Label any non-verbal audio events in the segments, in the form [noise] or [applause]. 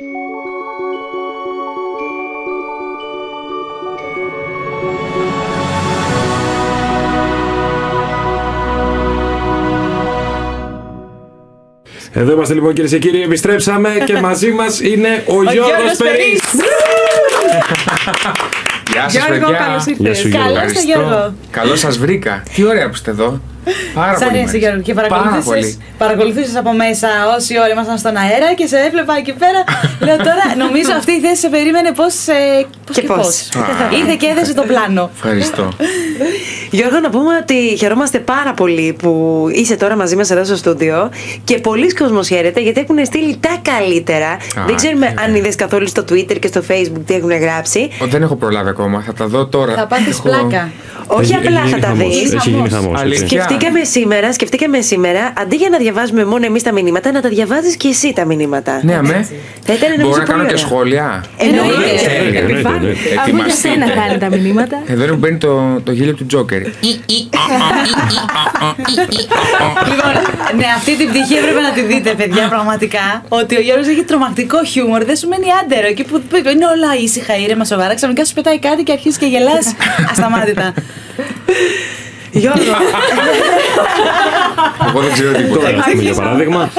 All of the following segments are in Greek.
Εδώ είμαστε λοιπόν κυρίες και κύριοι, επιστρέψαμε και μαζί μας είναι ο, Γιώργος Περίς. [laughs] Γεια σας, Γιώργο, παιδιά. καλώς Γεια σου, ήρθες. Γιώργο. Καλώς ήρθες, Γιώργο. Καλώς σας βρήκα. Τι ωραία που είστε εδώ. Πάρα Σ' πολύ. αρέσει μάλιστα. Γιώργο και Πάρα παρακολουθήσεις, πολύ. παρακολουθήσεις από μέσα όση ώρα ήμασταν στον αέρα και σε έβλεπα εκεί πέρα. Λέω τώρα, νομίζω αυτή η θέση σε περίμενε πώς, ε, πώς Και και, πώς; πώς. Ήρθε και έδεσε το πλάνο. Ευχαριστώ. Γιώργο, να πούμε ότι χαιρόμαστε πάρα πολύ που είσαι τώρα μαζί μας εδώ στο στούντιο και πολλοί κόσμος χαίρεται γιατί έχουν στείλει τα καλύτερα. Δεν ξέρουμε τι αν είδες καθόλου στο Twitter και στο Facebook τι έχουν γράψει. Ω, Δεν έχω προλάβει ακόμα. Θα τα δω τώρα. Θα πάθεις Έχω- πλάκα. Όχι Έχει- απλά έχει θα γίνει τα χαμός. δει. Έχει γίνει Χαμός. χαμός. Αλήθεια. έτσι. Σκεφτήκαμε σήμερα, σκεφτήκαμε σήμερα, αντί για να διαβάζουμε μόνο εμείς τα μηνύματα, να τα διαβάζεις και εσύ τα μηνύματα. Ναι, αμέ. Θα ήταν νομίζω Μπορώ να πολύ κάνω και ωραία. σχόλια; Εννοείται. Εννοείται, Τέλεια. εννοείται, εννοείται. Αφού για Ετοιμαστείτε. σένα πάνε τα μηνύματα. Εδώ είναι που μπαίνει το, το γέλιο του Τζόκερ. Λοιπόν, ναι, αυτή την πτυχή έπρεπε να τη δείτε, παιδιά, πραγματικά. Ότι ο Γιώργος έχει τρομακτικό χιούμορ, δεν σου μένει άντερο. Εκεί που είναι όλα ήσυχα, ήρεμα, σοβαρά. Ξαφνικά σου πετάει κάτι και αρχίζεις και γελάς ασταμάτητα. Γιώργο, Εγώ δεν ξέρω τίποτα. Τώρα, ας πούμε, για παράδειγμα.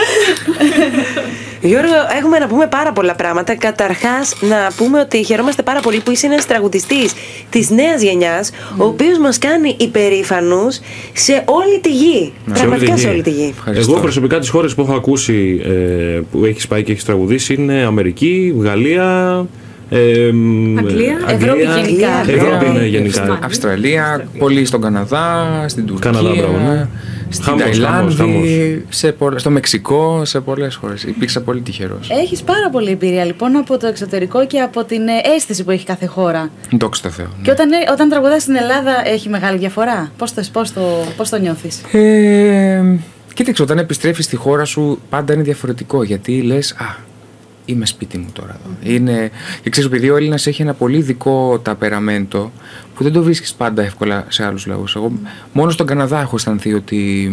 Γιώργο, έχουμε να πούμε πάρα πολλά πράγματα. Καταρχάς, να πούμε ότι χαιρόμαστε πάρα πολύ που είσαι ένας τραγουδιστής της νέας γενιάς, ο οποίος μας κάνει υπερήφανους σε όλη τη γη. Πραγματικά σε όλη τη γη. Ευχαριστώ. Εγώ προσωπικά τις χώρες που έχω ακούσει ε, που έχεις πάει και έχεις τραγουδήσει είναι Αμερική, Γαλλία. Ε, μ, Αγγλία. Ευρώπη γενικά. Ευρώπη είναι Αγγλία. γενικά. Αυστραλία, πολύ στον Καναδά, στην Τουρκία, Καναδά, μπράβο, ναι. Στην Χαμός, χαμός, Ταϊλάνδη, χαμός. σε πολλές- στο Μεξικό, σε πολλές χώρες. Υπήρξα πολύ τυχερός. Έχεις πάρα πολλή εμπειρία λοιπόν από το εξωτερικό και από την ε, αίσθηση που έχει κάθε χώρα. Δόξα τω Θεώ. ναι. Και όταν, ε, όταν τραγουδάς στην Ελλάδα έχει μεγάλη διαφορά; Πώς το, πώς το, πώς το νιώθεις; Ε, κοίταξε, όταν επιστρέφεις στη χώρα σου πάντα είναι διαφορετικό γιατί λες «Α, είμαι σπίτι μου τώρα εδώ». Είναι, και ξέρεις, επειδή ο Έλληνας έχει ένα πολύ ειδικό ταπεραμέντο που δεν το βρίσκεις πάντα εύκολα σε άλλους λαούς. Εγώ μόνο στον Καναδά έχω αισθανθεί ότι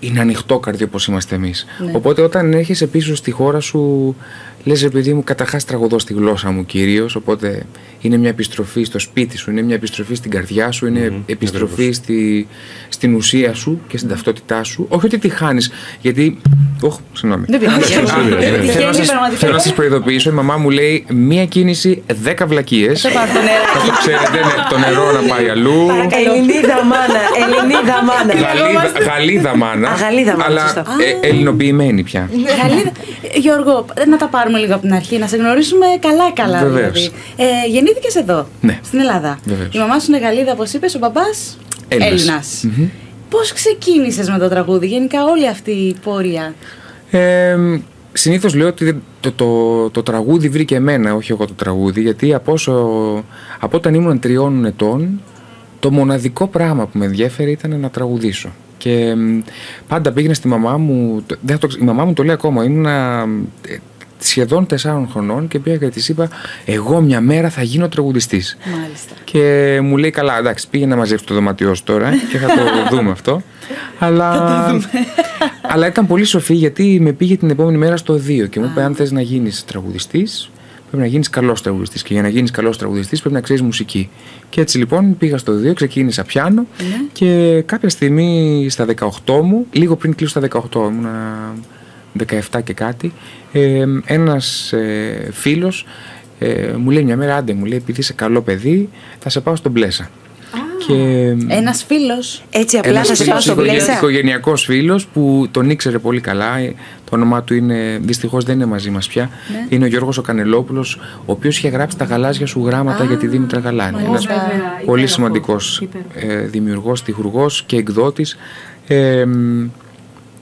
είναι ανοιχτό καρδί όπως είμαστε εμείς. Ναι. Οπότε όταν έρχεσαι πίσω στη χώρα σου λες ρε παιδί μου καταρχάς τραγουδώ στη γλώσσα μου κυρίως οπότε είναι μια επιστροφή στο σπίτι σου, είναι μια επιστροφή στην καρδιά σου, είναι επιστροφή στη, στην ουσία σου και στην ταυτότητά σου. Όχι ότι τη χάνεις, γιατί... Όχ, συγγνώμη. Δεν πειράζει. δεν πειράζει. Δεν Θέλω τυχαίνει να σας- πραγματικά. Θέλω να σας προειδοποιήσω, η μαμά μου λέει μία κίνηση, δέκα βλακίες. Θα πάρω το νεράκι. Το ξέρετε, ναι, το νερό να πάει αλλού. Ελληνίδα μάνα, Ελληνίδα μάνα. Γαλλίδα, Γαλλίδα μάνα. Α, Γαλλίδα μάνα, Αλλά σωστά. ε, ελληνοποιημένη πια. Γαλλίδα. Ε, Γιώργο, να τα πάρουμε λίγο από την αρχή, να σε γνωρίσουμε καλά-καλά. Βεβαίως. Δηλαδή. Ε, Γεννήθηκες εδώ, Ναι. στην Ελλάδα. Βεβαίως. Η μαμά σου είναι Γαλλίδα, όπως είπες, ο μπαμπάς Έλληνας. Έλληνας. Πώς ξεκίνησες με το τραγούδι, γενικά όλη αυτή η πορεία; Ε, Συνήθως λέω ότι δεν- το, το, το τραγούδι βρήκε εμένα, όχι εγώ το τραγούδι, γιατί από, όσο, από όταν ήμουν τριών ετών, το μοναδικό πράγμα που με ενδιέφερε ήταν να τραγουδήσω. Και μ, πάντα πήγαινα στη μαμά μου, το- δεν θα το, ξε- η μαμά μου το λέει ακόμα, ήμουν σχεδόν τεσσάρων χρονών και πήγα και της είπα εγώ μια μέρα θα γίνω τραγουδιστής. Μάλιστα. Και μου λέει καλά, εντάξει, πήγε να μαζέψει το δωμάτιό σου τώρα και θα το [laughs] δούμε αυτό. Αλλά, [laughs] αλλά ήταν πολύ σοφή γιατί με πήγε την επόμενη μέρα στο 2 και μου είπε: Αν θες να γίνεις τραγουδιστής, πρέπει να γίνεις καλός τραγουδιστής. Και για να γίνεις καλός τραγουδιστής πρέπει να ξέρεις μουσική. Και έτσι λοιπόν πήγα στο 2, ξεκίνησα πιάνο και κάποια στιγμή στα 18 μου, λίγο πριν κλείσω στα 18, ήμουν 17 και κάτι, ε, ένας ε, φίλος ε, μου λέει μια μέρα, άντε μου λέει, επειδή είσαι καλό παιδί, θα σε πάω στον Πλέσα. Και Ένας φίλος. Έτσι απλά ένας θα σε πάω φίλος στο οικογε- πλέσα. οικογενειακός φίλος που τον ήξερε πολύ καλά. Ε, Το όνομά του είναι, δυστυχώς δεν είναι μαζί μας πια. Ναι. Είναι ο Γιώργος ο Κανελόπουλος, ο οποίος είχε γράψει τα γαλάζια σου γράμματα για τη Δήμητρα Γαλάνη. Ένας μάλιστα. Βέβαια, πολύ υπέροχο. σημαντικός Υπέροχος. ε, δημιουργός, τυχουργός και εκδότης. Ε, μ,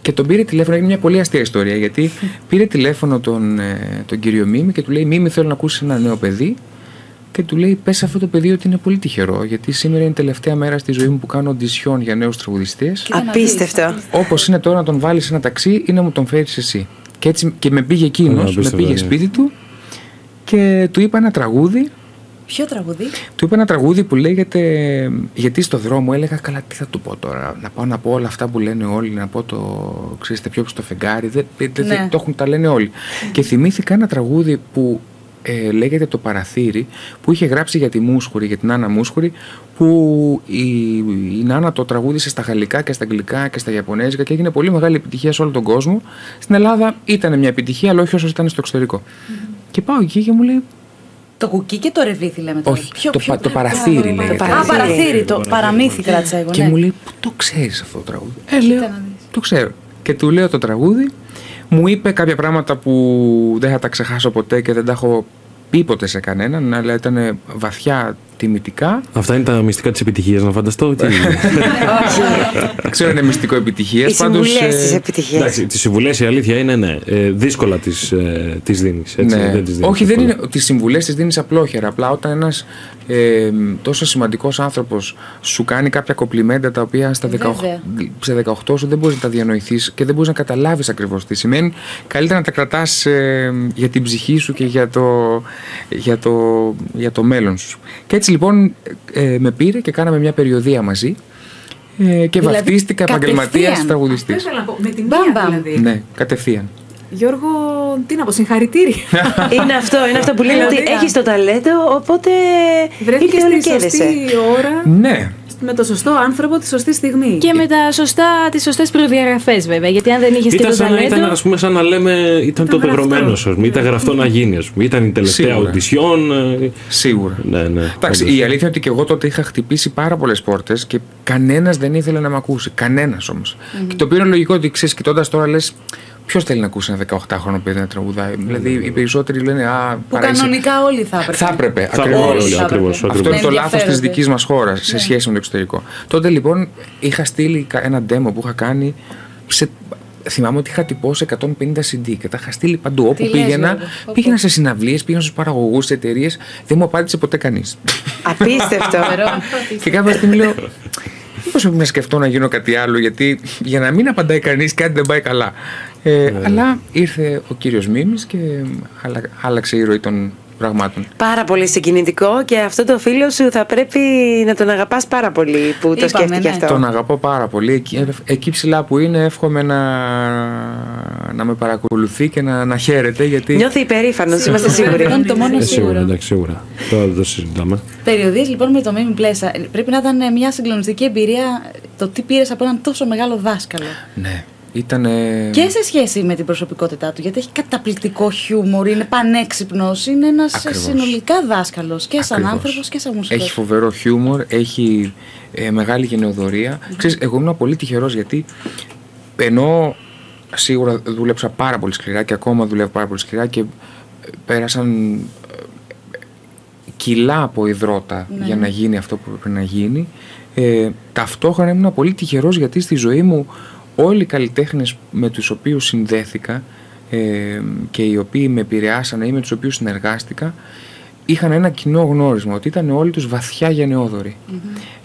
και τον πήρε τηλέφωνο, είναι μια πολύ αστεία ιστορία γιατί πήρε τηλέφωνο τον, ε, τον κύριο Μίμη και του λέει Μίμη θέλω να ακούσεις ένα νέο παιδί και του λέει πες σε αυτό το παιδί ότι είναι πολύ τυχερό γιατί σήμερα είναι η τελευταία μέρα στη ζωή μου που κάνω οντισιόν για νέους τραγουδιστές Απίστευτο. όπως είναι τώρα να τον βάλεις σε ένα ταξί ή να μου τον φέρεις εσύ και έτσι και με πήγε εκείνος, Ναι, με απίστευτο, πήγε ναι. σπίτι του και του είπα ένα τραγούδι Ποιο τραγούδι; Του είπα ένα τραγούδι που λέγεται. Γιατί στο δρόμο έλεγα, καλά, τι θα του πω τώρα. Να πάω να πω όλα αυτά που λένε όλοι, να πω το. ξέρετε, πιο στο φεγγάρι. Δεν, δεν, δεν- Ναι. το έχουν, τα λένε όλοι. Και θυμήθηκα ένα τραγούδι που ε, λέγεται Το Παραθύρι, που είχε γράψει για τη Μούσχουρη, για την Άννα Μούσχουρη, που η, η Νάνα το τραγούδισε στα γαλλικά και στα αγγλικά και στα ιαπωνέζικα και έγινε πολύ μεγάλη επιτυχία σε όλο τον κόσμο. Στην Ελλάδα ήταν μια επιτυχία, αλλά όχι όσο ήταν στο εξωτερικό. Και πάω εκεί και μου λέει, Το κουκί και το ρεβίθι λέμε τώρα. όχι, το, πα- το παραθύρι λέγεται. Α, παραθύρι, το παραμύθι κράτησα εγώ. Και ναι. μου λέει, Πού το ξέρεις αυτό το τραγούδι; Ε, λέω, να δεις. το ξέρω. Και του λέω το τραγούδι. Μου είπε κάποια πράγματα που δεν θα τα ξεχάσω ποτέ και δεν τα έχω πει ποτέ σε κανέναν, αλλά ήταν βαθιά τιμητικά. Αυτά είναι τα μυστικά της επιτυχίας, να φανταστώ. Τι... Δεν ξέρω αν είναι μυστικό επιτυχίας. Οι συμβουλές της επιτυχίας. Εντάξει, τις συμβουλές η αλήθεια είναι ναι. Ε, δύσκολα τις ε, τις δίνεις. Ναι. Δεν τις δίνεις Όχι, δεν εύκολα. είναι. Τις συμβουλές τις δίνεις απλόχερα. Απλά όταν ένας ε, τόσο σημαντικός άνθρωπος σου κάνει κάποια κοπλιμέντα τα οποία στα 18, Βέβαια. σε 18 σου δεν μπορείς να τα διανοηθείς και δεν μπορείς να καταλάβεις ακριβώς τι σημαίνει. Καλύτερα να τα κρατάς για την ψυχή σου και για το, για το, για το μέλλον σου. Και έτσι λοιπόν ε, με πήρε και κάναμε μια περιοδία μαζί. Ε, και Δηλαδή, βαφτίστηκα επαγγελματίας κατευθείαν. τραγουδιστής. Αυτό ήθελα να πω. Με την Μπαμ, μία μπαμ. δηλαδή. Ναι, κατευθείαν. Γιώργο, τι να πω, συγχαρητήρια. [laughs] Είναι αυτό, είναι αυτό που λένε ότι Δηλαδή, έχεις το ταλέντο, οπότε Βρέθηκες ήρθε όλο στη και σωστή έδεσε. ώρα, Ναι, με το σωστό άνθρωπο, τη σωστή στιγμή. Και με τα σωστά, τις σωστές προδιαγραφές βέβαια. Γιατί αν δεν είχες και Ήταν το σαν, να, ταλέντο... ήταν, ας πούμε, σαν να λέμε ήταν, το γραφτό. πεγρωμένο, ας πούμε. Ήταν γραφτό να γίνει, ας πούμε. Ήταν η τελευταία Σίγουρα. οντισιόν. ε, σίγουρα. Ναι, ναι. Εντάξει, όντως. η αλήθεια είναι ότι και εγώ τότε είχα χτυπήσει πάρα πολλές πόρτες και κανένας δεν ήθελε να με ακούσει. Κανένας όμως. Και το οποίο είναι λογικό ότι ξέρεις, κοιτώντας τώρα λες, ποιος θέλει να ακούσει ένα 18χρονο παιδί να τραγουδάει; Δηλαδή, οι περισσότεροι λένε Α, Που παρά εσύ». κανονικά όλοι θα έπρεπε. Θα έπρεπε. Θα ακριβώς. έπρεπε, Όλοι θα ακριβώς, έπρεπε. Αυτό είναι Να το λάθος της ενδιαφέρονται. δικής μας χώρας σε σχέση με το εξωτερικό. Τότε λοιπόν είχα στείλει κα- ένα demo που είχα κάνει. Σε, θυμάμαι ότι είχα τυπώσει 150 CD και τα είχα στείλει παντού. Όπου Τι λες, πήγαινα, Γιώργο. Πω, πήγαινα πω. σε συναυλίες, πήγαινα στους παραγωγούς, σε εταιρείες. Δεν μου απάντησε ποτέ κανείς. Απίστευτο. [laughs] και κάποια στιγμή λέω. Μήπως πρέπει να σκεφτώ να γίνω κάτι άλλο, γιατί για να μην απαντάει κανείς κάτι δεν πάει καλά. Ε, Αλλά ήρθε ο κύριος Μίμης και άλλα- άλλαξε η ροή των πραγμάτων. Πάρα πολύ συγκινητικό και αυτό το φίλο σου θα πρέπει να τον αγαπάς πάρα πολύ που το Είπαμε, σκέφτηκε ναι. αυτό. Τον αγαπώ πάρα πολύ. Εκεί, εκεί ψηλά που είναι, εύχομαι να, να με παρακολουθεί και να, να χαίρεται. Γιατί Νιώθει υπερήφανος, είμαστε Αυτό σίγουροι. είναι το μόνο Ε, σίγουρα, σίγουρο. εντάξει, σίγουρα. Τώρα δεν το συζητάμε. Περιοδίες λοιπόν με το Μίμη Πλέσα. Πρέπει να ήταν ε, μια συγκλονιστική εμπειρία το τι πήρες από έναν τόσο μεγάλο δάσκαλο. ναι, ήταν. Και σε σχέση με την προσωπικότητά του, γιατί έχει καταπληκτικό χιούμορ, είναι πανέξυπνος, είναι ένας Ακριβώς. συνολικά δάσκαλος και σαν Ακριβώς. άνθρωπος και σαν μουσικός. Έχει φοβερό χιούμορ, έχει ε, μεγάλη γενεοδορία. Ξέρεις, εγώ ήμουν πολύ τυχερός γιατί ενώ σίγουρα δούλεψα πάρα πολύ σκληρά και ακόμα δουλεύω πάρα πολύ σκληρά και ε, πέρασαν ε, κιλά από υδρότα Ναι. για να γίνει αυτό που πρέπει να γίνει. Ε, ταυτόχρονα ήμουν πολύ τυχερός γιατί στη ζωή μου όλοι οι καλλιτέχνες με τους οποίους συνδέθηκα ε, και οι οποίοι με επηρεάσαν ή με τους οποίους συνεργάστηκα είχαν ένα κοινό γνώρισμα ότι ήταν όλοι τους βαθιά γενναιόδοροι.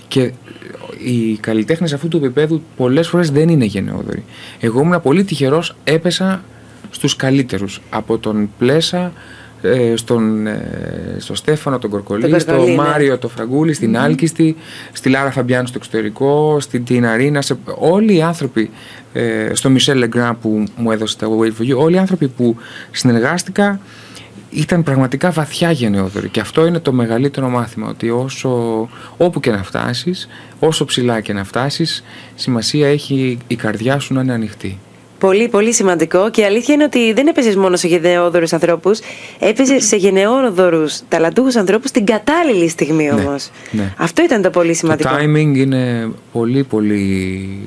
Και οι καλλιτέχνες αυτού του επίπεδου πολλές φορές δεν είναι γενναιόδοροι. Εγώ ήμουν πολύ τυχερός, έπεσα στους καλύτερους. Από τον Πλέσα, ε, στον, ε, στο Στέφανο τον Κορκολί, Τον στο Κορκολί, ναι. Μάριο τον Φραγκούλη, στην Άλκιστη, στη Λάρα Φαμπιάνου στο εξωτερικό, στην Τιναρίνα, σε, όλοι οι άνθρωποι, ε, στο Μισελ Λεγκράν που μου έδωσε τα Wait for You, όλοι οι άνθρωποι που συνεργάστηκα ήταν πραγματικά βαθιά γενναιόδοροι και αυτό είναι το μεγαλύτερο μάθημα ότι όσο, όπου και να φτάσεις, όσο ψηλά και να φτάσεις σημασία έχει η καρδιά σου να είναι ανοιχτή. Πολύ, πολύ σημαντικό. Και η αλήθεια είναι ότι δεν έπαιζες μόνο σε γενναιόδορου ανθρώπους. Έπαιζες σε γενναιόδορου, ταλαντούχους ανθρώπους την κατάλληλη στιγμή Ναι, όμως. ναι. Αυτό ήταν το πολύ σημαντικό. Το timing είναι πολύ πολύ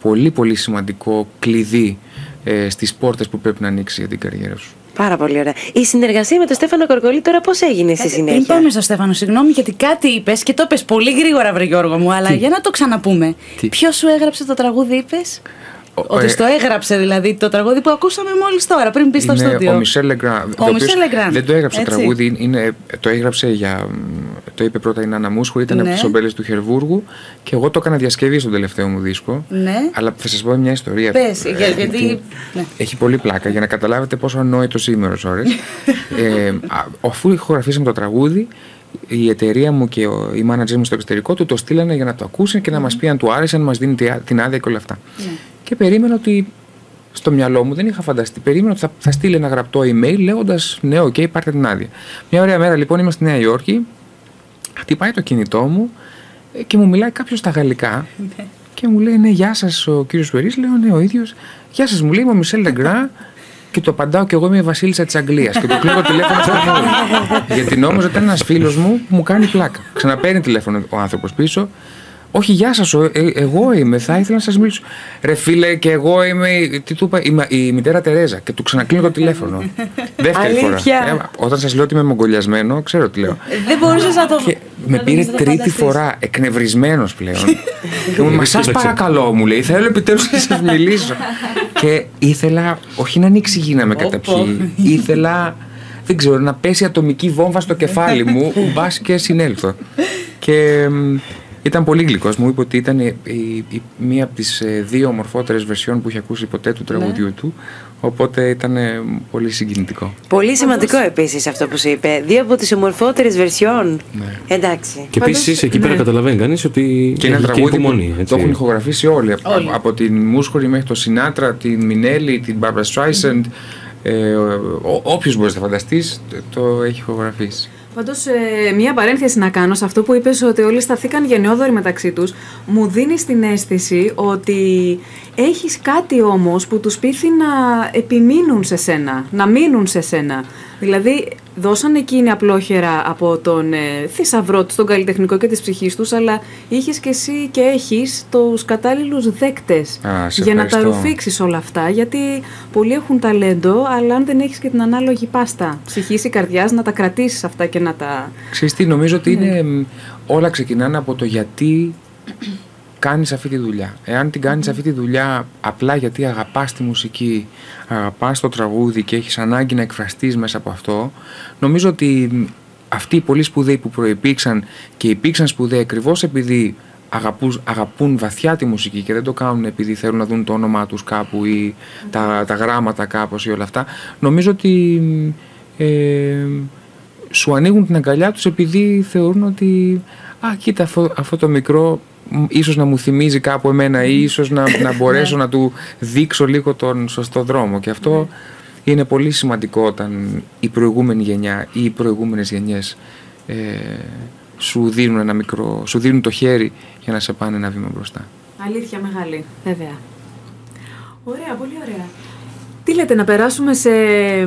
πολύ πολύ σημαντικό κλειδί ε, στις πόρτες που πρέπει να ανοίξει για την καριέρα σου. Πάρα πολύ ωραία. Η συνεργασία με τον Στέφανο Κορκολί τώρα πώς έγινε στη Πριν συνέχεια; πάμε στο Στέφανο, συγγνώμη γιατί κάτι είπες και το είπες πολύ γρήγορα, βρε Γιώργο μου, αλλά για να το ξαναπούμε. Τι; Ποιος σου έγραψε το τραγούδι, είπες; Ο- Ότι ε, στο έγραψε δηλαδή το τραγούδι που ακούσαμε μόλις τώρα, πριν πει στο είναι στούντιο. ο Μισελ Λεγκράν. Ο το οποίος Μισελ Λεγκράν, Δεν το έγραψε το έτσι. τραγούδι, είναι, το έγραψε για. Το είπε πρώτα η Νάνα Μούσχου, ήταν Ναι. από τις ομπέλες του Χερβούργου και εγώ το έκανα διασκευή στον τελευταίο μου δίσκο. Ναι. Αλλά θα σας πω μια ιστορία. Πες, Ε, για- γιατί- ναι. Έχει πολύ πλάκα για να καταλάβετε πόσο ανόητος είμαι ώρες ώρες. ε, α, αφού ηχογραφήσαμε το τραγούδι, η εταιρεία μου και ο, η manager μου στο εξωτερικό του το στείλανε για να το ακούσουν και να μας πει αν του άρεσε, αν μας δίνει τη- την άδεια και όλα αυτά. Και περίμενα ότι στο μυαλό μου δεν είχα φανταστεί. Περίμενα ότι θα, θα στείλει ένα γραπτό email λέγοντας Ναι, οκ, πάρτε την άδεια. Μια ωραία μέρα λοιπόν είμαι στη Νέα Υόρκη, χτυπάει το κινητό μου ε, και μου μιλάει κάποιος στα γαλλικά και μου λέει: Ναι, γεια σας, ο κύριος Περρής. Λέω: Ναι, ο ίδιος. Γεια σας, μου λέει: Είμαι ο Μισέλ Λεγκρά. Και το απαντάω και εγώ είμαι η Βασίλισσα της Αγγλίας. Και το κλείνω τηλέφωνο στο μου. Γιατί νόμιζα ότι ήταν ένας φίλος μου που μου κάνει πλάκα. Ξαναπαίρνει τηλέφωνο ο άνθρωπος πίσω. Όχι, γεια σας, εγώ είμαι, θα ήθελα να σας μιλήσω. Ρε φίλε, και εγώ είμαι. Τι του είπα, είμαι η μητέρα Τερέζα. Και του ξανακλίνω το τηλέφωνο. [laughs] Δεύτερη φορά. Αλήθεια; Ε, όταν σας λέω ότι είμαι μογκολιασμένο, ξέρω τι λέω. Δεν μπορούσε να το. Και με να πήρε το τρίτη φανταστείς. φορά, εκνευρισμένος πλέον. [laughs] και μου λέει, Μα σας παρακαλώ, μου λέει, θέλω επιτέλους να σας μιλήσω. και ήθελα, όχι να ανοίξει γη να με καταπιεί, ήθελα, δεν ξέρω, να πέσει ατομική βόμβα στο κεφάλι μου, [laughs] μπας και συνέλθω. και μ, ήταν πολύ γλυκός, μου είπε ότι ήταν η, η- η- μία από τις ε, δύο ομορφότερες βερσιόν που είχε ακούσει ποτέ του τραγουδιού του, οπότε ήταν ε, πολύ συγκινητικό. Πολύ σημαντικό επίσης αυτό που σου είπε. Δύο από τις ομορφότερες βερσιόν. Ναι. Εντάξει. Και επίσης εκεί πέρα καταλαβαίνει κανείς ότι Και είναι ένα έχει τραγούδι υπομονή. που έτσι. το έχουν ηχογραφήσει όλοι. Από, Όλοι. από την Μούσχορη μέχρι το Σινάτρα, την Μινέλη, την Μπάρμπρα Στράισεντ. Ε, Όποιος μπορείς να φανταστείς, το έχει ηχογραφήσει. Πάντως, μία παρένθεση να κάνω σε αυτό που είπες ότι όλοι σταθήκαν γενναιόδοροι μεταξύ τους. Μου δίνει την αίσθηση ότι έχεις κάτι όμως που τους πείθει να επιμείνουν σε σένα, να μείνουν σε σένα. Δηλαδή, δώσαν εκείνη απλόχερα από τον ε, θησαυρό του, τον καλλιτεχνικό και της ψυχής τους, αλλά είχες και εσύ και έχεις τους κατάλληλους δέκτες Α, σε για να τα ευχαριστώ. ρουφήξεις όλα αυτά. Γιατί πολλοί έχουν ταλέντο, αλλά αν δεν έχεις και την ανάλογη πάστα ψυχής ή καρδιάς, να τα κρατήσεις αυτά και να τα. Ξέρεις τι, νομίζω ότι είναι, μ, όλα ξεκινάνε από το γιατί κάνεις αυτή τη δουλειά. Εάν την κάνεις αυτή τη δουλειά απλά γιατί αγαπάς τη μουσική, αγαπάς το τραγούδι και έχεις ανάγκη να εκφραστείς μέσα από αυτό, νομίζω ότι μ, αυτοί οι πολύ σπουδαίοι που προϋπήρξαν και υπήρξαν σπουδαίοι ακριβώς επειδή αγαπούς, αγαπούν βαθιά τη μουσική και δεν το κάνουν επειδή θέλουν να δουν το όνομά τους κάπου ή τα, τα γράμματα κάπως ή όλα αυτά, νομίζω ότι μ, ε, σου ανοίγουν την αγκαλιά τους επειδή θεωρούν ότι α, κοίτα αυτό, αυτό το μικρό μ, ίσως να μου θυμίζει κάπου εμένα ή ίσως να, να μπορέσω να του δείξω λίγο τον σωστό δρόμο και αυτό είναι πολύ σημαντικό όταν η προηγούμενη γενιά ή οι προηγούμενες γενιές ε, σου δίνουν ένα μικρό, σου δίνουν το χέρι για να σε πάνε ένα βήμα μπροστά. Αλήθεια μεγάλη, βέβαια. Ωραία, πολύ ωραία. Τι λέτε, να περάσουμε σε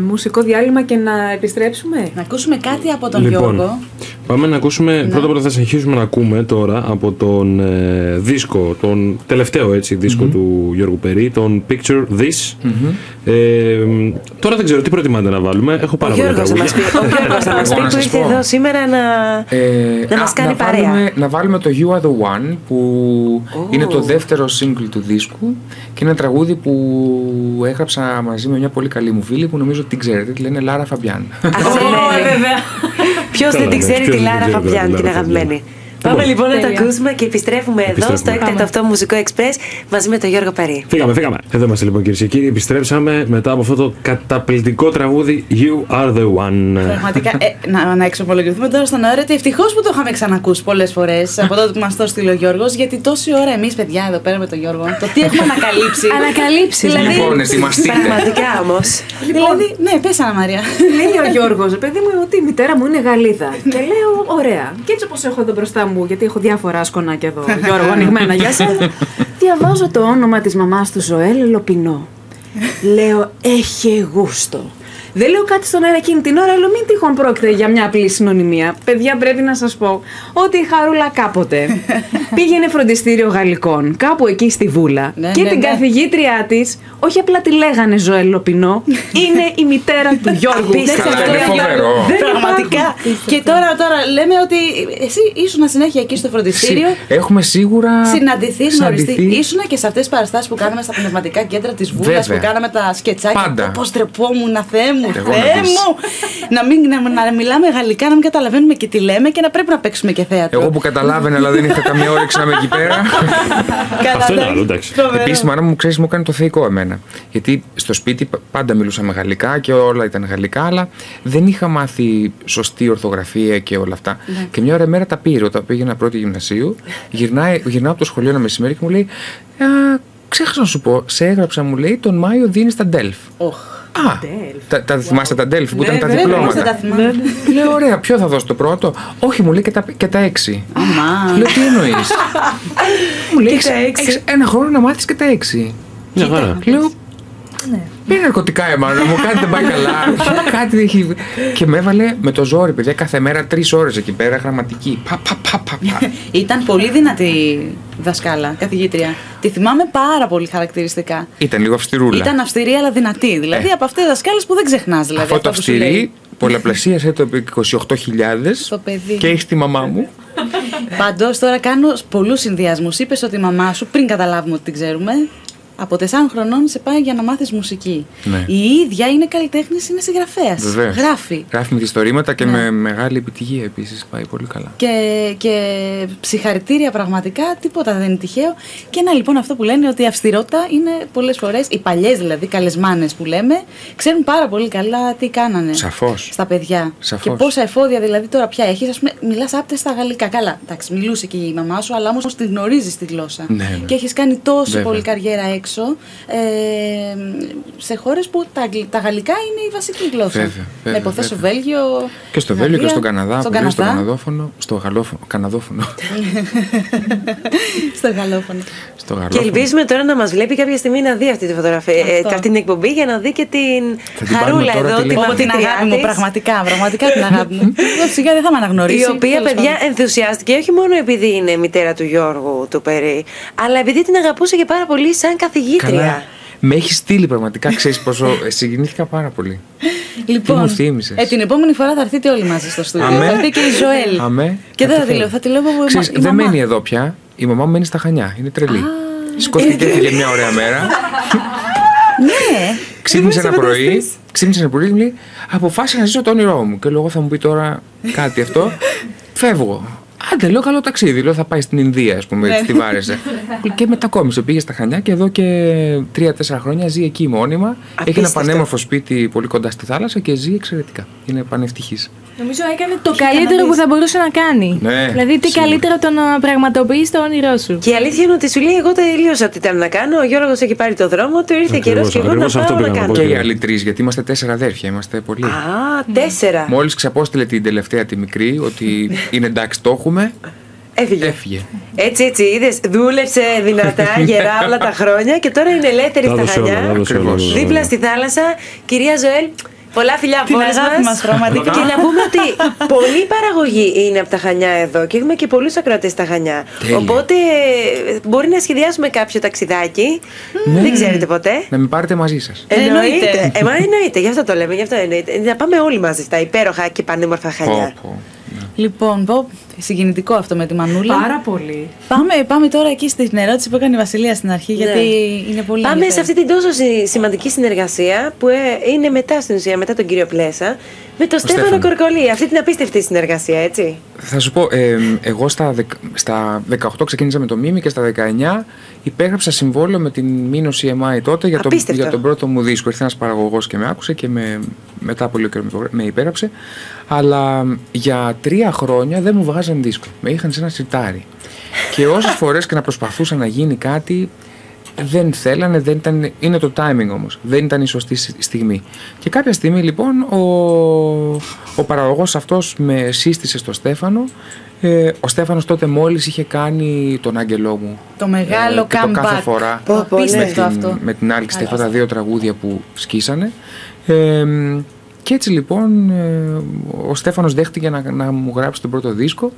μουσικό διάλειμμα και να επιστρέψουμε; Να ακούσουμε κάτι από τον Λοιπόν, Γιώργο. πάμε να ακούσουμε. Πρώτα απ' όλα θα συνεχίσουμε να ακούμε τώρα από τον ε, δίσκο, τον τελευταίο έτσι δίσκο του Γιώργου Περί, τον Picture This. Ε, τώρα δεν ξέρω τι προτιμάτε να βάλουμε. Έχω Ο πάρα πολλά Γιώργος θα μας τραγούδια. πει, ο Γιώργος θα μας Εγώ πει να που σας ήρθε πω. εδώ σήμερα να, Ε, να μας α, κάνει να παρέα. Βάλουμε, να βάλουμε το You Are The One που είναι το δεύτερο single του δίσκου και είναι ένα τραγούδι που έγραψα μαζί με μια πολύ καλή μου φίλη που νομίζω ότι την ξέρετε, τη λένε Λάρα Φαμπιάν. βέβαια. Ποιος Καλά, δεν την ναι, ξέρει ποιος τη δεν την Λάρα ξέρει τη Φαμπιάν, Λάρα την Φαμπιάν. αγαπημένη; Πάμε λοιπόν να τα Τέλεια. ακούσουμε και επιστρέφουμε εδώ στο Επιστρέφουμε. έκτακτο αυτό μουσικό εξπρές μαζί με τον Γιώργο Περρή. Φύγαμε, φύγαμε. Εδώ είμαστε λοιπόν κυρίες και κύριοι. Επιστρέψαμε μετά από αυτό το καταπληκτικό τραγούδι You Are The One. Πραγματικά, ε, να, να εξομολογηθούμε τώρα στον αέρα ότι ευτυχώς που το είχαμε ξανακούσει πολλές φορές από τότε που μας το στείλε ο Γιώργος, γιατί τόση ώρα εμείς, παιδιά, εδώ πέρα με τον Γιώργο, το τι έχουμε ανακαλύψει. Ανακαλύψει. Δηλαδή- λοιπόν, ετοιμαστείτε. Πραγματικά όμως. δηλαδή, ναι, πες Αννα Μαρία. Λέει ο Γιώργος, παιδί μου, ότι η μητέρα μου είναι Γαλλίδα. και λέω, ωραία. Και έτσι όπως έχω εδώ μπροστά μου, γιατί έχω διάφορα σκονάκια εδώ, [laughs] Γιώργο, ανοιγμένα για σένα. [laughs] Διαβάζω το όνομα της μαμάς του Ζωέλ Λοπινό. [laughs] λέω, έχει γούστο. Δεν λέω κάτι στον αέρα εκείνη την ώρα, αλλά μην τυχόν πρόκειται για μια απλή συνωνυμία. Παιδιά, πρέπει να σας πω ότι η Χαρούλα κάποτε [laughs] πήγαινε φροντιστήριο Γαλλικών, κάπου εκεί στη Βούλα. Ναι, και ναι, την ναι. καθηγήτριά της, όχι απλά τη λέγανε Ζωέλ Λοπινό, [laughs] είναι η μητέρα του Γιώργου. Απίστευτο. Καλά, είναι φοβερό. Δεν Πραγματικά. Και τώρα, τώρα λέμε ότι εσύ ήσουν συνέχεια εκεί στο φροντιστήριο. Έχουμε σίγουρα Συναντηθείς, γνωριστείς. συναντηθεί. Ήσουν και σε αυτές τις παραστάσεις που κάναμε στα πνευματικά κέντρα της Βούλας Βέβαια. που κάναμε τα σκετσάκια. Πάντα. Πώς τρεπόμουν, Θεέ μου. Μου, Εγώ να Θεέ δεις. μου. Να μην να, να μιλάμε γαλλικά, να μην καταλαβαίνουμε και τι λέμε και να πρέπει να παίξουμε και θέατρο. Εγώ που καταλάβαινα, αλλά δεν είχα καμία όρεξη να είμαι εκεί πέρα. Καλά, Αυτό είναι εντάξει. άλλο, εντάξει. Φοβερό. Επίσης, η μάνα μου, ξέρεις, μου έκανε το θεϊκό εμένα. Γιατί στο σπίτι πα- πάντα μιλούσαμε γαλλικά και όλα ήταν γαλλικά, αλλά δεν είχα μάθει σωστή ορθογραφία και όλα αυτά. Ναι. Και μια ώρα μέρα τα πήρε όταν πήγαινα πρώτη γυμνασίου. Γυρνάει, γυρνάω από το σχολείο ένα μεσημέρι και μου λέει: Α, ξέχασα να σου πω, σε έγραψα, μου λέει, τον Μάιο δίνεις τα Ντέλφ. Οχ. Α, τα, τα θυμάστε τα Ντέλφ που Ναι, ήταν τα βέβαια, πώς δεν τα διπλώματα. θυμάμαι. Λέω, ωραία, ποιο θα δώσω το πρώτο; Όχι, μου λέει και τα, και τα έξι. Αμά. Λέω, τι εννοείς; μου λέει, Και τα «Έχεις- έξι». έχεις ένα χρόνο να μάθεις και τα έξι. Μια χαρά. Λέω, Πήρε ναρκωτικά έμανα, μου κάτι δεν πάει καλά. κάτι έχει. Και με έβαλε με το ζόρι, παιδιά, κάθε μέρα τρεις ώρες εκεί πέρα γραμματική. Πα, πα, πα, πα, πα. [laughs] Ήταν πολύ δυνατή δασκάλα, καθηγήτρια. Τη θυμάμαι πάρα πολύ χαρακτηριστικά. Ήταν λίγο αυστηρούλα. Ήταν αυστηρή αλλά δυνατή. Δηλαδή Ε. από αυτές τις δασκάλες που δεν ξεχνάς. Δηλαδή, Αυτό το που σου λέει. αυστηρή πολλαπλασίασε το επί 28.000 Το παιδί. και έχεις τη μαμά μου. Πάντω τώρα κάνω πολλούς συνδυασμούς. Είπες ότι η μαμά σου, πριν καταλάβουμε ότι την ξέρουμε, από 4 χρονών σε πάει για να μάθεις μουσική. Ναι. Η ίδια είναι καλλιτέχνης, είναι συγγραφέας. Βεβαίως. Γράφει. Γράφει με ιστορήματα και Ναι. με μεγάλη επιτυχία επίσης. Πάει πολύ καλά. Και, και συγχαρητήρια πραγματικά, τίποτα δεν είναι τυχαίο. Και ένα λοιπόν αυτό που λένε ότι η αυστηρότητα είναι πολλές φορές, οι παλιές δηλαδή καλεσμάνες που λέμε, ξέρουν πάρα πολύ καλά τι κάνανε. Σαφώς. Στα παιδιά. Σαφώς. Και πόσα εφόδια δηλαδή τώρα πια έχεις. Α πούμε, μιλάς άπτες στα γαλλικά. Καλά, εντάξει, μιλούσε και η μαμά σου, αλλά όμως τη γνωρίζεις τη γλώσσα. Ναι, ναι. Και έχεις κάνει τόσο Βέβαια. πολύ καριέρα έξω. Ε, σε χώρες που τα, αγγλ- τα γαλλικά είναι η βασική γλώσσα. Βέβαια, βέβαια, να υποθέσω βέβαια. Βέλγιο. Και στο Βέλγιο και Γαλλία, στον Καναδά, Στον που λέει, στο Καναδά. Καναδόφωνο. Στο γαλλόφωνο. Καναδόφωνο. [laughs] στο γαλλόφωνο. Στο Και γαλλόφωνο. ελπίζουμε τώρα να μας βλέπει κάποια στιγμή να δει αυτή τη φωτογραφία, ε, Αυτό. αυτή την εκπομπή για να δει και την Θα την χαρούλα πάρουμε τώρα εδώ, τη την λέξη. Πω, την μαθήτριά αγάπη μου, της, πραγματικά, πραγματικά την αγάπη μου. [laughs] Εγώ Σιγά δεν θα με αναγνωρίσει. Η οποία, τέλος παιδιά, πάντων. ενθουσιάστηκε όχι μόνο επειδή είναι μητέρα του Γιώργου του Περί, αλλά επειδή την αγαπούσε και πάρα πολύ σαν καθηγήτρια. Καλά. Με έχει στείλει πραγματικά, ξέρεις πόσο. ε, Συγκινήθηκα πάρα πολύ. Λοιπόν, Τι μου θύμισες; ε, την επόμενη φορά θα έρθετε όλοι μαζί στο στούντιο. Αμέ. Θα έρθει και η Ζωέλ. Αμέ. Και δεν θα τη θέλω. λέω, θα τη λέω από Ξέρεις, η δεν μαμά. μένει εδώ πια. Η μαμά μου μένει στα Χανιά. Είναι τρελή. Σηκώθηκε και έφυγε μια ωραία μέρα. Ναι. Ξύπνησε Είμαι ένα πρωί. φανταστής. Ξύπνησε ένα πρωί και μου λέει Αποφάσισα να ζήσω το όνειρό μου. Και λέω: Εγώ θα μου πει τώρα κάτι αυτό. Φεύγω. Άντε, λέω καλό ταξίδι. Λέω θα πάει στην Ινδία, ας πούμε, Ναι. τη βάρεσε. [laughs] και μετακόμισε. Πήγε στα Χανιά και εδώ και τρία-τέσσερα χρόνια ζει εκεί μόνιμα. Έχει ένα Απίστευτο. πανέμορφο σπίτι πολύ κοντά στη θάλασσα και ζει εξαιρετικά. Είναι πανευτυχής. Νομίζω έκανε το καλύτερο που θα μπορούσε να κάνει. Ναι, δηλαδή, τι σίγουρα. καλύτερο το να πραγματοποιείς το όνειρό σου. Και η αλήθεια είναι ότι σου λέει: Εγώ τελείωσα ό,τι ήταν να κάνω. Ο Γιώργος έχει πάρει το δρόμο του, ήρθε καιρός Ακριβώς, και εγώ να ακριβώς αυτό πάω να πήγα να κάνω. πω. Και οι Πολύ άλλοι τρεις, γιατί είμαστε τέσσερα αδέρφια. Είμαστε πολλοί. Α, τέσσερα. Μόλις ξαπόστειλε την τελευταία τη μικρή ότι [laughs] είναι εντάξει, το έχουμε, Έφυγε. έφυγε. Έτσι, έτσι, είδες. Δούλεψε δυνατά, [laughs] γερά όλα τα χρόνια και τώρα είναι ελεύθερη Τα στα έδωσε όλα, τα χανιά. έδωσε όλα, Ακριβώς. όλα, όλα. Δίπλα στη θάλασσα. Κυρία Ζωέλ, πολλά φιλιά από Την όλες αγάπη μας, πραγματικά. Και να πούμε ότι πολλή παραγωγή είναι από τα Χανιά εδώ και έχουμε και πολλούς ακροατές στα Χανιά. Τέλεια. Οπότε ε, μπορεί να σχεδιάσουμε κάποιο ταξιδάκι. Ναι. Δεν ξέρετε ποτέ. Να με πάρετε μαζί σας. Εννοείται. Ε, μα εννοείται, γι' αυτό το λέμε. Γι αυτό εννοείται. Να πάμε όλοι μαζί στα υπέροχα και πανέμορφα Χανιά. Λοιπόν, πω, συγκινητικό αυτό με τη Μανούλα. Πάρα πολύ. Πάμε, πάμε τώρα εκεί στην ερώτηση που έκανε η Βασιλεία στην αρχή, γιατί Ναι. είναι πολύ Πάμε σε ενδιαφέρον. αυτή την τόσο συ- σημαντική συνεργασία που ε, είναι μετά στην ουσία, μετά τον κύριο Πλέσα, με τον Στέφανο Στέφανο. Κορκολί. Αυτή την απίστευτη συνεργασία, έτσι. Θα σου πω, ε, εγώ στα, δεκ- στα 18 ξεκίνησα με το Μίμη και στα 19 υπέγραψα συμβόλαιο με την Μίνο CMI τότε για, τον- Απίστευτο. για τον πρώτο μου δίσκο. Ήρθε ένας παραγωγός και με άκουσε και με, μετά από λίγο καιρό με- με υπέγραψε. Αλλά για τρία χρόνια δεν μου βγάζαν δίσκο. Με είχαν σε ένα σιτάρι. Και όσες [laughs] φορές και να προσπαθούσα να γίνει κάτι, δεν θέλανε, δεν ήταν, είναι το timing όμως, δεν ήταν η σωστή σ- στιγμή. Και κάποια στιγμή λοιπόν ο, ο παραγωγός αυτός με σύστησε στο Στέφανο. Ε, ο Στέφανος τότε μόλις είχε κάνει τον άγγελό μου. Το μεγάλο Ε, και το κάθε comeback. φορά Πω, πω, ναι. με Απίστευτο την, αυτό. με την Άλκη αυτά τα Μάλιστα. δύο τραγούδια που σκίσανε. Ε, και έτσι λοιπόν ε, ο Στέφανος δέχτηκε να, να μου γράψει τον πρώτο δίσκο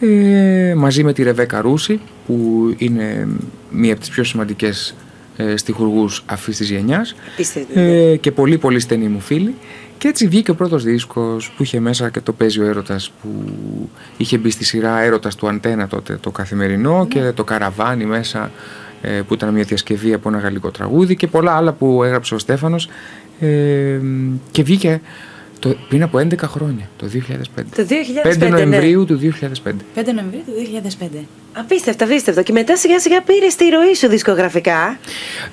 ε, μαζί με τη Ρεβέκα Ρούση που είναι μία από τις πιο σημαντικές ε, στιχουργούς αυτής της γενιάς. Απίστευτη. ε, και πολύ πολύ στενή μου φίλη και έτσι βγήκε ο πρώτος δίσκος που είχε μέσα και το παίζει ο έρωτας που είχε μπει στη σειρά έρωτας του Αντένα τότε το καθημερινό και το καραβάνι μέσα ε, που ήταν μια διασκευή από ένα γαλλικό τραγούδι και πολλά άλλα που έγραψε ο Στέφανος Ε, και βγήκε το, πριν από 11 χρόνια, το 2005. Το 2005, 5 ναι. Νοεμβρίου του 2005. 5 Νοεμβρίου του 2005. Απίστευτο, απίστευτο. Και μετά σιγά σιγά πήρες τη ροή σου δισκογραφικά.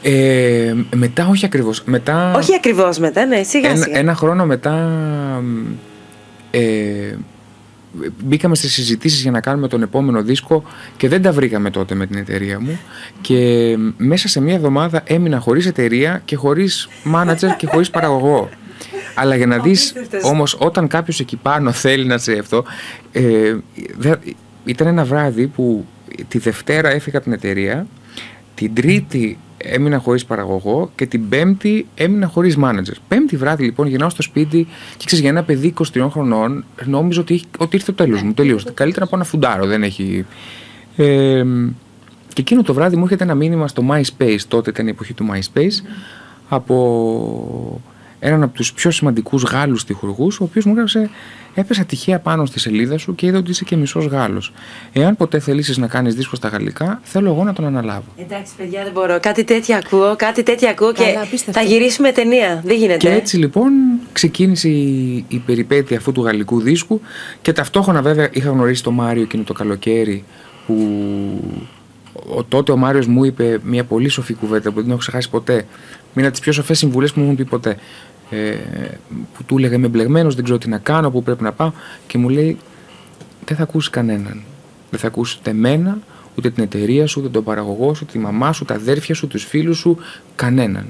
Ε, μετά, όχι ακριβώς. Μετά, Όχι ακριβώς μετά, ναι, σιγά ένα, σιγά. ένα χρόνο μετά ε, μπήκαμε στις συζητήσεις για να κάνουμε τον επόμενο δίσκο και δεν τα βρήκαμε τότε με την εταιρεία μου και μέσα σε μία εβδομάδα έμεινα χωρίς εταιρεία και χωρίς manager και χωρίς παραγωγό. Αλλά για να δεις Απίστευτος. όμως όταν κάποιος εκεί πάνω θέλει να σε αυτό ε, δε- ήταν ένα βράδυ που τη Δευτέρα έφυγα από την εταιρεία την Τρίτη έμεινα χωρίς παραγωγό και την Πέμπτη έμεινα χωρίς manager. Πέμπτη βράδυ λοιπόν γυρνάω στο σπίτι και ξέρεις για ένα παιδί 23 χρονών νόμιζα ότι, έχει- ότι ήρθε το τέλος μου. Τελείωσε. Καλύτερα να πάω να φουντάρω. Δεν έχει... Ε, και εκείνο το βράδυ μου έρχεται ένα μήνυμα στο MySpace, τότε ήταν η εποχή του MySpace, από έναν από τους πιο σημαντικούς Γάλλους στιχουργούς, ο οποίος μου έγραψε έπεσα τυχαία πάνω στη σελίδα σου και είδα ότι είσαι και μισός Γάλλος. Εάν ποτέ θελήσεις να κάνεις δίσκο στα γαλλικά, θέλω εγώ να τον αναλάβω. Εντάξει, παιδιά, δεν μπορώ. Κάτι τέτοια ακούω, κάτι τέτοια ακούω και Καλά, απίστευτο. θα γυρίσουμε ταινία. Δεν γίνεται. Και έτσι λοιπόν ξεκίνησε η, η περιπέτεια αυτού του γαλλικού δίσκου και ταυτόχρονα βέβαια είχα γνωρίσει τον Μάριο εκείνο το καλοκαίρι που ο, τότε ο Μάριος μου είπε μια πολύ σοφή κουβέντα που δεν έχω ξεχάσει ποτέ. Μια από τις πιο σοφές συμβουλές που μου έχουν πει ποτέ. Ε, που του έλεγα είμαι μπλεγμένος, δεν ξέρω τι να κάνω, πού πρέπει να πάω και μου λέει δεν θα ακούσει κανέναν. Δεν θα ακούσει ούτε εμένα, ούτε την εταιρεία σου, ούτε τον παραγωγό σου, τη μαμά σου, τα αδέρφια σου, τους φίλους σου, κανέναν.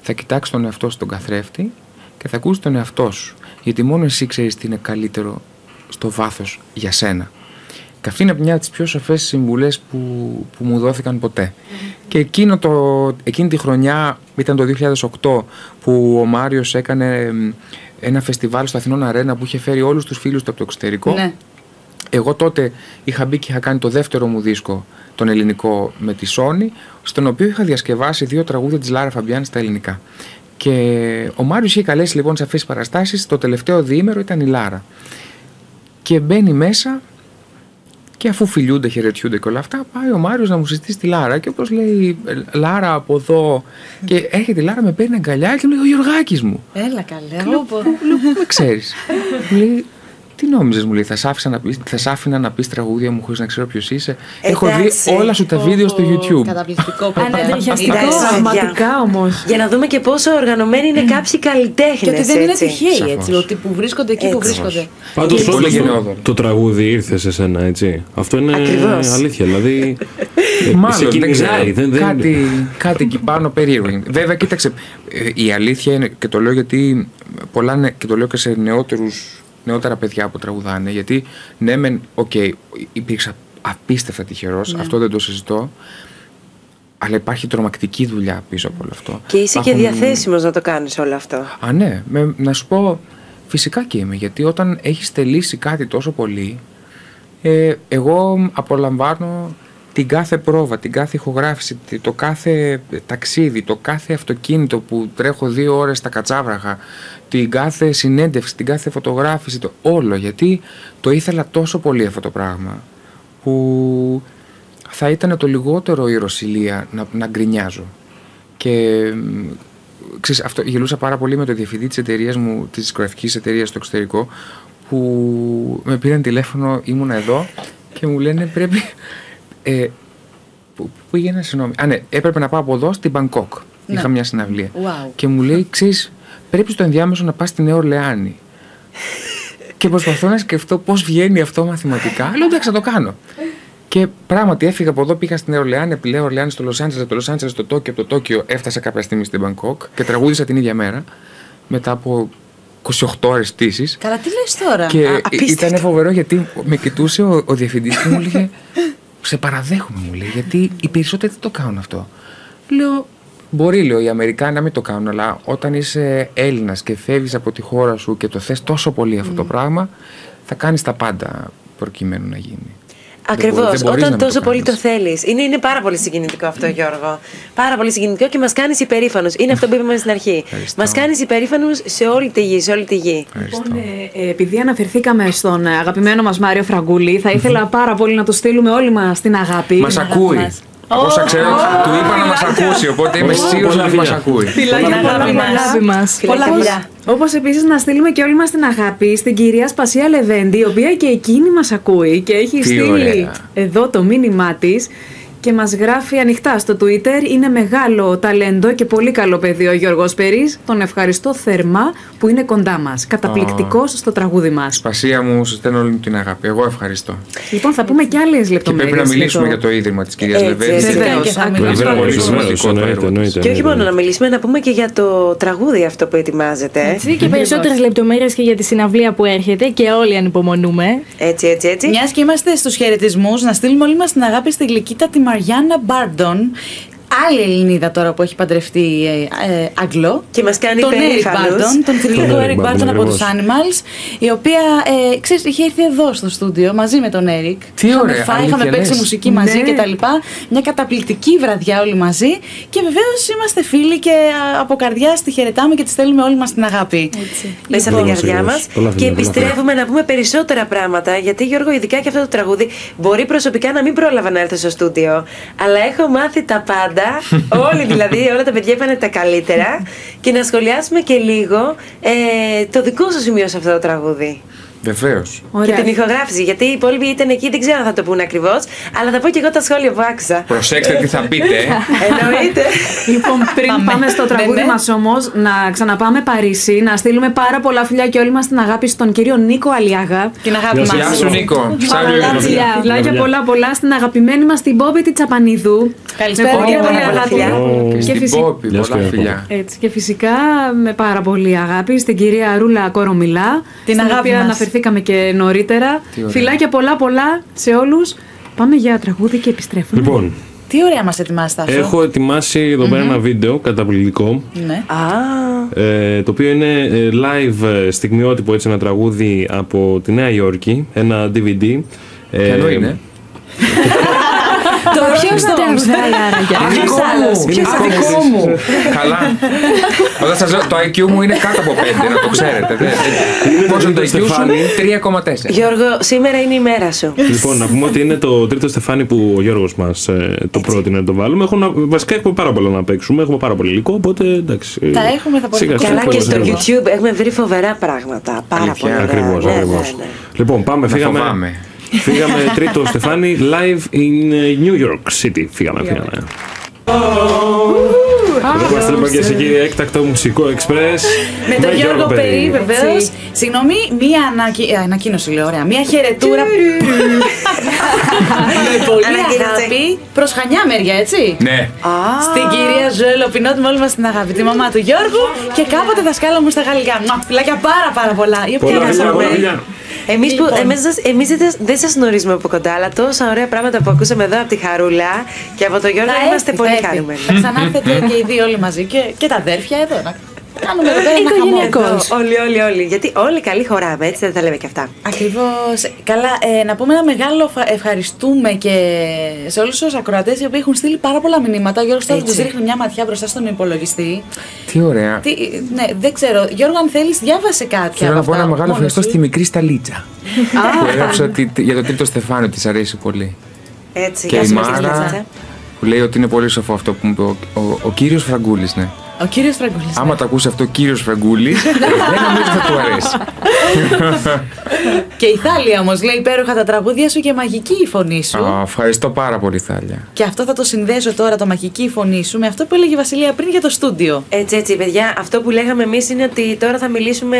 Θα κοιτάξει τον εαυτό σου στον καθρέφτη και θα ακούσει τον εαυτό σου. Γιατί μόνο εσύ ξέρεις τι είναι καλύτερο στο βάθος για σένα. Και αυτή είναι μια από τις πιο σοφές συμβουλές που, που μου δόθηκαν ποτέ. Και εκείνο το, εκείνη τη χρονιά, ήταν το 2008, που ο Μάριος έκανε μ, ένα φεστιβάλ στο Αθηνών Αρένα που είχε φέρει όλους τους φίλους του από το εξωτερικό. Ναι. Εγώ τότε είχα μπει και είχα κάνει το δεύτερο μου δίσκο, τον ελληνικό, με τη Sony, στον οποίο είχα διασκευάσει δύο τραγούδια της Λάρα Φαμπιάν στα ελληνικά. Και ο Μάριος είχε καλέσει λοιπόν σε αυτές τις παραστάσεις, το τελευταίο διήμερο ήταν η Λάρα. Και μπαίνει μέσα και αφού φιλιούνται, χαιρετιούνται και όλα αυτά, πάει ο Μάριος να μου συστήσει τη Λάρα. Και όπως λέει, «Ε, Λάρα από εδώ. Και έρχεται η Λάρα, με παίρνει αγκαλιά και μου λέει: Ο Γιωργάκης μου. Έλα καλέ. Λέω, Όπο. «Πού- λέω, Πού με ξέρεις. [laughs] μου λέει, Τι νόμιζε, μου λέει, θα σ' άφησα να πεις, θα σ' άφηνα να πει τραγούδια μου χωρί να ξέρω ποιο είσαι. Έχω δει Εντάξει. όλα σου τα βίντεο στο YouTube. Καταπληκτικό παιδιά. Ανατριχιαστικό, Εντάξει, παιδιά. πραγματικά όμω. Για να δούμε και πόσο οργανωμένοι είναι κάποιοι καλλιτέχνε. Και ότι δεν είναι τυχαίοι Σαφώς. έτσι, ότι που βρίσκονται εκεί που Έτσι. βρίσκονται. Πάντω Και- Πολύ όντω γενναιόδωρο. το, το τραγούδι ήρθε σε σένα, έτσι. Αυτό είναι Ακριβώς. αλήθεια. Δηλαδή. ε, σε Μάλλον, δεν κυνηγάει, ξέρω. δεν- δεν- κάτι, κάτι εκεί πάνω περίεργο είναι. Βέβαια, κοίταξε, ε, η αλήθεια είναι, και το λέω γιατί πολλά νε- και το λέω και σε νεότερους, νεότερα παιδιά που τραγουδάνε, γιατί ναι, μεν, οκ, υπήρξα απίστευτα τυχερός, Ναι. αυτό δεν το συζητώ, αλλά υπάρχει τρομακτική δουλειά πίσω από όλο αυτό. Και είσαι και Υπάρχουν- διαθέσιμος να το κάνεις όλο αυτό. Α, ναι. Με, να σου πω, φυσικά και είμαι. Γιατί όταν έχεις τελείσει κάτι τόσο πολύ, ε, εγώ απολαμβάνω την κάθε πρόβα, την κάθε ηχογράφηση, τη- το κάθε ταξίδι, το κάθε αυτοκίνητο που τρέχω δύο ώρες στα κατσάβραγα, την κάθε συνέντευξη, την κάθε φωτογράφηση, το όλο. Γιατί το ήθελα τόσο πολύ αυτό το πράγμα που θα ήταν το λιγότερο ηρωσιλία να, να γκρινιάζω. Και μ, ξέρεις, αυτό, γελούσα πάρα πολύ με το διευθυντή της εταιρείας μου, της δισκογραφικής εταιρείας στο εξωτερικό, που με πήραν τηλέφωνο, ήμουνα εδώ και μου λένε πρέπει... Ε, πού, πού πήγαινα, συγγνώμη. Α, ναι, έπρεπε να πάω από εδώ στην Μπαγκόκ. Ναι. Είχα μια συναυλία. Wow. Και μου λέει, ξέρεις, πρέπει στο ενδιάμεσο να πας στη Νέο Ορλεάνη. και προσπαθώ να σκεφτώ πώς βγαίνει αυτό μαθηματικά. Λέω, εντάξει, θα το κάνω. Και πράγματι έφυγα από εδώ, πήγα στην Νέο Ορλεάνη, από τη Νέο Ορλεάνης στο Λος Άντζελες, το Λος Άντζελες στο Τόκιο, από το Τόκιο έφτασα κάποια στιγμή στην Μπαγκόκ και τραγούδισα την ίδια μέρα μετά από 28 ώρες πτήση. Καλά, τι λες τώρα; Και Α, απίστευτο. ήταν φοβερό γιατί με κοιτούσε ο, ο διευθυντής και μου έλεγε Σε παραδέχομαι, μου λέει, γιατί οι περισσότεροι δεν το κάνουν αυτό. Λέω, Μπορεί, λέω, οι Αμερικάνοι να μην το κάνουν, αλλά όταν είσαι Έλληνας και φεύγεις από τη χώρα σου και το θες τόσο πολύ αυτό το πράγμα, θα κάνεις τα πάντα προκειμένου να γίνει. Δεν Ακριβώς. μπορεί- δεν μπορείς να Όταν μην τόσο πολύ το κάνεις. θέλεις. Είναι, είναι πάρα πολύ συγκινητικό αυτό, Γιώργο. Πάρα πολύ συγκινητικό και μας κάνεις υπερήφανους. Είναι αυτό που είπαμε στην αρχή. Ευχαριστώ. Μας κάνεις υπερήφανους σε όλη τη γη. Σε όλη τη γη. Ευχαριστώ. Λοιπόν, ε, ε, επειδή αναφερθήκαμε στον ε, αγαπημένο μας Μάριο Φραγκούλη, θα ήθελα πάρα πολύ να του στείλουμε όλοι μας την αγάπη. Μας ακούει. μας. Από όσα ξέρω, του είπα να μας ακούσει, οπότε είμαι σίγουρος Πολλά ότι μας φιλιά. ακούει. Φιλάκια την αγάπη μας. Αγάπη μας. Πολλά φιλιά. Όπως επίσης να στείλουμε και όλοι μας την αγάπη στην κυρία Σπασία Λεβέντη, η οποία και εκείνη μας ακούει και έχει Τι στείλει ωραία. εδώ το μήνυμά της και μας γράφει ανοιχτά στο Twitter. Είναι μεγάλο ταλέντο και πολύ καλό παιδί ο Γιώργος Περής. Τον ευχαριστώ θερμά που είναι κοντά μας. Καταπληκτικός στο τραγούδι μας. Σπασία μου, σου στέλνω όλη μου την αγάπη. Εγώ ευχαριστώ. Λοιπόν, θα πούμε και άλλες Και λεπτομέρειε. πρέπει να μιλήσουμε για το ίδρυμα της κυρίας Έτσι, Λεβέντη. έτσι. Βεβαίως, Και θα ακριβώς. μιλήσουμε. Πολύ Βεβαίως, σημαντικό το εννοείται, έργο εννοείται, της. Και όχι εννοείται. μόνο να μιλήσουμε, να πούμε και για το τραγούδι αυτό που ετοιμάζεται. Έτσι, και περισσότερες λεπτομέρειες και για τη συναυλία που έρχεται και όλοι ανυπομονούμε. Έτσι, έτσι, έτσι. Μιας και είμαστε στους χαιρετισμούς, να στείλουμε όλοι μας την αγάπη στη γλυκύτα τη Μαριάννα Μπάρντον. Άλλη Ελληνίδα τώρα που έχει παντρευτεί ε, ε, Αγγλό. Και μας κάνει τον Eric περήφανους. Barton, τον θρηλυκό Τον Eric Eric Barton, Barton από ακριβώς. τους Animals, η οποία ε, ξέρεις, είχε έρθει εδώ στο στούντιο μαζί με τον Eric. Τι είχαμε ωραία, φάει, αλήθεια είχαμε παίξει λες. μουσική μαζί Ναι. και τα λοιπά. Μια καταπληκτική βραδιά όλοι μαζί. Και βεβαίως είμαστε φίλοι και α, από καρδιά τη χαιρετάμε και τη στέλνουμε όλοι μας την αγάπη. Μέσα από την Πολλά καρδιά φιλιά, μας. πολλά Και φιλιά, πολλά επιστρέφουμε να πούμε περισσότερα πράγματα. Γιατί Γιώργο, ειδικά και αυτό το τραγούδι, μπορεί προσωπικά να μην πρόλαβα να έρθω στο στούντιο. Αλλά έχω μάθει τα πάντα. Όλοι δηλαδή, όλα τα παιδιά είπαν τα καλύτερα. και να σχολιάσουμε και λίγο ε, το δικό σου σημείο σε αυτό το τραγούδι. Βεβαίως. Και την ηχογράφηση. Γιατί οι υπόλοιποι ήταν εκεί, δεν ξέρω αν θα το πούνε ακριβώς. Αλλά θα πω και εγώ τα σχόλια που άκουσα. Προσέξτε τι θα πείτε. ε. [laughs] Εννοείται. Λοιπόν, πριν Πάμε. πάμε, στο τραγούδι Ναι, ναι. μας όμως, να ξαναπάμε Παρίσι, να στείλουμε πάρα πολλά φιλιά και όλοι μας την αγάπη στον κύριο Νίκο Αλιάγα. Την αγάπη Γεια μας. σου, Γεια σου, Νίκο. Σάλιο, Πολλά Νίκο. φιλιά. Φιλάκια Φιλιά. πολλά πολλά στην αγαπημένη μας την Μπόμπη τη Τσαπανίδου. Καλησπέρα, Με πολύ Μπόμπη. πολύ Πολλά αγάπη. φιλιά. Ω. Και Και στην φυσικά- Πόπη, Γεια σου, πολλά κύριε φιλιά. Έτσι και φυσικά με πάρα πολύ αγάπη στην κυρία Ρούλα Κορομιλά, Την στην αγάπη οποία μας. Αναφερθήκαμε και νωρίτερα. Τι ωραία. Φιλάκια πολλά πολλά σε όλους. Πάμε για τραγούδι και επιστρέφουμε. Λοιπόν, Τι ωραία μας ετοιμάσει, Τάσο. έχω ετοιμάσει εδώ πέρα ένα βίντεο καταπληκτικό. Ναι. Α, Ε, το οποίο είναι ε, live ε, στιγμιότυπο έτσι ένα τραγούδι από τη Νέα Υόρκη, ένα DVD. Ε, Ποιανό είναι. [laughs] [laughs] Το Ποιος ποιος θα τραγουδάει άραγε. Α, δικό μου! Ποιος Α, άλλος; δικό μου! Καλά. Όταν σας λέω, το IQ μου είναι κάτω από 5, να το ξέρετε. δεν- δεν- Πόσο είναι το το IQ σου; Στεφάνι. 3,4. Γιώργο, σήμερα είναι η μέρα σου. Λοιπόν, να πούμε ότι είναι το τρίτο στεφάνι που ο Γιώργος μας ε, το πρότεινε να το βάλουμε. Έχω να, βασικά έχουμε πάρα πολλά να παίξουμε, έχουμε πάρα πολύ υλικό, οπότε εντάξει. ε, Τα έχουμε, θα μπορούμε σιγά να σιγά Καλά και πολύ στο σιγά. YouTube έχουμε βρει φοβερά πράγματα. Πάρα Αλήθεια, πολύ ωραία. Ακριβώς, Ναι, ακριβώς. ναι, ναι. Λοιπόν, πάμε, Να φύγαμε. Φοβάμαι. Φύγαμε τρίτο στεφάνι, live in ε, New York City. Φύγαμε, φύγαμε. Εδώ είμαστε λοιπόν και σε κύριε έκτακτο μουσικό εξπρές Με τον Γιώργο Περί, βεβαίως. Έτσι. Συγγνώμη, μία ανακοι... ε, ανακοίνωση, λέω ωραία. Μία χαιρετούρα. με πολύ Ανακοίνωση. αγάπη προς Χανιά μεριά, έτσι. Ναι. Στην κυρία Ζωέλο Πινότη, με όλη μας την αγάπη. Τη μαμά του Γιώργου και κάποτε δασκάλα μου στα γαλλικά. Μα, φιλάκια πάρα πάρα πολλά. Η οποία Πολλά μας φιλιά, πολλά ακούει. φιλιά. Εμείς, που, Λοιπόν. εμείς, σας- εμείς δεν, δεν σας γνωρίζουμε από κοντά, αλλά τόσα ωραία πράγματα που ακούσαμε εδώ από τη Χαρούλα και από τον Γιώργο Θα είμαστε έρθει, πολύ θα έρθει. χαρούμενοι. Θα ξανάρθετε και οι δύο όλοι μαζί και, και τα αδέρφια εδώ. Να κάνουμε εδώ πέρα ένα χαμό. Οικογενειακός. Εδώ, όλοι, όλοι, όλοι. Γιατί όλοι καλοί χωράμε, έτσι δεν τα λέμε και αυτά. Ακριβώς. Καλά, ε, να πούμε ένα μεγάλο φα- ευχαριστούμε και σε όλους τους ακροατές οι οποίοι έχουν στείλει πάρα πολλά μηνύματα. Ο Γιώργος τώρα Έτσι. του ρίχνει μια ματιά μπροστά στον υπολογιστή. Τι ωραία. Τι, ναι, δεν ξέρω. Γιώργο, αν θέλεις, διάβασε κάτι. Θέλω από να πω αυτά ένα μεγάλο μόνος ευχαριστώ σου. στη μικρή Σταλίτσα. Που έγραψε ότι για το τρίτο Στεφάνιο της αρέσει πολύ. Έτσι, Και γεια η σου, Μάρα Χριστίνα. που λέει ότι είναι πολύ σοφό αυτό που μου είπε ο, ο, ο κύριος Φραγκούλης, ναι. Ο κύριος Φραγκούλη. Άμα το ακούσει αυτό ο κύριος Φραγκούλη, [laughs] δεν νομίζω θα του αρέσει. Και η Θάλια όμως λέει υπέροχα τα τραγούδια σου και μαγική η φωνή σου. Α, ευχαριστώ πάρα πολύ, Θάλια. Και αυτό θα το συνδέσω τώρα, το μαγική η φωνή σου, με αυτό που έλεγε η Βασιλεία πριν για το στούντιο. Έτσι, έτσι, παιδιά. Αυτό που λέγαμε εμείς είναι ότι τώρα θα μιλήσουμε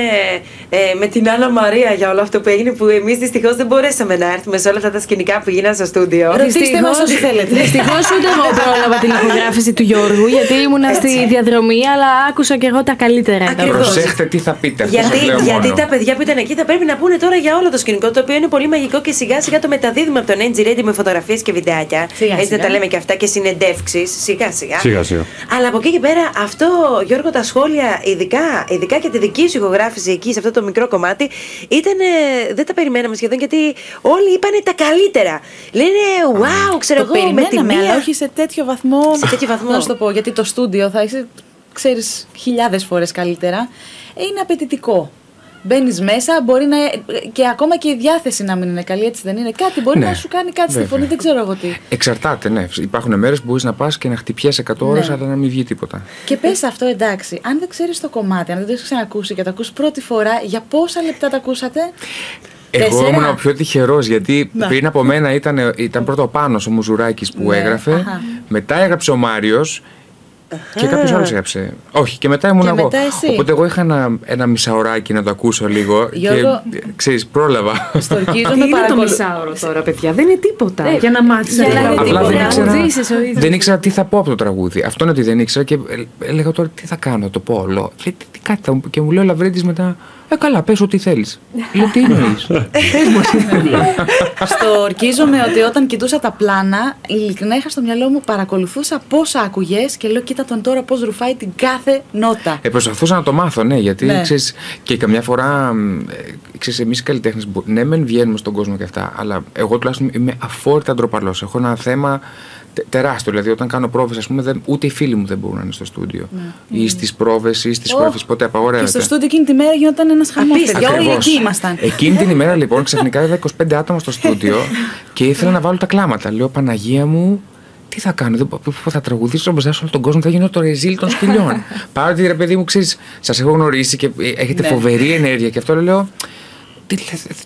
ε, με την Άννα Μαρία για όλο αυτό που έγινε. Που εμείς δυστυχώς δεν μπορέσαμε να έρθουμε σε όλα αυτά τα σκηνικά που γίνανε στο στούντιο. Ρωτήστε μας ό,τι θέλετε. Δυστυχώς ούτε εγώ πρόλαβα την ηχογράφηση του Γιώργου, γιατί ήμουνα στη διαδρομή, αλλά άκουσα και εγώ τα καλύτερα. εδώ. Ακριβώς. Προσέχτε τι θα πείτε. Αυτό Γιατί, σας λέω γιατί μόνο. τα παιδιά που ήταν εκεί θα πρέπει να πούνε τώρα για όλο το σκηνικό, το οποίο είναι πολύ μαγικό και σιγά σιγά το μεταδίδουμε από τον NG Radio με φωτογραφίες και βιντεάκια. Σιγά Έτσι σιγά. να τα λέμε και αυτά και συνεντεύξεις. Σιγά σιγά. Σιγά σιγά. Αλλά από εκεί και πέρα, αυτό Γιώργο, τα σχόλια, ειδικά, ειδικά και τη δική σου ηχογράφηση εκεί σε αυτό το μικρό κομμάτι, ήταν. Δεν τα περιμέναμε σχεδόν γιατί όλοι είπαν τα καλύτερα. Λένε, wow, ξέρω το εγώ, με τη περιμέναμε, μία. αλλά όχι σε τέτοιο βαθμό. Σε τέτοιο βαθμό. Να σου το πω, γιατί το στούντιο θα είσαι, ξέρεις, χιλιάδες φορές καλύτερα. Ε, Είναι απαιτητικό. μπαίνεις μέσα, μπορεί να. και ακόμα και η διάθεση να μην είναι καλή, έτσι δεν είναι. Κάτι μπορεί Ναι, να σου κάνει κάτι στη βέβαια. φωνή, δεν ξέρω εγώ τι. Εξαρτάται, ναι. Υπάρχουν μέρες που μπορείς να πας και να χτυπιέσαι 100 ώρες, Ναι. αλλά να μην βγει τίποτα. Και πες αυτό εντάξει, αν δεν ξέρεις το κομμάτι, αν δεν το έχεις ξανακούσει και το ακούς πρώτη φορά, για πόσα λεπτά το ακούσατε; Εγώ Τέσσερα. ήμουν ο πιο τυχερός γιατί Να. πριν από μένα ήταν, ήταν πρώτο ο Πάνος ο Μουζουράκης που Ναι, έγραφε. αχα. Μετά έγραψε ο Μάριος. Και κάποιος άλλος έγραψε. Όχι, και μετά ήμουν Και εγώ. μετά εσύ. Οπότε εγώ είχα ένα, ένα μισάωράκι να το ακούσω λίγο. Γιώργο- Και ξέρεις, πρόλαβα. Στορκίζομαι Τι είναι το παρακολου- μισάωρο τώρα, παιδιά, δεν είναι τίποτα. Ε, για να μάθεις για να ένα είναι τραγούδι. Απλά δεν να ήξερα, τραγουδήσεις ο ίδιος. δεν ήξερα τι θα πω από το τραγούδι. Αυτό είναι ότι δεν ήξερα και ε, έλεγα τώρα τι θα κάνω, το πω όλο. Και, τι, τι, κάτι θα μου πει; και μου λέει ο Λαβρέντης μετά, Ε, καλά, πες ό,τι θέλεις. Λέω, τι εννοείς; Πες μου εσύ. Στορκίζομαι ότι όταν κοιτούσα τα πλάνα, ειλικρινά είχα στο μυαλό μου, παρακολουθούσα πόσα άκουγες και λέω: Κοίτα τον τώρα πώς ρουφάει την κάθε νότα. Ε, προσπαθούσα να το μάθω, ναι, γιατί Ναι. ξέρεις, και καμιά φορά, μ, ε, ξέρεις, εμείς οι καλλιτέχνες, μπο- ναι, μεν βγαίνουμε στον κόσμο και αυτά, αλλά εγώ τουλάχιστον είμαι αφόρητα ντροπαλός. Έχω ένα θέμα τε- τεράστιο. Δηλαδή, όταν κάνω πρόβες, ας πούμε, δεν, ούτε οι φίλοι μου δεν μπορούν να είναι στο στούντιο. Ή στις πρόβες ή στις Ω, χορεύσεις, ποτέ Ναι. Και απαγορεύεται. στο στούντιο εκείνη τη μέρα γινόταν ένας χαμός. Απίστευτο. Παιδιά, όλοι Ακριβώς. εκεί ήμασταν. Εκείνη την ημέρα λοιπόν ξαφνικά είδα 25 άτομα στο [laughs] στούντιο και ήθελα να βάλω τα κλάματα. Λέω Παναγία μου, τι θα κάνω, δεν, πού- πού θα τραγουδήσω μπροστά σε όλο τον κόσμο, θα γίνω το ρεζίλ των σκυλιών. [laughs] Παρότι ρε παιδί μου, ξέρεις, σας έχω γνωρίσει και ε, έχετε Ναι. φοβερή ενέργεια και αυτό λέω. Τι,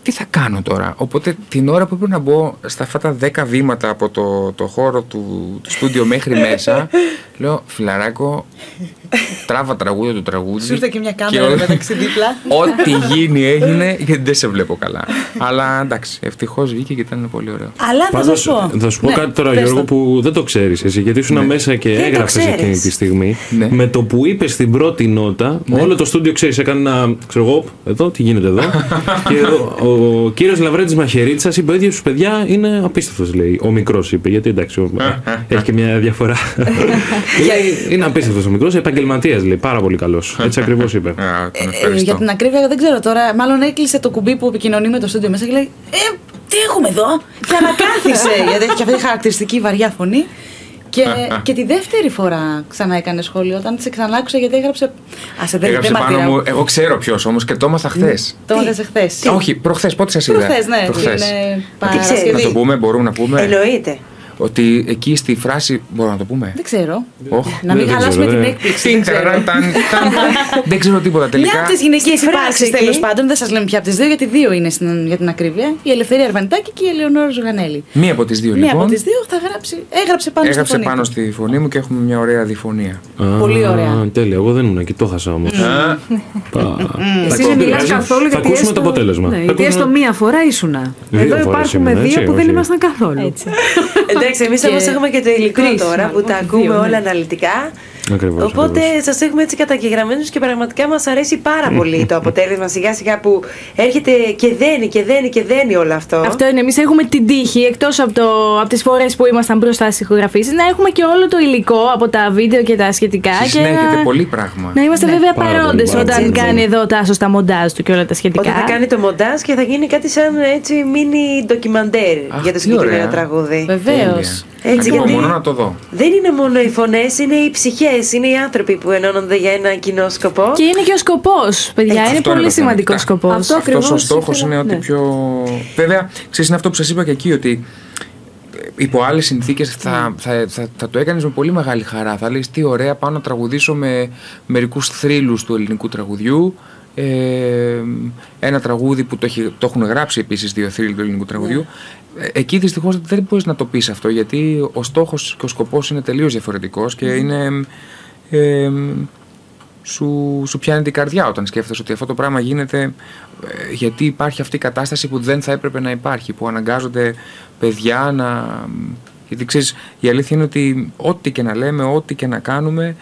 τι θα κάνω τώρα; Οπότε την ώρα που έπρεπε να μπω στα αυτά τα 10 βήματα από το, το χώρο του, του στούντιο μέχρι μέσα, [laughs] λέω φιλαράκο, τράβα τραγούδια του τραγούδι. Σου ήρθε και μια και κάμερα ό- μεταξύ δίπλα. [laughs] Ό,τι γίνει έγινε γιατί δεν σε βλέπω καλά. Αλλά εντάξει, ευτυχώς βγήκε και ήταν πολύ ωραίο. Αλλά θα Πάντως, σα πω. θα σου πω Ναι, κάτι τώρα, πες Γιώργο, το. που δεν το ξέρεις εσύ. Γιατί ήσουν μέσα και Δεν το έγραψε ξέρεις. εκείνη τη στιγμή. Ναι. Με το που είπες την πρώτη νότα, όλο το στούντιο ξέρεις, έκανε ένα. ξέρω εγώ, εδώ, τι γίνεται εδώ. [laughs] και ο, ο κύριος Λαβρέντης Μαχαιρίτσας είπε ο ίδιος του παιδιά είναι απίστευτος, λέει. Ο μικρός είπε, γιατί εντάξει, ο- έχει και μια διαφορά. [laughs] λέει, είναι απίστευτος ο μικρός, επαγγελματία, λέει. Πάρα πολύ καλός. Έτσι ακριβώς είπε. [laughs] Α, τον Ε, ευχαριστώ. για την ακρίβεια δεν ξέρω τώρα. Μάλλον έκλεισε το κουμπί που επικοινωνεί με το στούντιο μέσα και λέει Ε, τι έχουμε εδώ; Και ανακάθισε. [laughs] γιατί έχει και αυτή τη χαρακτηριστική βαριά φωνή. Και, [laughs] και τη δεύτερη φορά ξανά έκανε σχόλιο. Όταν σε ξανάκουσα γιατί έγραψε. Α, σε δεν Έγραψε δεν πάνω μου, εγώ ξέρω ποιος όμως και το έμαθα χθες. Το έμαθες χθες. Όχι, προχθές, πότε σας είδα; Προχθές, ναι. Προχθές. Είναι ξέρεις. Να το Παρασκευή. πούμε, μπορούμε να πούμε. Εννοείται. Ότι εκεί στη φράση. Μπορούμε να το πούμε; Δεν ξέρω. Όχ. Να μην δεν χαλάσουμε ξέρω, την ε. έκπληξη. Δεν Τιν, ξέρω. τεραν, ταν, ταν. Δεν ξέρω τίποτα Μια τελικά. από τις γυναικείε Στη φράση υπάρξεις εκεί. τέλο πάντων, δεν σας λέμε πια από τις δύο, γιατί δύο είναι στην, για την ακρίβεια. Η Ελευθερία Αρβανιτάκη και η Ελεονόρα Ζωγανέλη. Μία από τις δύο Μία από λοιπόν. τις δύο θα γράψει, έγραψε πάνω στη Έγραψε φωνή. πάνω του. στη φωνή μου και έχουμε μια ωραία διφωνία. Α, Πολύ ωραία. Τέλεια, εγώ δεν ήμουν εκεί, το χάσα όμως. Εσύ δεν μιλάς καθόλου Θα γιατί. ακούσουμε έστω- το αποτέλεσμα. Ναι, Θα γιατί έστω ακούσουμε- μία φορά ήσουνα. Δύο Εδώ φορές υπάρχουμε ήμουν, δύο έτσι, που δεν όχι. ήμασταν καθόλου. [laughs] Έτσι. Εντάξει, εμείς Και όμω έχουμε και το υλικό τρεις, τώρα μάλλον, που τα όχι, ακούμε δύο, ναι. όλα αναλυτικά. Ακριβώς, Οπότε ακριβώς. σας έχουμε έτσι καταγεγραμμένους και πραγματικά μας αρέσει πάρα πολύ το αποτέλεσμα σιγά σιγά που έρχεται και δένει και δένει και δένει όλο αυτό. Αυτό είναι. Εμείς έχουμε την τύχη, εκτός από, το, από τις φορές που ήμασταν μπροστά στις ηχογραφήσεις, να έχουμε και όλο το υλικό από τα βίντεο και τα σχετικά. και Συνέχεται να, πολύ πράγμα. να είμαστε βέβαια Πάρα πολύ, παρόντες πάρα όταν πολύ. κάνει εδώ τα σωστά μοντάζ του και όλα τα σχετικά. Ότι θα κάνει το μοντάζ και θα γίνει κάτι σαν έτσι μίνι ντοκιμαντέρ Αχ, για το τι συγκεκριμένο ωραία. τραγούδι. Βεβαίως. Τέλεια. Έτσι, Εγώ γιατί- μόνο να το δω. Δεν είναι μόνο οι φωνές, είναι οι ψυχέ, είναι οι άνθρωποι που ενώνονται για ένα κοινό σκοπό. Και είναι και ο σκοπός, παιδιά. είναι Αυτό πολύ το σημαντικός θέμα. σκοπός. Αυτό Αυτός ακριβώς ο στόχος ήθελα, είναι ότι ναι. πιο. Βέβαια, ξέρεις, είναι αυτό που σας είπα και εκεί, ότι ε, υπό άλλες συνθήκες θα, θα, θα, θα το έκανες με πολύ μεγάλη χαρά. Θα λες τι ωραία, πάω να τραγουδήσω με μερικούς θρύλους του ελληνικού τραγουδιού. Ε, ένα τραγούδι που το, έχει, το έχουν γράψει επίσης δύο θρύλοι του ελληνικού τραγουδιού. Ε, εκεί δυστυχώς δεν μπορείς να το πεις αυτό γιατί ο στόχος και ο σκοπός είναι τελείως διαφορετικός και είναι. Ε, σου, σου πιάνει την καρδιά όταν σκέφτεσαι ότι αυτό το πράγμα γίνεται ε, γιατί υπάρχει αυτή η κατάσταση που δεν θα έπρεπε να υπάρχει, που αναγκάζονται παιδιά να... Γιατί ξέρεις, η αλήθεια είναι ότι ό,τι και να λέμε, ό,τι και να κάνουμε,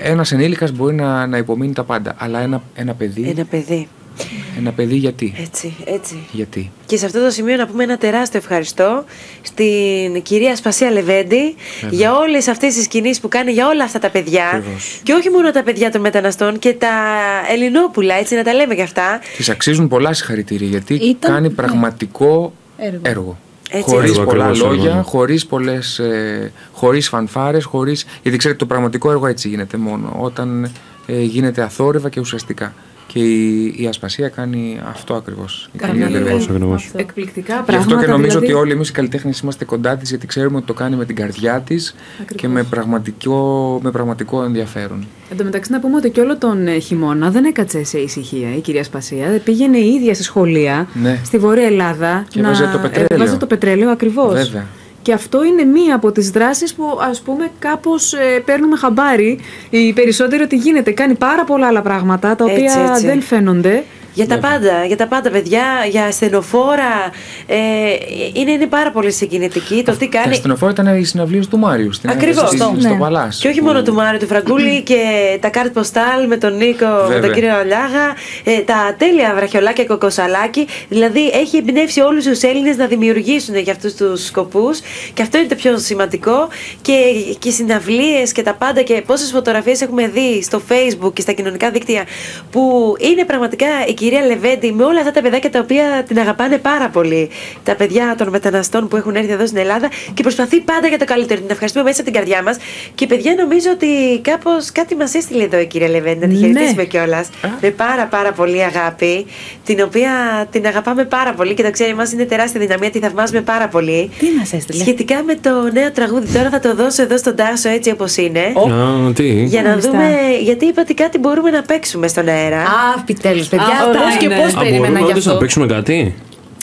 ε, ένας ενήλικας μπορεί να, να υπομείνει τα πάντα. Αλλά ένα, ένα παιδί, Ένα παιδί. Ένα παιδί γιατί; Έτσι, έτσι. Γιατί; Και σε αυτό το σημείο να πούμε ένα τεράστιο ευχαριστώ στην κυρία Σπασία Λεβέντη για όλες αυτές τις κινήσεις που κάνει για όλα αυτά τα παιδιά. Ακριβώς. Και όχι μόνο τα παιδιά των μεταναστών και τα Ελληνόπουλα, έτσι να τα λέμε και αυτά. Της αξίζουν πολλά συγχαρητήρια γιατί Ήταν- κάνει ναι. πραγματικό Έργο. έργο. Έτσι, χωρίς έτσι. πολλά Ακριβώς, λόγια, ακριβώς. χωρίς πολλές, ε, χωρίς φανφάρες, χωρίς... Γιατί ξέρετε το πραγματικό έργο έτσι γίνεται μόνο, όταν ε, γίνεται αθόρυβα και ουσιαστικά. Και Και η, η ασπασία κάνει αυτό ακριβώς. Κάνει Ακριβώς, ακριβώς. Εκπληκτικά Γι' πράγματα. αυτό και νομίζω δηλαδή, ότι όλοι εμείς οι καλλιτέχνες είμαστε κοντά της, γιατί ξέρουμε ότι το κάνει με την καρδιά της και με πραγματικό, με πραγματικό ενδιαφέρον. Εν τω μεταξύ να πούμε ότι και όλο τον ε, χειμώνα δεν έκατσε σε ησυχία η κυρία Σπασία. Πήγαινε η ίδια σε σχολεία Ναι. στη Βόρεια Ελλάδα. Και έβαζε το πετρέλαιο. Έβαζε το πετρέλαιο ακριβώς. Βέβαια. Και αυτό είναι μία από τις δράσεις που ας πούμε κάπως ε, παίρνουμε χαμπάρι οι περισσότεροι ότι γίνεται. Κάνει πάρα πολλά άλλα πράγματα τα οποία Έτσι, έτσι. δεν φαίνονται. Για τα πάντα, για τα πάντα, παιδιά, για ασθενοφόρα. Ε, είναι, είναι πάρα πολύ συγκινητική το τι Τα κάνει. ασθενοφόρα ήταν οι συναυλίες του Μάριου στην Ακριβώς. στη- Το- στο ναι. Παλάς. Και όχι μόνο του Μάριου του Φραγκούλη [clears throat] και τα κάρτ ποστάλ με τον Νίκο, με Βέβαια. τον κύριο Αλιάγα, ε, τα τέλεια βραχιολάκια κοκοσαλάκι. Δηλαδή έχει εμπνεύσει όλους τους Έλληνες να δημιουργήσουν για αυτούς τους σκοπούς. Και αυτό είναι το πιο σημαντικό. Και, και οι συναυλίες και τα πάντα και πόσες φωτογραφίες έχουμε δει στο Facebook και στα κοινωνικά δίκτυα που είναι πραγματικά η κυρία Λεβέντη με όλα αυτά τα παιδάκια τα οποία την αγαπάνε πάρα πολύ. Τα παιδιά των μεταναστών που έχουν έρθει εδώ στην Ελλάδα και προσπαθεί πάντα για το καλύτερο. Την ευχαριστούμε μέσα από την καρδιά μας. Και παιδιά, νομίζω ότι κάπως κάτι μας έστειλε εδώ η κυρία Λεβέντη να τη Ναι. χαιρετήσουμε κιόλας. Με πάρα πάρα πολύ αγάπη, την οποία την αγαπάμε πάρα πολύ και το ξέρει, μα είναι τεράστια δυναμία, τη θαυμάζουμε πάρα πολύ. Τι μας έστειλε; Σχετικά με το νέο τραγούδι, τώρα θα το δώσω εδώ στον Τάσο έτσι όπως είναι. Α, τι; Για να Μάλιστα. δούμε, γιατί είπα ότι κάτι μπορούμε να παίξουμε στον αέρα. Α, επιτέλους, παιδιά. Α, ωραία Πώ και είναι. πώς Α, περίμενα μπορούμε γι' όντως να αυτό. παίξουμε κάτι;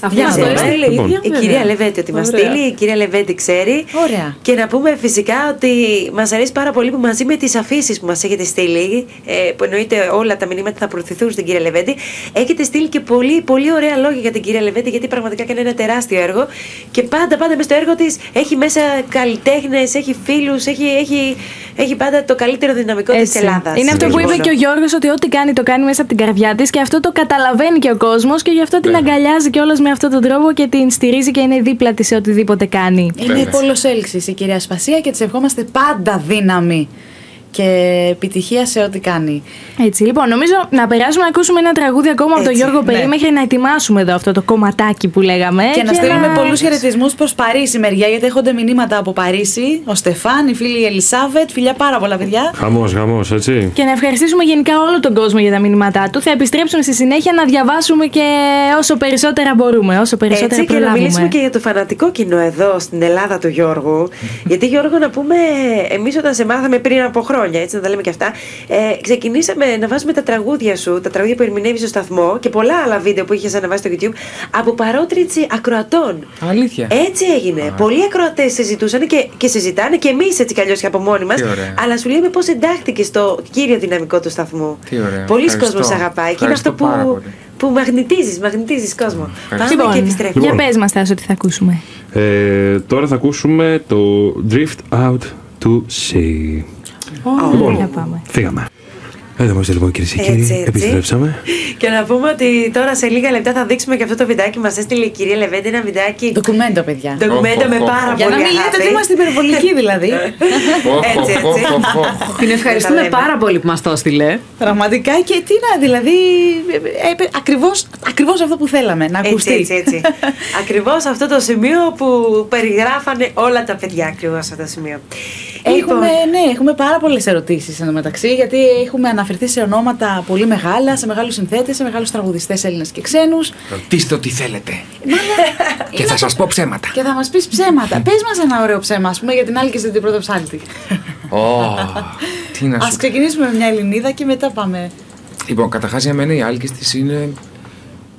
Αυτό Για μας το δούμε. έστειλε η Λοιπόν. ίδια. Η βέβαια. κυρία Λεβέντη ότι μας Ωραία. στείλει, η κυρία Λεβέντη ξέρει. Ωραία. Και να πούμε φυσικά ότι μας αρέσει πάρα πολύ που μαζί με τις αφήσεις που μας έχετε στείλει, ε, που εννοείται όλα τα μηνύματα θα προωθηθούν στην κυρία Λεβέντη, έχετε στείλει και πολύ, πολύ ωραία λόγια για την κυρία Λεβέντη, γιατί πραγματικά κάνει ένα τεράστιο έργο. Και πάντα, πάντα μες στο έργο της έχει μέσα καλλιτέχνες, έχει φίλους, έχει, έχει, έχει πάντα το καλύτερο δυναμικό της Έτσι. Ελλάδας. Είναι αυτό που είπε και ο Γιώργος, ότι ό,τι κάνει το κάνει μέσα από την καρδιά της και αυτό το καταλαβαίνει και ο κόσμος και γι' αυτό την Βέβαια. αγκαλιάζει κιόλας με αυτόν τον τρόπο και την στηρίζει και είναι δίπλα της σε οτιδήποτε κάνει. Είναι Βέβαια. πόλος έλξης η κυρία Σπασία και της ευχόμαστε πάντα δύναμη και επιτυχία σε ό,τι κάνει. Έτσι, λοιπόν, νομίζω να περάσουμε να ακούσουμε ένα τραγούδι ακόμα από τον Έτσι, Γιώργο Περί ναι. μέχρι να ετοιμάσουμε εδώ αυτό το κομματάκι που λέγαμε. Και να στείλουμε πολλούς χαιρετισμούς προς Παρίσι μεριά, γιατί έχονται μηνύματα από Παρίσι. Ο Στεφάν, η φίλη η Ελισάβετ, φιλιά πάρα πολλά παιδιά. Χαμός, χαμός, έτσι. Και να ευχαριστήσουμε γενικά όλο τον κόσμο για τα μηνύματά του. Θα επιστρέψουμε στη συνέχεια να διαβάσουμε και όσο περισσότερα μπορούμε, όσο περισσότερα Έτσι και να προλάβουμε. μιλήσουμε και για το φανατικό κοινό εδώ στην Ελλάδα του Γιώργου. [laughs] Γιατί Γιώργο να πούμε, εμείς όταν σε μάθαμε πριν από χρόνια, έτσι να τα λέμε και αυτά, ε, ξεκινήσαμε να βάζουμε τα τραγούδια σου, τα τραγούδια που ερμηνεύεις στο σταθμό και πολλά άλλα βίντεο που είχες αναβάσει στο YouTube από παρότριτσι ακροατών. Αλήθεια. Έτσι έγινε. Πολλοί ακροατές συζητούσαν και, και συζητάνε και εμείς έτσι κι αλλιώς και από μόνοι μας. Τι ωραία. Αλλά σου λέμε πώς εντάχθηκε στο κύριο δυναμικό του σταθμού. Τι ωραία. Πολλοί Ευχαριστώ. κόσμος αγαπάει και είναι Ευχαριστώ αυτό πάρα που, πολύ. που μαγνητίζεις, μαγνητίζεις κόσμο. Ευχαριστώ. Πάμε και Λοιπόν, επιστρέφουμε. για πες μας Τάσο τι θα ακούσουμε. Ε, τώρα θα ακούσουμε το Drift Out to Sea. Λοιπόν, για πάμε. φύγαμε. Εδώ είμαστε λοιπόν κυρίες και Έτσι, κύριοι. έτσι. Επιστρέψαμε. Και να πούμε ότι τώρα σε λίγα λεπτά θα δείξουμε και αυτό το βιντεάκι μας έστειλε η κυρία Λεβέντη. Ένα βιντάκι. Ντοκουμέντο, παιδιά. Ντοκουμέντο με Οχ, οχ, πάρα οχ. Για να πολύ μην λέτε αγάπη. ότι είμαστε υπερβολικοί δηλαδή. Οχ, [laughs] Έτσι, οχ, έτσι. οχ, οχ, οχ. Την ευχαριστούμε λέμε. πάρα πολύ που μας το έστειλε. Πραγματικά και τι να, δηλαδή. Ε, ε, ακριβώς, ακριβώς αυτό που θέλαμε, να Έτσι, ακουστεί. έτσι, έτσι. [laughs] Ακριβώς αυτό το σημείο που περιγράφανε όλα τα παιδιά. Ακριβώς αυτό το σημείο. Έχουμε, Λοιπόν, ναι, έχουμε πάρα πολλές ερωτήσεις μεταξύ, γιατί έχουμε αναφερθεί σε ονόματα πολύ μεγάλα, σε μεγάλους συνθέτες, σε μεγάλους τραγουδιστές Έλληνες και ξένους. Ρωτήστε ό,τι θέλετε. [laughs] Και θα σας πω ψέματα. Και θα μας πεις ψέματα. Πες μας ένα ωραίο ψέμα, ας πούμε, για την άλλη και την πρώτη ψάλτη. Ω, [laughs] Τι να Α σου ξεκινήσουμε με μια Ελληνίδα και μετά πάμε. Λοιπόν, καταρχάς για μένα η Άλκη τη είναι,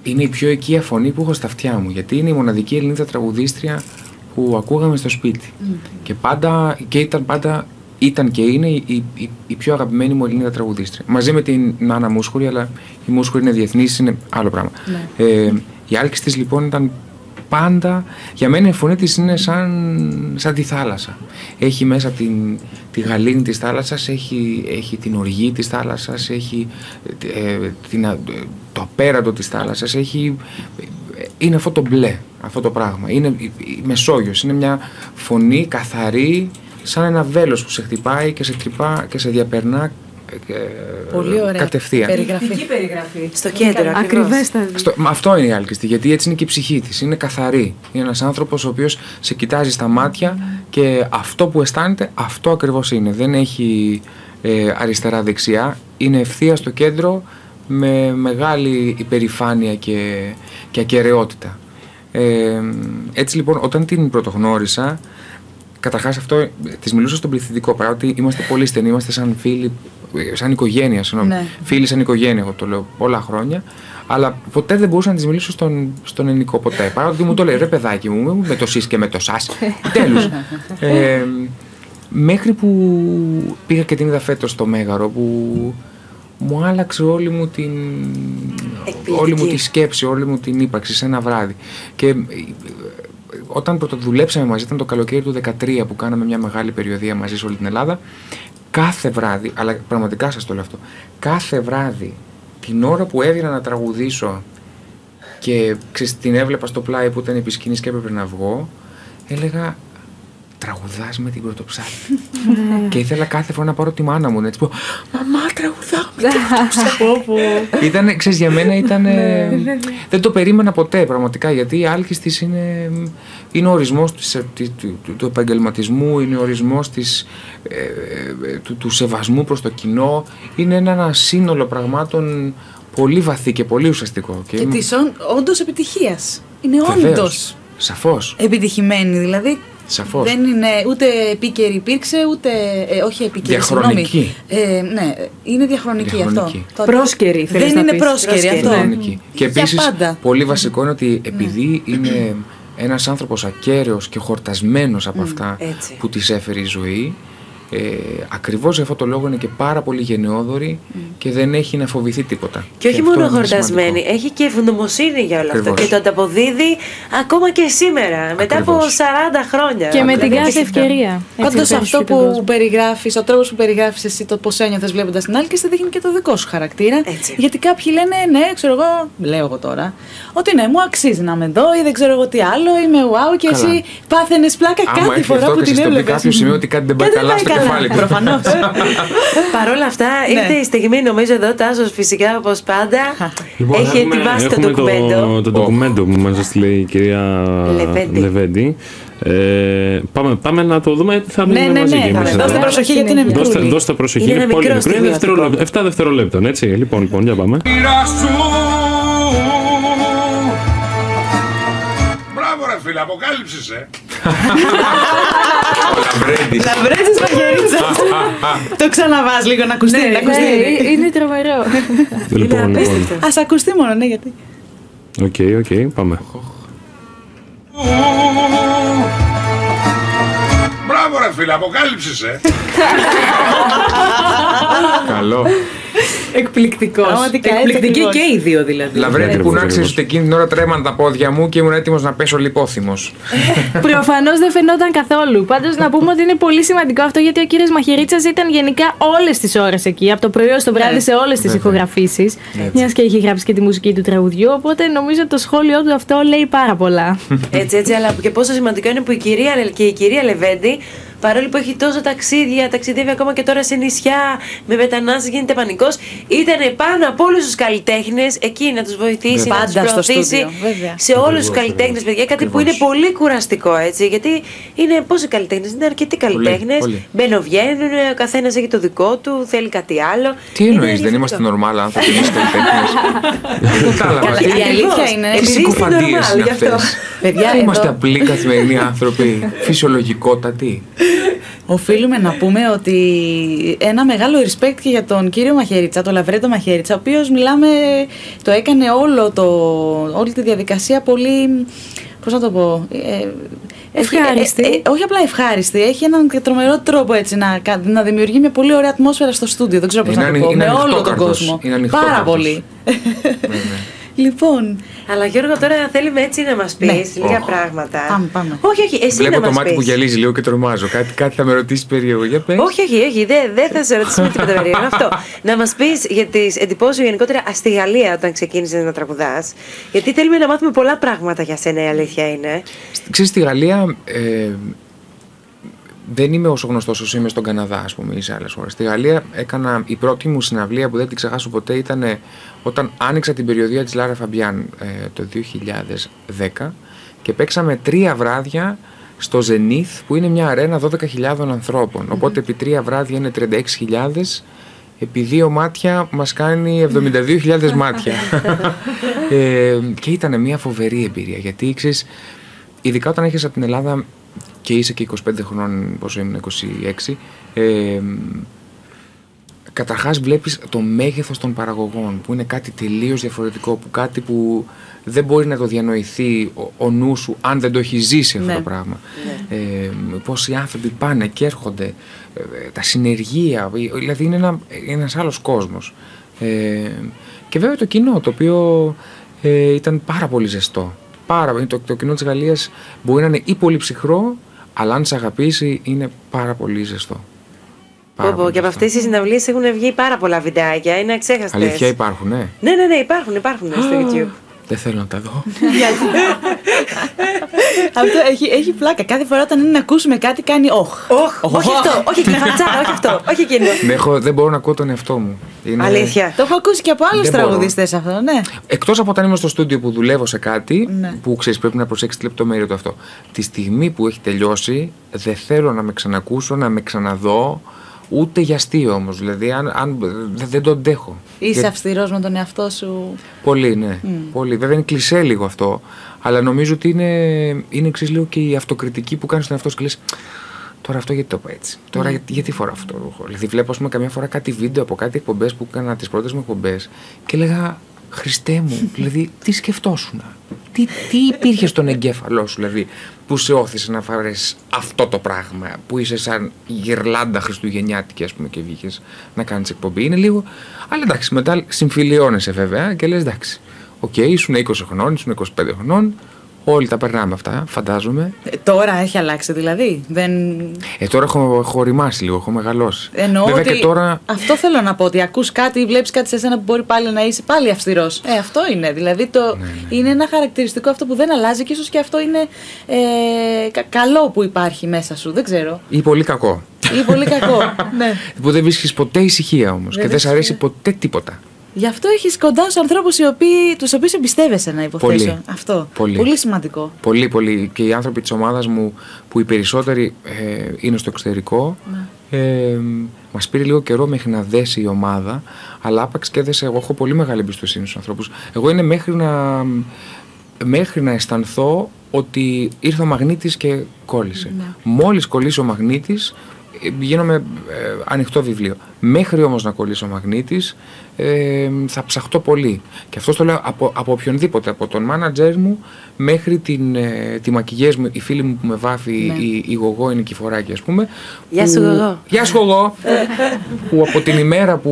είναι η πιο οικία φωνή που έχω στα αυτιά μου. Γιατί είναι η μοναδική Ελληνίδα τραγουδίστρια που ακούγαμε στο σπίτι. Και πάντα, και ήταν πάντα, ήταν και είναι η, η, η- η πιο αγαπημένη μου Ελληνίδα τραγουδίστρια. Μαζί με την Νάνα Μούσχουρη, αλλά η Μούσχουρη είναι διεθνής, είναι άλλο πράγμα. Ε, η Άλκη της λοιπόν ήταν πάντα. Για μένα η φωνή της είναι σαν, σαν τη θάλασσα. Έχει μέσα την, τη γαλήνη της θάλασσας, έχει, έχει την οργή της θάλασσας, έχει ε, την, α- το απέραντο της θάλασσας, έχει, είναι αυτό το μπλε, αυτό το πράγμα. Είναι η, η Μεσόγειος, είναι μια φωνή καθαρή, σαν ένα βέλος που σε χτυπάει και σε χτυπά και σε διαπερνά ε, Πολύ ωραία. κατευθείαν. Περιγραφή. περιγραφή. στο κέντρο. ακριβώς. Ακριβέστατη. Στο, μα αυτό είναι η άλκηστη, γιατί έτσι είναι και η ψυχή της, είναι καθαρή. Είναι ένας άνθρωπος ο οποίος σε κοιτάζει στα μάτια και αυτό που αισθάνεται, αυτό ακριβώς είναι. Δεν έχει ε, αριστερά-δεξιά, είναι ευθεία στο κέντρο με μεγάλη υπερηφάνεια και, και ακαιρεότητα. Ε, έτσι λοιπόν, όταν την πρωτογνώρισα, καταρχάς αυτό της μιλούσα στον πληθυντικό παρότι είμαστε πολύ στενοί, είμαστε σαν φίλοι, ε, σαν οικογένεια. Συγγνώμη. Ναι. Φίλοι σαν οικογένεια, εγώ το λέω πολλά χρόνια. Αλλά ποτέ δεν μπορούσα να της μιλήσω στον, στον ελληνικό ποτέ. Παρότι μου το λέει ρε παιδάκι μου, με το σεις και με το σας. Τέλος. Ε, μέχρι που πήγα και την είδα φέτος στο Μέγαρο που μου άλλαξε όλη μου την Εκπληκτική. όλη μου τη σκέψη, όλη μου την ύπαρξη σε ένα βράδυ. Και ε, όταν πρωτοδουλέψαμε μαζί, ήταν το καλοκαίρι του 2013 που κάναμε μια μεγάλη περιοδία μαζί σε όλη την Ελλάδα, κάθε βράδυ, αλλά πραγματικά σας το λέω αυτό, κάθε βράδυ την ώρα που έβγαινα να τραγουδήσω και ξέρεις, την έβλεπα στο πλάι που ήταν επί σκηνής και έπρεπε να βγω, έλεγα τραγουδάς με την πρωτοψάλτη. και ήθελα κάθε φορά να πάρω τη μάνα μου να της πω «Μαμά τραγουδάω με την πρωτοψάλτη». ήταν, ξέρεις, για μένα ήταν... δεν το περίμενα ποτέ πραγματικά γιατί η άλκης της είναι, είναι ο ορισμός της, ε, τη- του, του, του επαγγελματισμού, είναι ο ορισμός της, ε, ε, του, του σεβασμού προς το κοινό, είναι ένα, ένα σύνολο πραγμάτων πολύ βαθύ και πολύ ουσιαστικό. Και είμαι- της όντως επιτυχίας. Είναι Βεβαίως. όντως Σαφώς, επιτυχημένη. Δηλαδή σαφώς. δεν είναι ούτε επίκαιρη υπήρξε, ούτε. Ε, όχι επίκαιρη. Διαχρονική. συγγνώμη. Ε, ναι, είναι διαχρονική, Διαχρονική. αυτό. Το- Πρόσκαιρη, θέλεις Δεν να είναι πεις. πρόσκαιρη, Πρόσκαιρη, αυτό. Κανονική. Και Για επίσης, πάντα. πολύ βασικό είναι ότι επειδή είναι ένας άνθρωπος ακέραιος και χορτασμένος από αυτά έτσι. που της έφερε η ζωή, ε, ακριβώς για αυτό το λόγο είναι και πάρα πολύ γενναιόδορη και δεν έχει να φοβηθεί τίποτα. Και όχι αυτό μόνο είναι χορτασμένη, σημαντικό. έχει και ευγνωμοσύνη για όλο αυτό. Ακριβώς. Και το ανταποδίδει ακόμα και σήμερα, μετά από Ακριβώς. 40 χρόνια. Και με την Δηλαδή, κάθε αυτό. ευκαιρία. Έτσι Πάντω φέρνεις αυτό και τον που κόσμο. περιγράφεις, ο τρόπος που περιγράφεις εσύ το πώς ένιωθες βλέποντας την άλλη και σε δείχνει και το δικό σου χαρακτήρα. Έτσι. Γιατί κάποιοι λένε, ναι, ξέρω εγώ, λέω εγώ τώρα, ότι ναι, μου αξίζει να είμαι εδώ ή δεν ξέρω εγώ τι άλλο, είμαι wow και Καλά. εσύ πάθαινες πλάκα Άμα κάθε έρθεις φορά αυτό που και την συνειδητοποιεί έβλεπες. κάποιο σημείο ότι κάτι δεν πάει καλά στο κεφάλι του. Προφανώς. [laughs] Παρ' όλα αυτά, Ναι. ήρθε η στιγμή, νομίζω εδώ, Τάσος φυσικά όπως πάντα. Λοιπόν, έχει έχουμε- ετοιμάσει το έχουμε ντοκουμέντο. Το, ντοκουμέντο που μας έστειλε η κυρία Λεβέντη. Λεβέντη. Ε, πάμε, πάμε να το δούμε. Θα ναι, μείνουμε ναι, μαζί ναι. κι εμείς θα- εδώ. Δώστε προσοχή γιατί είναι Δώστε, μικρούλη. δώστε προσοχή. Είναι ένα πολύ μικρό μικρό. Είναι στιγμιότυπο. δευτερόλεπτο, 7 δευτερολέπτων, έτσι. Λοιπόν, λοιπόν, για πάμε. Φίλε, αποκάλυψες ε. Λαυρέντης. Λαυρέντη Μαχαιρίτσα. Το ξαναβάζει λίγο να ακουστεί. να ακουστεί. Ναι, είναι τρομερό. Λοιπόν, λοιπόν. απίστευτο. Α ακουστεί μόνο, ναι, γιατί. OK, OK, πάμε. Μπράβο ρε φίλε, αποκάλυψες ε. Καλό. Εκπληκτικός. Πραγματικά, έτσι Εκπληκτική ακριβώς. και οι δύο δηλαδή. Λαβρέντη που ακριβώς, να ξέρεις ακριβώς. ότι εκείνη την ώρα τρέμαν τα πόδια μου και ήμουν έτοιμος να πέσω λιπόθυμος. [laughs] Προφανώς δεν φαινόταν καθόλου. Πάντως να πούμε ότι είναι πολύ σημαντικό αυτό γιατί ο κύριος Μαχαιρίτσας ήταν γενικά όλες τις ώρες εκεί, από το πρωί ως το βράδυ Ναι. σε όλες τις Βέβαια. ηχογραφήσεις. Μιας και είχε γράψει και τη μουσική του τραγουδιού. Οπότε νομίζω ότι το σχόλιο του αυτό λέει πάρα πολλά. Έτσι, έτσι, αλλά και πόσο σημαντικό είναι που η κυρία, και η κυρία Λεβέντη, παρόλο που έχει τόσα ταξίδια, ταξιδεύει ακόμα και τώρα σε νησιά, με μετανάστες, γίνεται πανικός, ήταν πάνω από όλους τους καλλιτέχνες εκεί να τους βοηθήσει, να Πάντα τους στο προωθήσει. στούντιο, βέβαια. Σε όλους τους Ακριβώς, καλλιτέχνες, ακριβώς. παιδιά, κάτι που Ακριβώς. είναι πολύ κουραστικό έτσι. Γιατί είναι πόσοι καλλιτέχνες, είναι αρκετοί καλλιτέχνες. πολύ. Μπαίνουν-βγαίνουν, ο καθένας έχει το δικό του, θέλει κάτι άλλο. Τι Είναι εννοείς, δεν διαφορετικό. είμαστε normal άνθρωποι, εμείς καλλιτέχνες. Δεν [laughs] κατάλαβα. Καλά, Τι- η αλήθεια είναι- Τι Επειδή είστε συκοφαντίες normal, είναι γι' αυτό. αυτές. Παιδιά, Δεν είμαστε εδώ- απλοί καθημερινοί άνθρωποι, [laughs] φυσιολογικότατοι. Οφείλουμε να πούμε ότι ένα μεγάλο respect και για τον κύριο Μαχαιρίτσα, τον Λαυρέντη Μαχαιρίτσα, ο οποίος μιλάμε, το έκανε όλο το, όλη τη διαδικασία πολύ. Πώς να το πω. Ε, έχει- Ευχάριστη. ε, ε, όχι απλά ευχάριστη, έχει έναν τρομερό τρόπο έτσι να, κα- να δημιουργεί μια πολύ ωραία ατμόσφαιρα στο στούντιο. Δεν ξέρω πώς Είναι να το ανοι- πω. είναι Με όλο τον ανοιχτόκαρδος. κόσμο. Είναι Πάρα ανοιχτόκαρδος. πολύ. Λοιπόν, Αλλά Γιώργο, τώρα θέλουμε έτσι να μας πεις Ναι. λίγα Οχ. πράγματα. Πάμε, πάμε. Όχι, όχι, εσύ Βλέπω να το μας μάτι που πεις. γυαλίζει λίγο και τρομάζω. Κάτι, κάτι θα με ρωτήσει περίεργο. Για πες. Όχι, όχι, όχι, δεν δεν θα σε ρωτήσουμε τίποτα [laughs] περίεργο. Αυτό. Να μας πεις για τις εντυπώσεις σου γενικότερα ας, στη Γαλλία όταν ξεκίνησες να τραγουδάς. Γιατί θέλουμε να μάθουμε πολλά πράγματα για σένα, η αλήθεια είναι. Ξέρεις, στη Γαλλία ε, δεν είμαι όσο γνωστός όσο είμαι στον Καναδά, ας πούμε, ή σε άλλες χώρες. Στη Γαλλία έκανα η πρώτη μου συναυλία που δεν την ξεχάσω ποτέ ήταν ε, όταν άνοιξα την περιοδία της Λάρα Φαμπιάν ε, το 2010 και παίξαμε τρία βράδια στο Zenith που είναι μια αρένα 12.000 ανθρώπων. Οπότε επί τρία βράδια είναι 36.000 επί δύο μάτια μας κάνει 72.000 μάτια. ε, και ήταν μια φοβερή εμπειρία γιατί ξέρεις, ειδικά όταν έχεις από την Ελλάδα και είσαι και 25 χρόνων, πόσο ήμουν, 26, ε, καταρχάς βλέπεις το μέγεθος των παραγωγών που είναι κάτι τελείως διαφορετικό, που κάτι που δεν μπορεί να το διανοηθεί ο, ο νους σου αν δεν το έχει ζήσει αυτό Ναι. το πράγμα. Ε, πώς οι άνθρωποι πάνε και έρχονται, ε, τα συνεργεία, ε, δηλαδή είναι ένα, ένας άλλος κόσμος. Ε, και βέβαια το κοινό, το οποίο ε, ήταν πάρα πολύ ζεστό. Πάρα, το, το κοινό της Γαλλίας μπορεί να είναι ή πολύ ψυχρό, αλλά αν σε αγαπήσει είναι πάρα πολύ ζεστό. Πάρα Πω, πω, πολύ και από ζεστό. αυτές τις συναυλίες έχουν βγει πάρα πολλά βιντεάκια. Είναι αξέχαστε. Αλήθεια υπάρχουν, ναι. Ναι, ναι, ναι, υπάρχουν, υπάρχουν στο YouTube. Δεν θέλω να τα δω. [laughs] Αυτό έχει, έχει πλάκα. Κάθε φορά όταν είναι να ακούσουμε κάτι κάνει όχ. Όχι, όχι αυτό, όχι εκείνη χατσάρα, όχι αυτό, όχι εκείνο. δεν, έχω- δεν μπορώ να ακούω τον εαυτό μου. Είναι- Αλήθεια. Το έχω ακούσει και από άλλους Δεν μπορώ. τραγουδιστές αυτό, ναι. Εκτός από όταν είμαι στο στούντιο που δουλεύω σε κάτι, Ναι. που ξέρεις πρέπει να προσέξεις τη λεπτομέρεια του αυτό. Τη στιγμή που έχει τελειώσει, δεν θέλω να με ξανακούσω, να με ξαναδώ, ούτε για αστείο όμως. Δηλαδή, αν, αν, δεν, δεν το αντέχω. Είσαι Για- αυστηρός με τον εαυτό σου. Πολύ, ναι. Πολύ. Βέβαια είναι κλεισέ λίγο αυτό. Αλλά νομίζω ότι είναι, είναι εξή λίγο και η αυτοκριτική που κάνεις στον εαυτό σου και λες, Τώρα αυτό γιατί το είπα έτσι; Τώρα γιατί, γιατί φορά αυτό το ρούχο; Δηλαδή βλέπω ας πούμε, καμιά φορά κάτι βίντεο από κάτι εκπομπές που έκανα τις πρώτες μου εκπομπές και έλεγα Χριστέ μου, δηλαδή τι σκεφτόσουν. Τι, τι υπήρχε στον εγκέφαλό σου, δηλαδή, που σε όθησε να φάρεις αυτό το πράγμα, που είσαι σαν γυρλάντα χριστουγεννιάτικη, ας πούμε, και βγήκες να κάνεις εκπομπή. Είναι λίγο. Αλλά εντάξει, μετά συμφιλιώνεσαι βέβαια και λες εντάξει. Οκ, ήσουν 20 χρονών, ήσουν 25 χρονών. Όλοι τα περνάμε αυτά, φαντάζομαι. Ε, τώρα έχει αλλάξει δηλαδή. Δεν... Ε, τώρα έχω, έχω οριμάσει λίγο, έχω μεγαλώσει. Εννοώ Βέβαια ότι και τώρα. αυτό θέλω να πω, ότι ακούς κάτι ή βλέπεις κάτι σε εσένα που μπορεί πάλι να είσαι πάλι αυστηρός. Ε, αυτό είναι. Δηλαδή το, Ναι, είναι ένα χαρακτηριστικό αυτό που δεν αλλάζει και ίσως και αυτό είναι ε, κα- καλό που υπάρχει μέσα σου. Δεν ξέρω. ή πολύ κακό. Ή πολύ κακό. [laughs] ναι. Που δεν βρίσκεις ποτέ ησυχία όμως και δεν βρίσκεις, σε αρέσει ναι. ποτέ τίποτα. Γι' αυτό έχεις κοντά σου ανθρώπους οι οποίοι, τους οποίους εμπιστεύεσαι να υποθέσω. Πολύ. Αυτό. Πολύ. σημαντικό. Πολύ, πολύ. Και οι άνθρωποι της ομάδας μου, που οι περισσότεροι ε, είναι στο εξωτερικό, Ναι. ε, μας πήρε λίγο καιρό μέχρι να δέσει η ομάδα. Αλλά άπαξ και δέσε. Εγώ έχω πολύ μεγάλη εμπιστοσύνη στους ανθρώπους. Εγώ είναι μέχρι να, μέχρι να αισθανθώ ότι ήρθε ο μαγνήτης και κόλλησε. Ναι. Μόλις κολλήσει ο μαγνήτης, ε, γίνομαι ε, ανοιχτό βιβλίο. Μέχρι όμως να κολλήσει ο μαγνήτης, ε, θα ψαχτώ πολύ. Και αυτό το λέω από, από οποιονδήποτε, από τον μάνατζέρ μου μέχρι την, ε, τη μακιγιές μου, η φίλη μου που με βάφει, Ναι. η, η Γογό, η Νικηφοράκη ας πούμε. Γεια σου, που- Γογό. Γεια σου Γογό. που από την ημέρα που,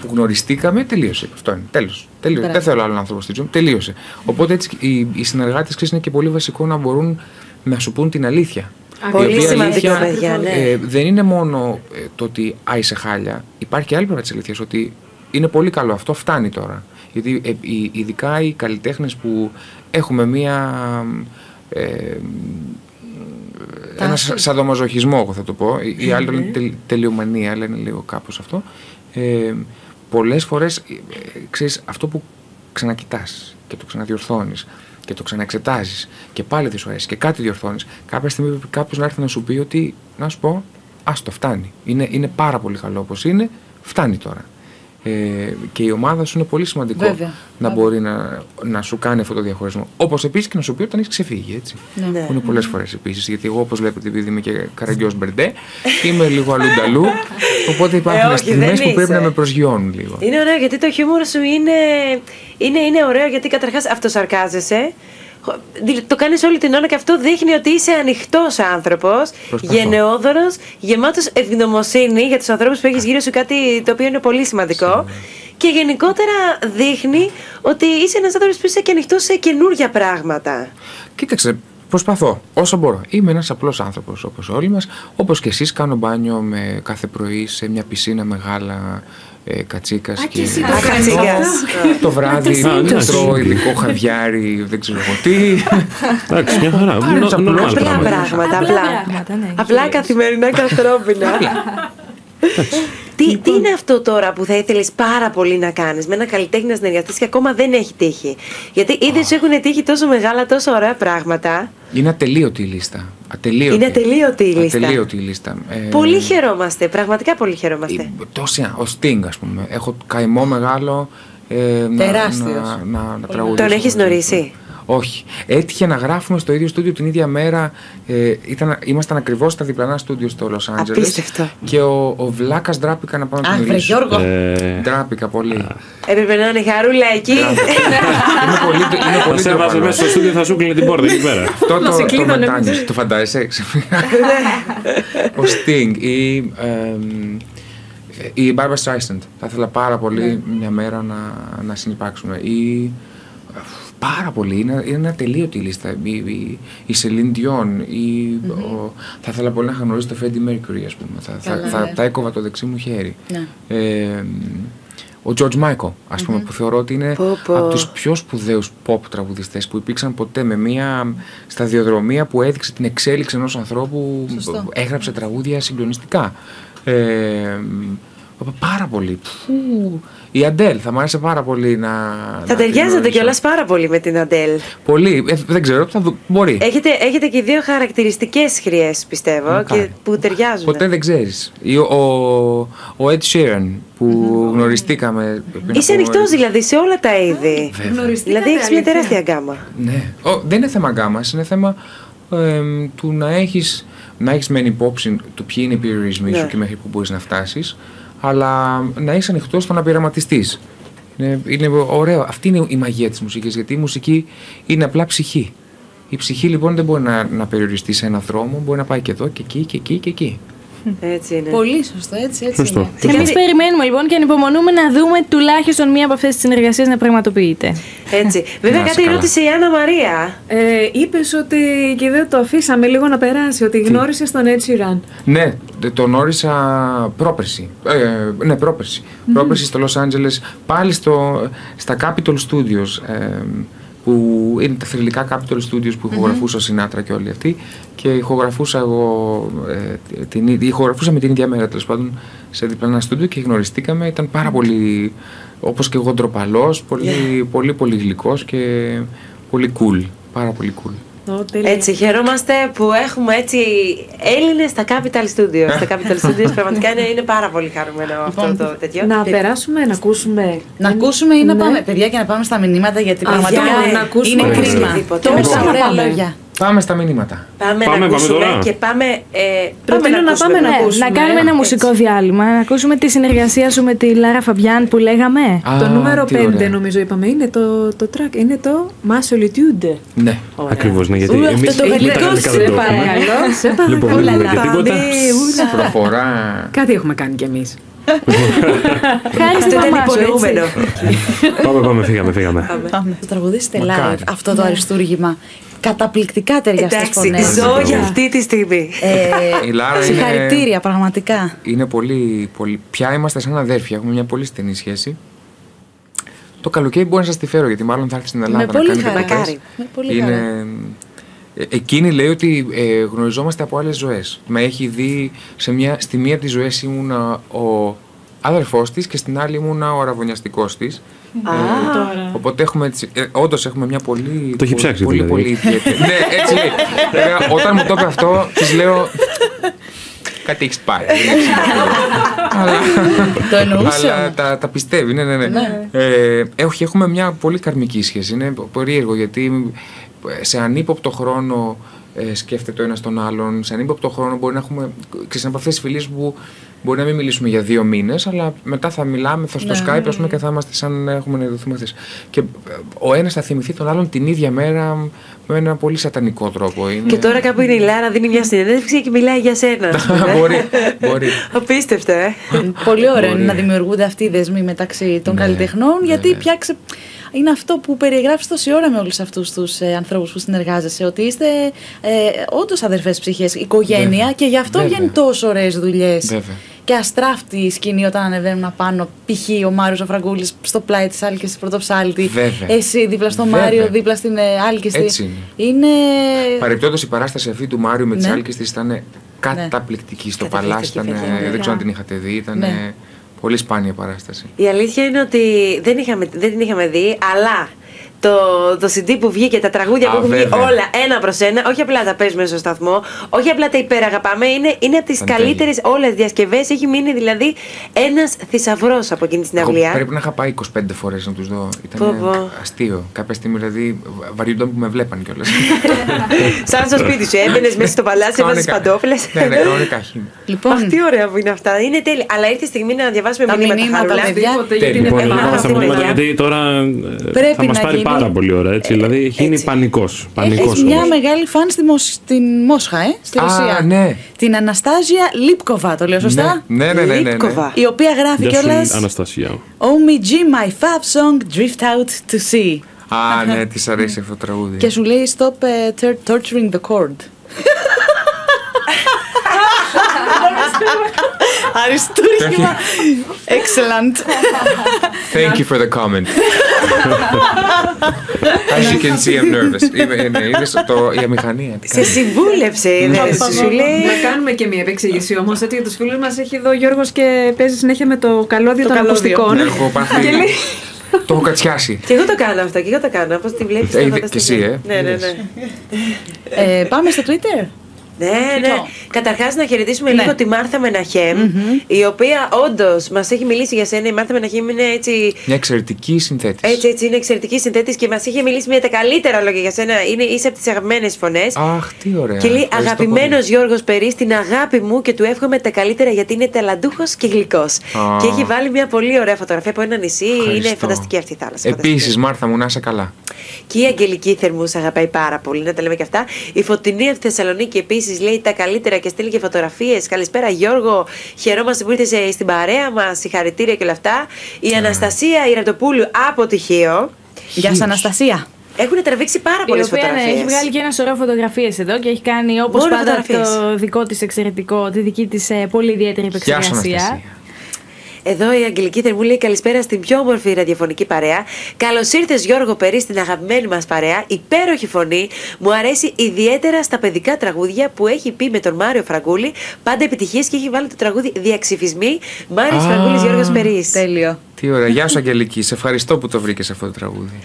που γνωριστήκαμε, τελείωσε. Αυτό είναι. Τέλος. Τελείωσε. Μπράβο. Δεν θέλω άλλον άνθρωπο στη ζωή μου. Τελείωσε. Οπότε έτσι οι, οι συνεργάτες είναι και πολύ βασικό να μπορούν να σου πούν την αλήθεια. Πολύ Η οποία σημαντικό, αλήθεια, παιδιά, ναι. ε, δεν είναι μόνο ε, το ότι α, είσαι χάλια. Υπάρχει και άλλη πλευρά της αλήθειας. Ότι είναι πολύ καλό αυτό, φτάνει τώρα. Γιατί ε, οι- ειδικά οι καλλιτέχνες που έχουμε μία. Ε, ένα Τάση. σα- σαδομαζοχισμό, εγώ θα το πω. Οι- Οι άλλοι το λένε τελ- τελειομανία, λένε λίγο κάπως αυτό. Ε, πολλές φορές, ε, ε, ξέρεις, αυτό που ξανακοιτάς και το ξαναδιορθώνεις και το ξαναεξετάζεις και πάλι δεν σου αρέσει και κάτι διορθώνεις, κάποια στιγμή πρέπει κάποιος να έρθει να σου πει ότι, να σου πω, άστο, φτάνει. Είναι, είναι πάρα πολύ καλό όπως είναι, φτάνει τώρα. Ε, και η ομάδα σου είναι πολύ σημαντικό Βέβαια, να βέβαια. μπορεί να, να σου κάνει αυτό το διαχωρισμό. Όπως επίσης και να σου πει όταν έχεις ξεφύγει, έτσι. Ναι. Που είναι πολλές φορές επίσης. Γιατί εγώ, όπως βλέπετε, επειδή είμαι και καραγκιός μπερντέ, είμαι λίγο αλλούνταλού. Οπότε υπάρχουν Ε, όχι, στιγμές δεν που πρέπει είσαι. να με προσγειώνουν λίγο. Είναι ωραίο γιατί το χιούμορ σου είναι, είναι, είναι ωραίο γιατί καταρχάς αυτοσαρκάζεσαι. Χω- δη- Το κάνεις όλη την ώρα και αυτό δείχνει ότι είσαι ανοιχτός άνθρωπος, Προσπαθώ. γενναιόδωρος, γεμάτος ευγνωμοσύνη για τους ανθρώπους που έχεις γύρω σου κάτι το οποίο είναι πολύ σημαντικό. Και γενικότερα δείχνει ότι είσαι ένας άνθρωπος που είσαι και ανοιχτός σε καινούργια πράγματα. Κοίταξε, προσπαθώ όσο μπορώ. Είμαι ένας απλός άνθρωπος όπως όλοι μας. Όπως και εσείς, κάνω μπάνιο με κάθε πρωί σε μια πισίνα μεγάλα ε, κατσίκας. και εσύ το Α, κατσίκας. Το βράδυ Α, εντάξει. τρώω ειδικό χαβιάρι, δεν ξέρω εγώ τι. Εντάξει, μια χαρά. Πάρε Νο- τους απλούς normal Απλά πράγματα. πράγματα, Απλά απλά. πράγματα, ναι, Απλά κυρίως. καθημερινά και [laughs] ανθρώπινα. Τι, τι είναι αυτό τώρα που θα ήθελες πάρα πολύ να κάνεις με ένα καλλιτέχνη να συνεργαστεί και ακόμα δεν έχει τύχει; Γιατί ήδη σου έχουν τύχει τόσο μεγάλα, τόσο ωραία πράγματα. Είναι ατελείωτη η λίστα. Ατελείωτη. Είναι ατελείωτη η λίστα. Ατελείωτη η λίστα. Ε, Πολύ χαιρόμαστε, πραγματικά πολύ χαιρόμαστε. η- Τόση, ο Sting, ας πούμε. Έχω καημό μεγάλο ε, να, Τεράστιος. να, να, να τραγουδήσω. Τον έχεις γνωρίσει; Όχι. Έτυχε να γράφουμε στο ίδιο στούντιο την ίδια μέρα. Ε, ήταν, ήμασταν ακριβώς στα διπλανά στούντιο στο Λος Άντζελες. Απίστευτο. Και ο, ο Βλάκας ντράπηκα να πάω να Α, τον βρε μιλήσω. Γιώργο. Ε, Ντράπηκα πολύ. Έπρεπε να είναι χαρούλα εκεί. είναι πολύ, [laughs] είναι Θα πολύ σε έβαζε ντροπαλός. μέσα στο στούντιο θα σου κλείνει την πόρτα εκεί πέρα. Αυτό Να σε το, το κλείδωνε μετάνιωσε. Το φαντάζεσαι ξαφνικά. [laughs] Ο Sting ή εμ, η Barbara Streisand. Θα ήθελα πάρα πολύ μια μέρα να, να συνεπάρξουμε. Ή ε, πάρα πολύ. Είναι, είναι ένα τελείωτη λίστα. Η, η, η Celine Dion. Ή, ο, θα ήθελα πολύ να είχα γνωρίσει το Freddie Mercury, ας πούμε. Θα, θα, Καλά, θα, ναι. τα έκοβα το δεξί μου χέρι. Ναι. Ε, ο George Michael, ας πούμε, που θεωρώ ότι είναι Πω, πω. από τους πιο σπουδαίους pop τραγουδιστές που υπήρξαν ποτέ με μια σταδιοδρομία που έδειξε την εξέλιξη ενός ανθρώπου Σωστό. που έγραψε τραγούδια συγκλονιστικά. Ε, πάρα πολύ. Φου. Η Αντέλ θα μου άρεσε πάρα πολύ να. Θα να την ταιριάζετε γνωρίσω. κιόλας πάρα πολύ με την Αντέλ. Πολύ. Ε, δεν ξέρω, θα δω. Μπορεί. Έχετε, έχετε και δύο χαρακτηριστικές χρειές, πιστεύω, Μακάρι. και που ταιριάζουν. Ποτέ δεν ξέρεις. Ο, ο, ο Ed Sheeran που γνωριστήκαμε. πριν Είσαι από- ανοιχτός δηλαδή σε όλα τα είδη. Γνωριστήκατε, Δηλαδή έχεις μια αλήθεια. τεράστια γκάμα. Ναι. Ο, δεν είναι θέμα γκάμας, είναι θέμα εμ, του να έχεις, να έχεις μεν υπόψη του ποιοι είναι οι περιορισμοί Ναι. σου και μέχρι που μπορείς να φτάσεις, αλλά να είσαι ανοιχτός στο να πειραματιστείς. Είναι, είναι ωραίο. Αυτή είναι η μαγεία της μουσικής, γιατί η μουσική είναι απλά ψυχή. Η ψυχή λοιπόν δεν μπορεί να, να περιοριστεί σε έναν δρόμο, μπορεί να πάει και εδώ και εκεί και εκεί και εκεί. Έτσι είναι. Πολύ σωστό, έτσι, έτσι. Σωστό. είναι. Και Εμείς κάτι- περιμένουμε λοιπόν και ανυπομονούμε να δούμε τουλάχιστον μία από αυτές τις συνεργασίες να πραγματοποιείται. Έτσι. Βέβαια, Να είσαι κάτι καλά. ρώτησε η Άννα Μαρία. Ε, Είπες ότι και δεν το αφήσαμε λίγο να περάσει, ότι γνώρισε τον Ed Sheeran. Ναι, τε- τον όρισα πρόπερση. Ε, ναι, πρόπερση. Πρόπερση στο Los Angeles, πάλι στο, στα Capitol Studios, ε, που είναι τα θρηλυκά Capitol Studios που ηχογραφούσε ο Σινάτρα και όλοι αυτοί. Και ηχογραφούσα εγώ, ε, την, ίδια- ηχογραφούσαμε την ίδια μέρα τέλος πάντων σε διπλανά στούντιο και γνωριστήκαμε. Ήταν πάρα πολύ, όπως και εγώ, ντροπαλός, πολύ, πολύ, πολύ γλυκός και πολύ cool. Πάρα πολύ cool. Ω, τέλεια. Έτσι, χαιρόμαστε που έχουμε έτσι Έλληνες στα Capital Studios. [laughs] στα Capital Studios πραγματικά είναι, είναι πάρα πολύ χαρούμενο αυτό το τέτοιο. Να περάσουμε, να ακούσουμε. Να ακούσουμε ή να Ναι. πάμε, παιδιά, και να πάμε στα μηνύματα γιατί Α, πραγματικά για είναι- να ακούσουμε είναι οτιδήποτε. κρίμα. Οτιδήποτε. Τόσα Πάμε. ωραία Πάμε. λόγια. Πάμε στα μηνύματα. Πάμε, Πάμε, να πάμε ακούσουμε τώρα. και πάμε. Ε, Προτείνω να ακούσουμε πάμε να πρώτα. ακούσουμε. να κάνουμε ένα έτσι. μουσικό διάλειμμα, να ακούσουμε τη συνεργασία σου με τη Λάρα Φαμπιάν που λέγαμε. Α, Το νούμερο τι 5 ωραία. νομίζω είπαμε είναι το, το track, είναι το Ma Solitude. Ναι. Ακριβώς, ναι, γιατί Ου, αυτό εμείς το εμείς γαλλικό τα γαλλικά δεν Σε το έχουμε. παρακαλώ, σε παρακαλώ. Λοιπόν, δεν Ούλα, λέτε λα. τίποτα. Προφορά. Κάτι έχουμε κάνει κι εμείς. Χάρη Αυτό στη ήταν μαμά σου, υπονοούμενο. έτσι. Πάμε, πάμε, φύγαμε, φύγαμε. Πάμε, θα τραγουδήσετε Μακάρι. live αυτό το αριστούργημα. Καταπληκτικά ταιριαστές Εντάξει, φωνές. ζω για αυτή τη στιγμή. Η Λάρα είναι, Συγχαρητήρια, πραγματικά. είναι πολύ, πολύ. Πια είμαστε σαν αδέρφια. Έχουμε μια πολύ στενή σχέση. Το καλοκαίρι μπορεί να σας τη φέρω γιατί μάλλον θα έρθεις στην Ελλάδα Με να πολύ κάνει χαρά. διακοπές. Μακάρι. Με πολύ είναι, χαρά. ε, Εκείνη λέει ότι ε, γνωριζόμαστε από άλλες ζωές. Με έχει δει σε μια, στη μία από τις ζωές ήμουνα ο άδερφό της και στην άλλη ήμουνα ο αραβωνιαστικός της. οπότε έχουμε έτσι, ε, όντως έχουμε μια πολύ. Το έχει πολύ- ψάξει, πολύ, δηλαδή. πολύ ιδιαίτερη. ναι, έτσι λέει. Βέβαια, όταν μου το είπε αυτό, της λέω. Κάτι έχεις πάρει. [laughs] αλλά, Το εννοούσε. αλλά όμως. τα, τα πιστεύει, ναι, ναι, ναι. Ε, ε, όχι, έχουμε μια πολύ καρμική σχέση. Είναι περίεργο γιατί σε ανύποπτο χρόνο ε, σκέφτεται ο ένας τον άλλον. Σε ανύποπτο χρόνο μπορεί να έχουμε. Ξέρεις, από αυτέ τι φιλίε που μπορεί να μην μιλήσουμε για δύο μήνες, αλλά μετά θα μιλάμε, θα στο Skype, ας πούμε, και θα είμαστε σαν να έχουμε να ειδωθούμε χθες. Και ε, ο ένας θα θυμηθεί τον άλλον την ίδια μέρα με ένα πολύ σατανικό τρόπο. Είναι... Και τώρα κάπου είναι η Λάρα, δίνει μια συνέντευξη και μιλάει για σένα. ας πούμε. [laughs] μπορεί, μπορεί. Απίστευτο, ε. Πολύ ωραίο Μπορεί. είναι να δημιουργούνται αυτοί οι δεσμοί μεταξύ των Ναι, καλλιτεχνών, γιατί ναι. πια ξε... είναι αυτό που περιγράφεις τόση ώρα με όλους αυτούς τους ε, ανθρώπους που συνεργάζεσαι, ότι είστε ε, όντως αδερφές ψυχές, οικογένεια Βέβαια. και γι' αυτό Βέβαια. βγαίνουν τόσο ωραίες δουλειές. Βέβαια. Και αστράφτη η σκηνή όταν ανεβαίνουν απάνω. Π.χ. ο Μάριος Αφραγκούλης στο πλάι της Άλκης τη Πρωτοψάλτη. Βέβαια. Εσύ δίπλα στο Βέβαια. Μάριο, δίπλα στην ε, Άλκη. Έτσι είναι. είναι. Παρεπτόντω η παράσταση αυτή του Μάριου με τις Ναι. άλκε της ήταν Καταπληκτική στο Καταπληκτική, Παλάς. Ήταν, παιδιά, ε, δεν ξέρω αν ναι. την είχατε δει. Ήταν Ναι. Ε, πολύ σπάνια παράσταση. Η αλήθεια είναι ότι δεν, είχαμε, δεν την είχαμε δει, αλλά το, το CD που βγήκε, τα τραγούδια Α, που έχουν βγει βέβαια. όλα ένα προς ένα, όχι απλά τα παίζουμε στο σταθμό, όχι απλά τα υπεραγαπάμε, είναι, είναι από τις Ήταν καλύτερες όλες διασκευές. Έχει μείνει δηλαδή ένας θησαυρός από εκείνη την Εγώ αυλία. πρέπει να είχα πάει 25 φορές να τους δω. Ήταν Πω, πω. αστείο. Κάποια στιγμή δηλαδή βα- βαριούνταν που με βλέπαν κιόλας. [laughs] Σαν στο σπίτι σου, έμπαινες μέσα στο παλάτι, [laughs] έβαζες παντόφλες. Ναι, ναι, κανονικά χείμη. Λοιπόν, Αχ, τι ωραία που είναι αυτά. Είναι τέλεια. Αλλά ήρθε η στιγμή να διαβάσουμε Τα μηνύματα, μηνύματα, Χαρούλα. παιδιά. Τίποτε, γιατί Τέλειο. είναι Λοιπόν, πάρα λοιπόν, στα πολύ μηνύματα, παιδιά. γιατί τώρα ε, Πρέπει θα μας να πάρει γίνει- πάρα πολύ ώρα. Έτσι, δηλαδή έχει γίνει Έτσι. πανικός. Πανικός έχει μια μεγάλη φαν στη Μοσ- στην Μόσχα, ε, στη Α, Ρωσία. ναι. Την Αναστάζια Λίπκοβα, το λέω σωστά; Ναι, ναι, ναι. ναι, ναι. Λίπκοβα. Η οποία γράφει Γεια κιόλας. σου, Αναστασία. OMG, my fab song Drift Out to Sea. Α, ναι, της αρέσει αυτό το τραγούδι. Και σου λέει Stop ε, tor- torturing the cord. [laughs] [laughs] Αριστούργημα. Excellent. Thank you for the comment. As you can see, I'm nervous. Είμαι, ναι, είδες το, η αμηχανία. τι Σε κάνει; συμβούλεψε, είδες, σου λέει. Να κάνουμε και μια επεξήγηση όμως. Έτσι για τους φίλους μας έχει εδώ ο Γιώργος και παίζει συνέχεια με το καλώδιο Το των καλώδιο. ακουστικών. Έχω πάθει. Και λέει. Το έχω κατσιάσει. Και εγώ το κάνω αυτό, και εγώ το κάνω. Πώ τη βλέπεις. Ε, είδε- και εσύ, ε. Ναι, ναι, Είδες. ναι. Ε, πάμε στο Twitter. Ναι, ναι. Καταρχάς, να χαιρετήσουμε Ναι. λίγο τη Μάρθα Μεναχέμ, η οποία όντως μας έχει μιλήσει για σένα. Η Μάρθα Μεναχέμ είναι έτσι. Μια εξαιρετική συνθέτης. Έτσι, έτσι, είναι εξαιρετική συνθέτης και μας είχε μιλήσει με τα καλύτερα λόγια για σένα. Είναι, είσαι από τις αγαπημένες φωνές. Αχ, τι ωραία. Και λέει Ευχαριστώ αγαπημένος πολύ. Γιώργος Περί, την αγάπη μου και του εύχομαι τα καλύτερα γιατί είναι ταλαντούχος και γλυκός. Και έχει βάλει μια πολύ ωραία φωτογραφία από ένα νησί. Είναι Ευχαριστώ. φανταστική αυτή η θάλασσα. Επίσης, Μάρθα μου, να είσαι καλά. Και η Αγγελική Θερμούς σ' αγαπάει πάρα πολύ, να τα λέμε και αυτά. Η Φωτεινή από τη Θεσσαλονίκη επίσης λέει τα καλύτερα και στείλει και φωτογραφίες. Καλησπέρα Γιώργο, χαιρόμαστε που ήρθες στην παρέα μας. Συγχαρητήρια και όλα αυτά. Η Αναστασία Ιρατοπούλου από τυχείο. Γεια σα, Αναστασία. Έχουν τραβήξει πάρα Η πολλές οποία ναι, φωτογραφίες. έχει βγάλει και ένα σωρό φωτογραφίες εδώ και έχει κάνει όπως Μόνο πάντα φωτογραφίες. το δικό της εξαιρετικό, τη δική της πολύ ιδιαίτερη Γεια σου, επεξεργασία. Αναστασία. Εδώ η Αγγελική Θερμού λέει καλησπέρα στην πιο όμορφη ραδιοφωνική παρέα. Καλώς ήρθες Γιώργο Περί στην αγαπημένη μας παρέα. Υπέροχη φωνή. Μου αρέσει ιδιαίτερα στα παιδικά τραγούδια που έχει πει με τον Μάριο Φραγκούλη. Πάντα επιτυχίες και έχει βάλει το τραγούδι Διαξυφισμοί. Μάριος Α. Φραγκούλης Γιώργος Περίς. Τέλειο. Τι ωραία. Γεια σου, Αγγελική. Σε ευχαριστώ που το βρήκες αυτό το τραγούδι.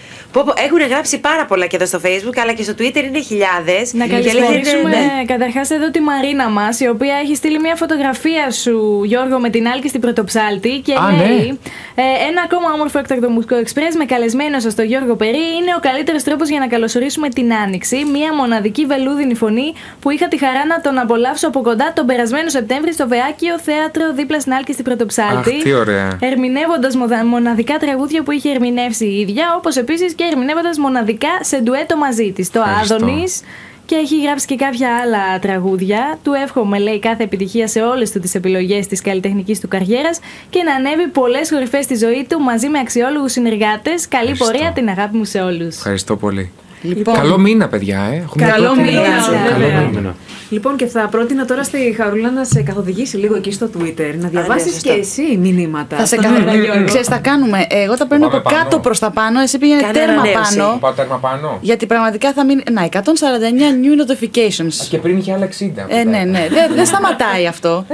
Έχουν γράψει πάρα πολλά και εδώ στο Facebook αλλά και στο Twitter είναι χιλιάδες. Να καλησπέρισουμε καταρχάς εδώ τη Μαρίνα μας, η οποία έχει στείλει μια φωτογραφία σου, Γιώργο, με την Άλκη στην Πρωτοψάλτη και Α, λέει ε, Ένα ακόμα όμορφο έκτακτο μουσικό εξπρές με καλεσμένο σας, τον Γιώργο Περί, είναι ο καλύτερος τρόπος για να καλωσορίσουμε την Άνοιξη. Μια μοναδική βελούδινη φωνή που είχα τη χαρά να τον απολαύσω από κοντά τον περασμένο Σεπτέμβρη στο Βεάκιο Θέατρο δίπλα στην Άλκη στην Πρωτοψάλτη. Αχ, τι ωραία. Ερμηνεύοντας μοναδικά τραγούδια που είχε ερμηνεύσει η ίδια, όπως επίσης και ερμηνεύοντας μοναδικά σε ντουέτο μαζί της. Το Ευχαριστώ. Άδωνης και έχει γράψει και κάποια άλλα τραγούδια. Του εύχομαι, λέει, κάθε επιτυχία σε όλες του τις επιλογές της καλλιτεχνικής του καριέρας και να ανέβει πολλές κορυφές στη ζωή του μαζί με αξιόλογους συνεργάτες. Καλή Ευχαριστώ. πορεία, την αγάπη μου σε όλους. Ευχαριστώ πολύ. Λοιπόν, Καλό μήνα, παιδιά. Ε. Έχουμε Καλό πρώτη- μήνα, Καλό βέβαια. μήνα. Λοιπόν, και θα πρότεινα τώρα στη Χαρούλα να σε καθοδηγήσει λίγο εκεί στο Twitter, να διαβάσεις σωστό. και εσύ μηνύματα. θα σε στον κάνω. Άγιο Γιώργο. Ξέρεις, θα κάνουμε. Εγώ τα παίρνω Πάμε από πάνω. κάτω προς τα πάνω. Εσύ πήγαινε Κάνε τέρμα ανανέωση. πάνω. Πάω τέρμα πάνω. Γιατί πραγματικά θα μείνει. Να, 149 new notifications. Και πριν είχε άλλα 60. Ε, ναι, ναι. Δεν δεν [laughs] σταματάει αυτό.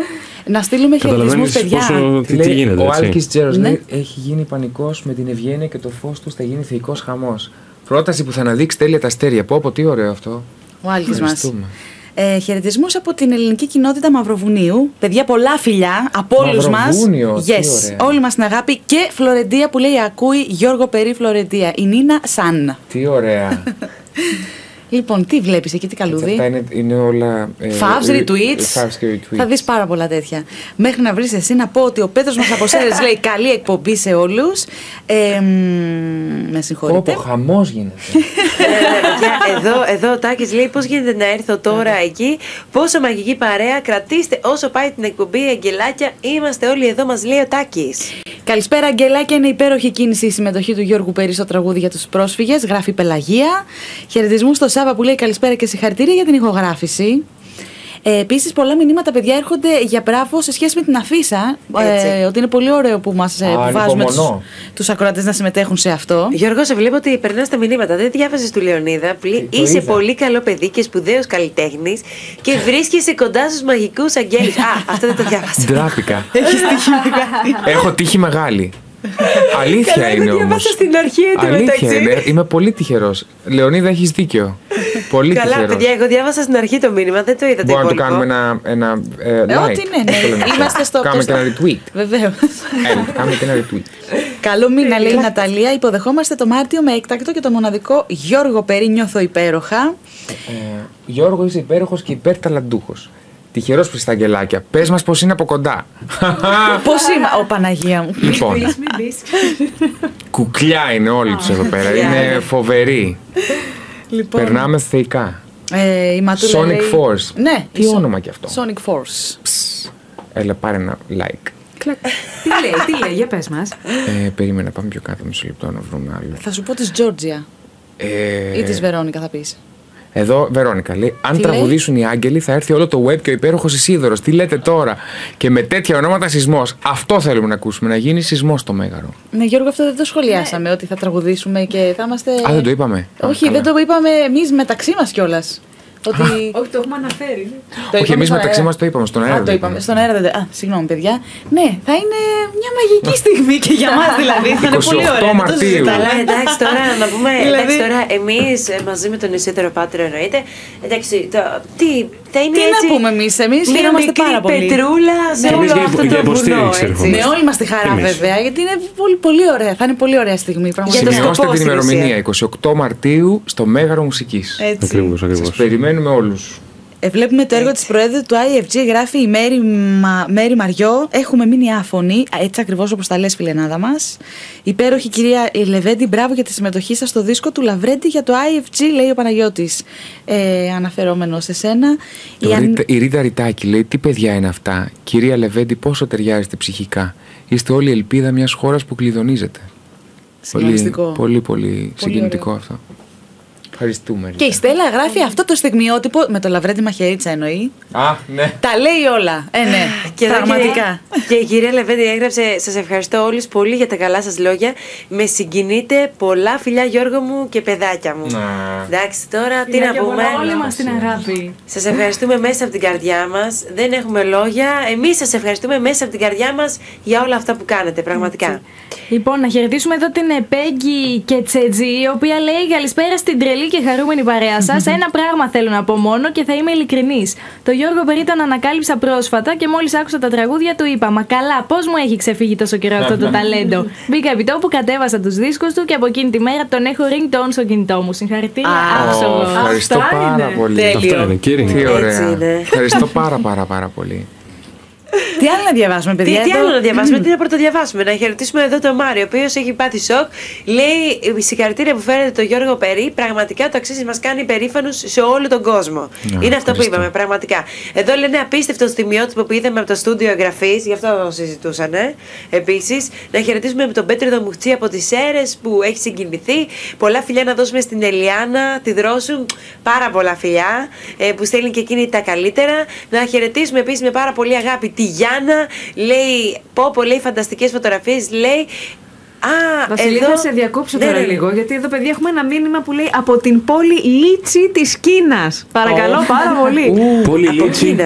Να στείλουμε χαιρετισμούς, Καταλαβαίνει παιδιά. πόσο. Τι, Λέει, τι γίνεται, ο έτσι. Άλκης Τζέρος Ναι. λέει έχει γίνει πανικός με την ευγένεια και το φως του θα γίνει θεϊκός χαμός. Πρόταση που θα αναδείξει τέλεια τα αστέρια. Πω, πω, τι ωραίο αυτό. Ο Άλκης μας. Ευχαριστούμε. Ε, Χαιρετισμούς από την ελληνική κοινότητα Μαυροβουνίου. Παιδιά, πολλά φιλιά από όλους μας. Μαυροβούνιο, τι Yes, ωραία. όλοι μας την αγάπη. Και Φλωρεντία που λέει Ακούει Γιώργο Περί Φλωρεντία. Η Νίνα Σαν. Τι ωραία. [laughs] Λοιπόν, τι βλέπεις εκεί, τι καλούδι; Αυτά είναι, είναι όλα. ε, Φαύς, re- retweets. φαύς και retweets. Θα δεις πάρα πολλά τέτοια. Μέχρι να βρεις εσύ να πω ότι ο Πέτρος μας από Σέρες [laughs] λέει καλή εκπομπή σε όλους. Ε, μ, με Πω, συγχωρείτε. πω, χαμός γίνεται. Ε, ναι, παιδιά, εδώ, εδώ ο Τάκης λέει πώς γίνεται να έρθω τώρα εκεί; Πόσο μαγική παρέα. Κρατήστε όσο πάει την εκπομπή, Αγγελάκια. Είμαστε όλοι εδώ, μας λέει ο Τάκης. Καλησπέρα, Αγγελάκια. Είναι υπέροχη κίνηση η συμμετοχή του Γιώργου Περί στο τραγούδι για τους πρόσφυγες. Γράφει η Πελαγία. Χαιρετισμού στο Σάβα που λέει καλησπέρα και συγχαρητήρια για την ηχογράφηση. Ε, Επίσης, πολλά μηνύματα, παιδιά, έρχονται για μπράβο σε σχέση με την αφίσα. Έτσι. Ε, ότι είναι πολύ ωραίο που μας Α, βάζουμε του ανυπομονώ. τους ακροατές να συμμετέχουν σε αυτό. Γιώργος, σε βλέπω ότι περνάς τα μηνύματα. Δεν διάβαζε του Λεωνίδα. Πλη- Το Είσαι είδα. πολύ καλό παιδί και σπουδαίος καλλιτέχνης και βρίσκεσαι κοντά στους μαγικούς αγγέλους. Α, αυτό δεν το διάβασα. Ντράπηκα. Έχω τύχη μεγάλη. [laughs] Αλήθεια Καλά, είναι εγώ όμως. διάβασα στην αρχή Αλήθεια εντωμεταξύ. είναι. Είμαι [laughs] πολύ τυχερός. Λεωνίδα, έχεις δίκιο. Πολύ Καλά, τυχερός. παιδιά, εγώ διάβασα στην αρχή το μήνυμα, δεν το είδα το Μπορούμε να το υπόλοιπο. κάνουμε ένα, ένα ε, Ε, like. ό,τι ναι, Πώς το ναι. λένε αυτό. Είμαστε στο. Κάνουμε και στο- ένα retweet. Βεβαίως. Έλα, κάνουμε και ένα retweet. Καλό μήνα, λέει η Ναταλία. Υποδεχόμαστε το Μάρτιο με έκτακτο και το μοναδικό Γιώργο Περί. Νιώθω υπέροχα. Ε, Γιώργο, είσαι υπέροχος και υπέρταλαντούχος. Τυχερός που είσαι στα αγγελάκια. Πες μας πώ είναι από κοντά. [laughs] Πώς είμαι, Ω Παναγία μου. λοιπόν, Μην πεις. κουκλιά είναι όλοι τους εδώ πέρα. Είναι φοβεροί. Λοιπόν, Περνάμε θεϊκά. ε, η Ματούλα Sonic λέει- Force. Ναι. Τι η Son- όνομα κι αυτό; Sonic Force. Έλα, πάρε ένα like. Κλακ. Τι λέει, τι λέει, για πες μας. Ε, περίμενα να πάμε πιο κάτω μισό λεπτό να βρούμε άλλο. Θα σου πω της Τζόρτζια Ε, ή της Βερόνικα θα πεις. Εδώ, Βερόνικα λέει: Αν Τι τραγουδήσουν οι άγγελοι, θα έρθει όλο το web και ο υπέροχος Ισίδωρο. Τι λέτε τώρα; Και με τέτοια ονόματα σεισμός. Αυτό θέλουμε να ακούσουμε. Να γίνει σεισμός στο μέγαρο. Ναι, Γιώργο, αυτό δεν το σχολιάσαμε ότι θα τραγουδήσουμε και θα είμαστε. Α, δεν το είπαμε. Όχι, Α, δεν καλά. το είπαμε εμείς μεταξύ μας κιόλας. Ότι. Όχι, το έχουμε αναφέρει. ναι. Το Όχι, είπαμε εμείς στον μεταξύ αέρα. μας το είπαμε στον αέρα. Α, το δεν είπαμε. είπαμε. Στον αέρα δεν. Α, συγγνώμη, παιδιά. Ναι, θα είναι μια μαγική στιγμή και για μας δηλαδή. Θα είναι πολύ 28 ωραία. δεν το Μαρτίου. συζητάμε. Καλά, εντάξει τώρα να πούμε. Δηλαδή- Εντάξει τώρα, εμείς μαζί με τον Ισίδωρο Πάτρο εννοείται. Εντάξει, το, τι, θα είναι Τι να έτσι. πούμε εμείς, εμείς Μια χαιρόμαστε μικρή πάρα πολύ. πετρούλα σε Εμείς όλο για- αυτό για το βουνό. υποστήριξη έτσι. ερχόμαστε. Με όλη μα τη χαρά Εμείς. βέβαια, γιατί είναι πολύ, πολύ ωραία. Θα είναι πολύ ωραία στιγμή. Πραγματικά. το Σημειώστε σκοπό την στην ημερομηνία 28 Μαρτίου στο Μέγαρο Μουσικής. Έτσι. Ακριβώ, ακριβώ. Σας περιμένουμε όλους. Ε, βλέπουμε το έργο της Προέδρου του IFG, γράφει η Μέρη, Μα, Μέρη Μαριό. Έχουμε μείνει άφωνοι, έτσι ακριβώς όπως τα λες, φιλενάδα μας. Υπέροχη κυρία Λεβέντη, μπράβο για τη συμμετοχή σας στο δίσκο του Λαβρέντη για το IFG, λέει ο Παναγιώτης. Ε, Αναφερόμενο σε σένα. Η Αν- Η Ρίτα Ριτάκη λέει: Τι παιδιά είναι αυτά. Κυρία Λεβέντη, πόσο ταιριάζετε ψυχικά. Είστε όλη η ελπίδα μιας χώρας που κλειδονίζεται. Πολύ, Συγκλονιστικό. πολύ, πολύ συγκινητικό ωραίο. αυτό. Ευχαριστούμε. Και η Ρίτα. Στέλλα γράφει αυτό το στιγμιότυπο με το Λαβρέντη Μαχαιρίτσα εννοεί. Α, ναι. Τα λέει όλα. Ε, ναι, [laughs] Και εδώ πραγματικά. Και, και η κυρία Λεβέντη έγραψε: Σας ευχαριστώ όλους πολύ για τα καλά σας λόγια. Με συγκινείτε. Πολλά φιλιά, Γιώργο μου και παιδάκια μου. Να. Εντάξει, τώρα τι να πούμε. Όλοι μας την αγάπη. Σας ευχαριστούμε μέσα από την καρδιά μας. Δεν έχουμε λόγια. Εμείς σας ευχαριστούμε μέσα από την καρδιά μας για όλα αυτά που κάνετε, πραγματικά. Λοιπόν, να χαιρετήσουμε εδώ την Πέγγι και Τσέτζι, η οποία λέει Καλησπέρα στην τρελή και χαρούμενη παρέα σας. Ένα πράγμα θέλω να πω μόνο και θα είμαι ειλικρινής. Το Γιώργο Περί τον ανακάλυψα πρόσφατα και μόλις άκουσα τα τραγούδια του είπα Μα καλά, πώς μου έχει ξεφύγει τόσο καιρό αυτό το ταλέντο. Μπήκα επί τόπου, κατέβασα τους δίσκους του και από εκείνη τη μέρα τον έχω ringtone στο κινητό μου. Συγχαρητήρια, Α, άψογο. Ω, Ευχαριστώ Αυτά πάρα είναι. πολύ. Τέλειο. Αυτό είναι, κύριε. Τι ωραία. είναι. Ευχαριστώ πάρα πάρα πάρα πολύ. Τι άλλο να διαβάσουμε, Τι, παιδιά. τι εδώ- άλλο να διαβάσουμε, τι να πρωτοδιαβάσουμε; Να χαιρετήσουμε εδώ τον Μάριο, ο οποίος έχει πάθει σοκ. Λέει συγχαρητήρια που φέρετε τον Γιώργο Περί. Πραγματικά το αξίζει, μας κάνει περήφανου σε όλο τον κόσμο. Ναι, Είναι αυτό που ευχαριστώ. είπαμε, πραγματικά. Εδώ λένε απίστευτο στιγμιότυπο που είδαμε από το στούντιο εγγραφής, γι' αυτό συζητούσαν. Επίσης, να χαιρετήσουμε με τον Πέτρο Μουχτσί από τις Σέρε που έχει συγκινηθεί. Πολλά φιλιά να δώσουμε στην Ελιάνα, τη Δρόσου. Πάρα πολλά φιλιά ε, που στέλνει και εκείνη τα καλύτερα. Να χαιρετήσουμε επίσης με πάρα πολύ αγάπη τη Γιάννα. Λέει, πω, πω, λέει φανταστικές φωτογραφίες. Λέει, Α, Βασιλή, εδώ... θα σε διακόψω Ναι, τώρα ναι, ναι. λίγο, γιατί εδώ, παιδιά, έχουμε ένα μήνυμα που λέει από την πόλη Λίτσι της Κίνας. Παρακαλώ πάρα πολύ. Πολύ Από λίτσι.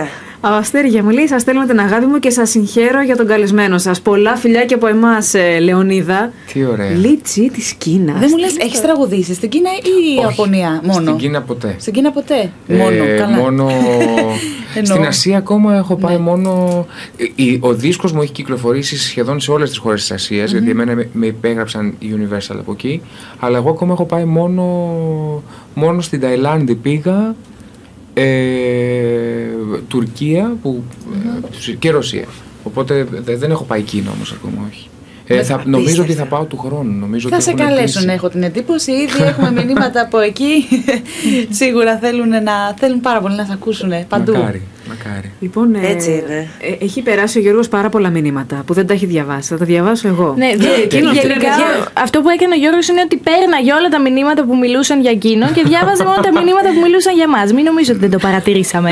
Κίνα. Αστέρια μου λέει: Σας στέλνω την αγάπη μου και σας συγχαίρω για τον καλεσμένο σας. Πολλά φιλιά και από εμάς, Λεωνίδα. Τι ωραία. Λίτσι της Κίνας. Δεν μου λες, έχεις τραγουδήσει στην Κίνα ή η Όχι. Ιαπωνία μόνο; Στην Κίνα ποτέ. Στην Κίνα ποτέ; Ε, μόνο. Καλά. μόνο... [laughs] Εννοώ. Στην Ασία ακόμα έχω πάει Ναι. μόνο... Ε, η- Ο δίσκος μου έχει κυκλοφορήσει σχεδόν σε όλες τις χώρες της ασιας γιατί εμένα με- με υπέγραψαν η Universal από εκεί, αλλά εγώ ακόμα έχω πάει μόνο, μόνο στην Ταϊλάνδη πήγα, ε, Τουρκία που, ε, και Ρωσία. Οπότε δε- δεν έχω πάει Κίνα όμως ακόμα, όχι. Ε, θα, νομίζω ότι θα πάω του χρόνου. Νομίζω Θα ότι σε έχουν καλέσουν, κλείσει. έχω την εντύπωση. Ήδη έχουμε μηνύματα από εκεί. [laughs] Σίγουρα θέλουν, να, θέλουν πάρα πολύ να σε ακούσουν παντού. Μακάρι, μακάρι. Μακάρι. Λοιπόν, ε, Έτσι είναι. ε, έχει περάσει ο Γιώργος πάρα πολλά μηνύματα που δεν τα έχει διαβάσει. Θα τα διαβάσω εγώ. Ναι, δε- εκείνο γενικά παιδιά, αυτό που έκανε ο Γιώργος είναι ότι πέρναγε όλα τα μηνύματα που μιλούσαν για εκείνον και διάβαζε μόνο τα μηνύματα που μιλούσαν για μας. Μην νομίζω ότι δεν το παρατηρήσαμε.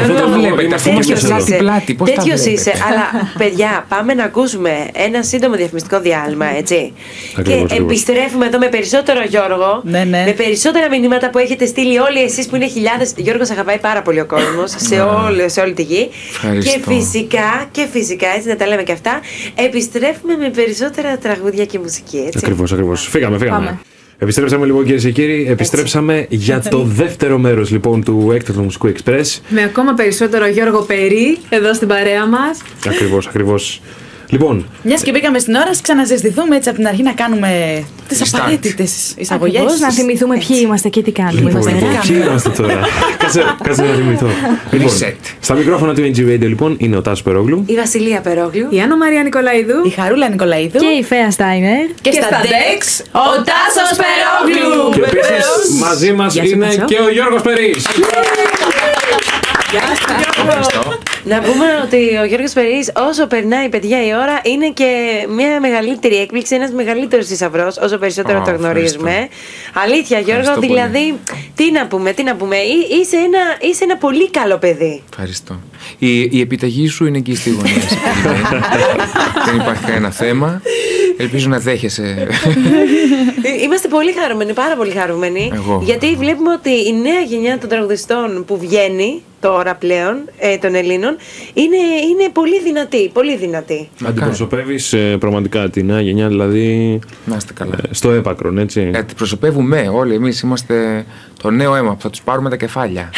Αυτό το βλέπετε, αφού είμαστε Τέτοιος πλάτη είσαι. πλάτη. Πώς τα Τέτοιος βλέπετε; είσαι. Αλλά παιδιά, πάμε να ακούσουμε ένα σύντομο διαφημιστικό διάλειμμα, έτσι. Ακριβώς, και ακριβώς. επιστρέφουμε εδώ με περισσότερο Γιώργο. Ναι, ναι. Με περισσότερα μηνύματα που έχετε στείλει όλοι εσείς που είναι χιλιάδες. Γιώργος, σε αγαπάει πάρα πολύ ο κόσμος σε, όλη- σε όλη τη γη. Ευχαριστώ. Και φυσικά, και φυσικά, έτσι να τα λέμε και αυτά, επιστρέφουμε με περισσότερα τραγούδια και μουσική, έτσι. Ακριβώς, ακριβώς. Φύγαμε, φύγαμε. Πάμε. Επιστρέψαμε λοιπόν κυρίες και κύριοι. Επιστρέψαμε για το δεύτερο μέρος λοιπόν του έκτακτου μουσικού Express. με ακόμα περισσότερο Γιώργο Περί εδώ στην παρέα μας. Ακριβώς, ακριβώς. Λοιπόν, Μιας και μπήκαμε στην ώρα, ας ξαναζεστηθούμε έτσι από την αρχή να κάνουμε τις Restart. απαραίτητες εισαγωγές. Ακριβώς, να θυμηθούμε ποιοι είμαστε και τι κάνουμε. λοιπόν, Είμαστε λοιπόν, ποιοι είμαστε τώρα; [laughs] κάτσε, κάτσε να θυμηθώ. λοιπόν, Reset. στα μικρόφωνα του NG Radio λοιπόν είναι ο Τάσος Περόγλου. Η Βασιλεία Περόγλου. Η Άννα Μαρία Νικολαίδου. Η Χαρούλα Νικολαίδου. Και η Φέα Στάινερ. Και στα Dex, ο Τάσος Περόγλου. Και επίσης μαζί μας Γεια σου, είναι Τάσο. και ο Γιώργος Περής. Ευχαριστώ. Να πούμε ότι ο Γιώργος Περής όσο περνάει παιδιά η ώρα είναι και μια μεγαλύτερη έκπληξη, ένας μεγαλύτερος θησαυρός όσο περισσότερο Α, το γνωρίζουμε. Αλήθεια Γιώργο, Ευχαριστώ πολύ. δηλαδή τι να πούμε, τι να πούμε, Εί- είσαι ένα, είσαι ένα πολύ καλό παιδί. Ευχαριστώ. Η, η επιταγή σου είναι εκεί στη γωνία. σε [laughs] περιμένει. Δεν υπάρχει κανένα θέμα. Ελπίζω να δέχεσαι. Ε, Είμαστε πολύ χαρούμενοι, πάρα πολύ χαρούμενοι. Εγώ. Γιατί βλέπουμε ότι η νέα γενιά των τραγουδιστών που βγαίνει τώρα πλέον ε, των Ελλήνων είναι, είναι πολύ δυνατή, πολύ δυνατή. Αντιπροσωπεύεις πραγματικά τη νέα γενιά, δηλαδή να είστε καλά. ε, στο έπακρον, έτσι. Ε, Αντιπροσωπεύουμε όλοι. Εμείς είμαστε το νέο αίμα που θα τους πάρουμε τα κεφάλια.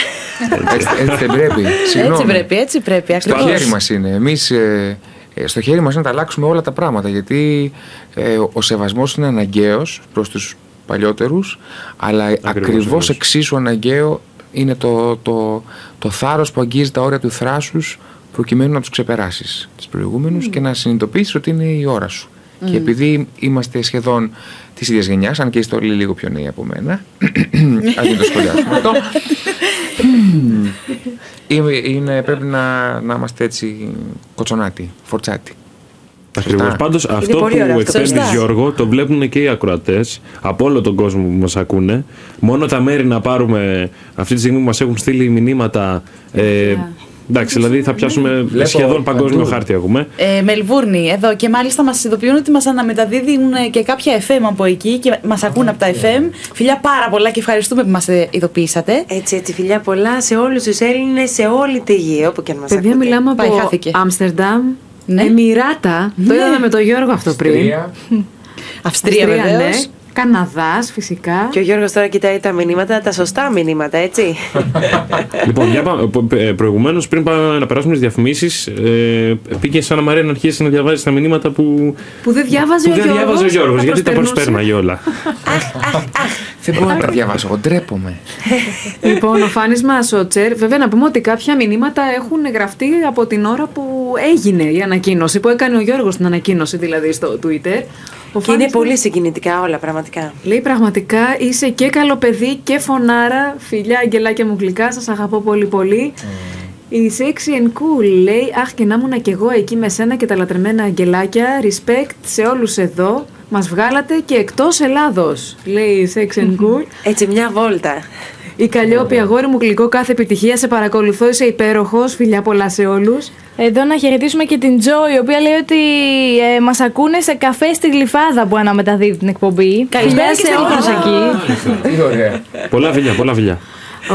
έτσι, έτσι δεν πρέπει. Συγγνώμη. Έτσι πρέπει, έτσι πρέπει. Στο Ακριβώς. χέρι μας είναι. Εμείς, ε, ε, στο χέρι μας είναι να τα αλλάξουμε όλα τα πράγματα. Γιατί ε, ο- ο σεβασμός είναι αναγκαίος προς τους παλιότερους, αλλά ακριβώς ακριβώς. εξίσου αναγκαίο είναι το, το, το θάρρος που αγγίζει τα όρια του θράσους προκειμένου να τους ξεπεράσεις του προηγούμενους και να συνειδητοποιήσεις ότι είναι η ώρα σου. Και επειδή είμαστε σχεδόν της ίδιας γενιάς, αν και είστε όλοι λίγο πιο νέοι από μένα, [laughs] ας μην το σχολιάσουμε αυτό. [laughs] είναι, είναι- πρέπει να, να είμαστε έτσι κοτσονάτοι, φορτσάτοι. Ακριβώς. Σωστά. Πάντως αυτό πολύ που ωραίο αυτό. εκπέμπει Σωστά. Γιώργο το βλέπουν και οι ακροατές από όλο τον κόσμο που μας ακούνε. Μόνο τα μέρη να πάρουμε αυτή τη στιγμή που μας έχουν στείλει μηνύματα. Ε, εντάξει, δηλαδή θα πιάσουμε Βλέπω σχεδόν παγκόσμιο παντού. χάρτη έχουμε. Ε, Μελβούρνη, εδώ και μάλιστα μας ειδοποιούν ότι μας αναμεταδίδουν ε, και κάποια FM από εκεί και μας ακούν από τα FM. Φιλιά πάρα πολλά και ευχαριστούμε που μας ειδοποιήσατε. Έτσι, έτσι, φιλιά πολλά σε όλους τους Έλληνες, σε όλη τη γη, όπου και αν μας Παιδιά, ακούτε. μιλάμε Πάει, από χάθηκε. Άμστερνταμ. Ναι. Εμμυράτα. Το είδαμε με τον Γιώργο αυτό πριν. Τρία. Αυστρία, Αυστρία, βεβαίως. ναι. Καναδάς φυσικά. Και ο Γιώργος τώρα κοιτάει τα μηνύματα, τα σωστά μηνύματα, έτσι. λοιπόν, για προηγουμένως, πριν πάμε να περάσουμε τις διαφημίσεις, ε, πήγε σαν Μαρία να αρχίσει να διαβάζει τα μηνύματα που, Που δεν διάβαζε που ο δεν Γιώργος. διάβαζε ο Γιώργος. τα Γιατί τα προσπερνούσε. προσπέρναγε όλα. [laughs] Δεν μπορώ να τα διαβάσω, εγώ ντρέπομαι. Λοιπόν, ο Φάνης μας, ο Τσέρ, βέβαια να πούμε ότι κάποια μηνύματα έχουν γραφτεί από την ώρα που έγινε η ανακοίνωση, που έκανε ο Γιώργος την ανακοίνωση δηλαδή στο Twitter. Ο και είναι Φάνης πολύ συγκινητικά όλα, πραγματικά. Λέει πραγματικά είσαι και καλό παιδί και φωνάρα. Φιλιά, αγγελάκια μου γλυκά, σας αγαπώ πολύ πολύ. Η Sexy and Cool. Λέει Αχ και να ήμουν κι εγώ εκεί με σένα και τα λατρεμένα αγγελάκια. Respect σε όλους εδώ. Μας βγάλατε και εκτός Ελλάδος. Λέει η Sexy and Cool. Έτσι, μια βόλτα. Η Καλλιόπη αγόρι μου γλυκό κάθε επιτυχία. Σε παρακολουθώ είσαι υπέροχος. Φιλιά πολλά σε όλους Εδώ να χαιρετήσουμε και την Τζο, η οποία λέει ότι ε, μας ακούνε σε καφέ στη Γλυφάδα που αναμεταδίδει την εκπομπή. Καλησπέρα Φιλιά και σε στη όλους Γλυφάδα. εκεί. Τι ωραία. πολλά φιλιά, πολλά φιλιά.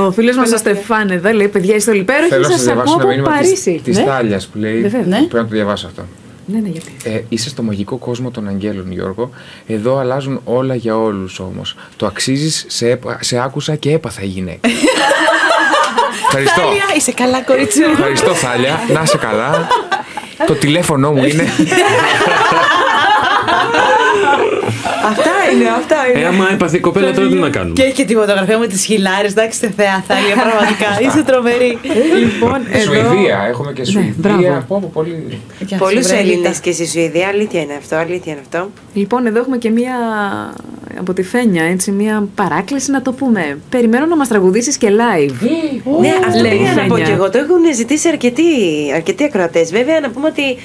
Ο φίλος μας ο Στεφάν εδώ λέει Παιδιά είστε όλοι υπέροχοι Θέλω να Σας σας ακούω διαβάσω ένα από μήνυμα Παρίσι τη Ναι. Τάλιας που λέει. Βεβαίως. Ναι. Πρέπει να το διαβάσω αυτό. ναι, ναι, γιατί Ε, είσαι στο μαγικό κόσμο των αγγέλων, Γιώργο. Εδώ αλλάζουν όλα για όλους όμως. Το αξίζεις, σε, έπα- σε άκουσα και έπαθα η γυναίκα. [laughs] Ευχαριστώ. Τάλια, είσαι καλά, κορίτσι μου. Ευχαριστώ, Θάλια. Να είσαι καλά. Το τηλέφωνό μου είναι. [laughs] αυτά είναι, αυτά είναι. Ε, άμα έπαθε η κοπέλα, τώρα τι να κάνουμε; Και έχει και τη φωτογραφία με τις χιλάρε. Εντάξει, θε θεά, Θάλια, πραγματικά. Είσαι τρομερή. Λοιπόν, εδώ Σουηδία. Έχουμε και Ναι, μπράβο. Σουηδία. Πω, πω, πολύ. Γεια σου, Πολλούς βρε, Έλληνες Λίτα. και στη Σουηδία, αλήθεια είναι αυτό, αλήθεια είναι αυτό. Λοιπόν, εδώ έχουμε και μία από τη Φένια, έτσι, μια παράκληση να το πούμε. Περιμένω να μας τραγουδήσεις και live. Ναι, αυτό λέει η πήγα να πω Φένια. και εγώ. Το έχουν ζητήσει αρκετοί, αρκετοί ακροατές. Βέβαια, να πούμε ότι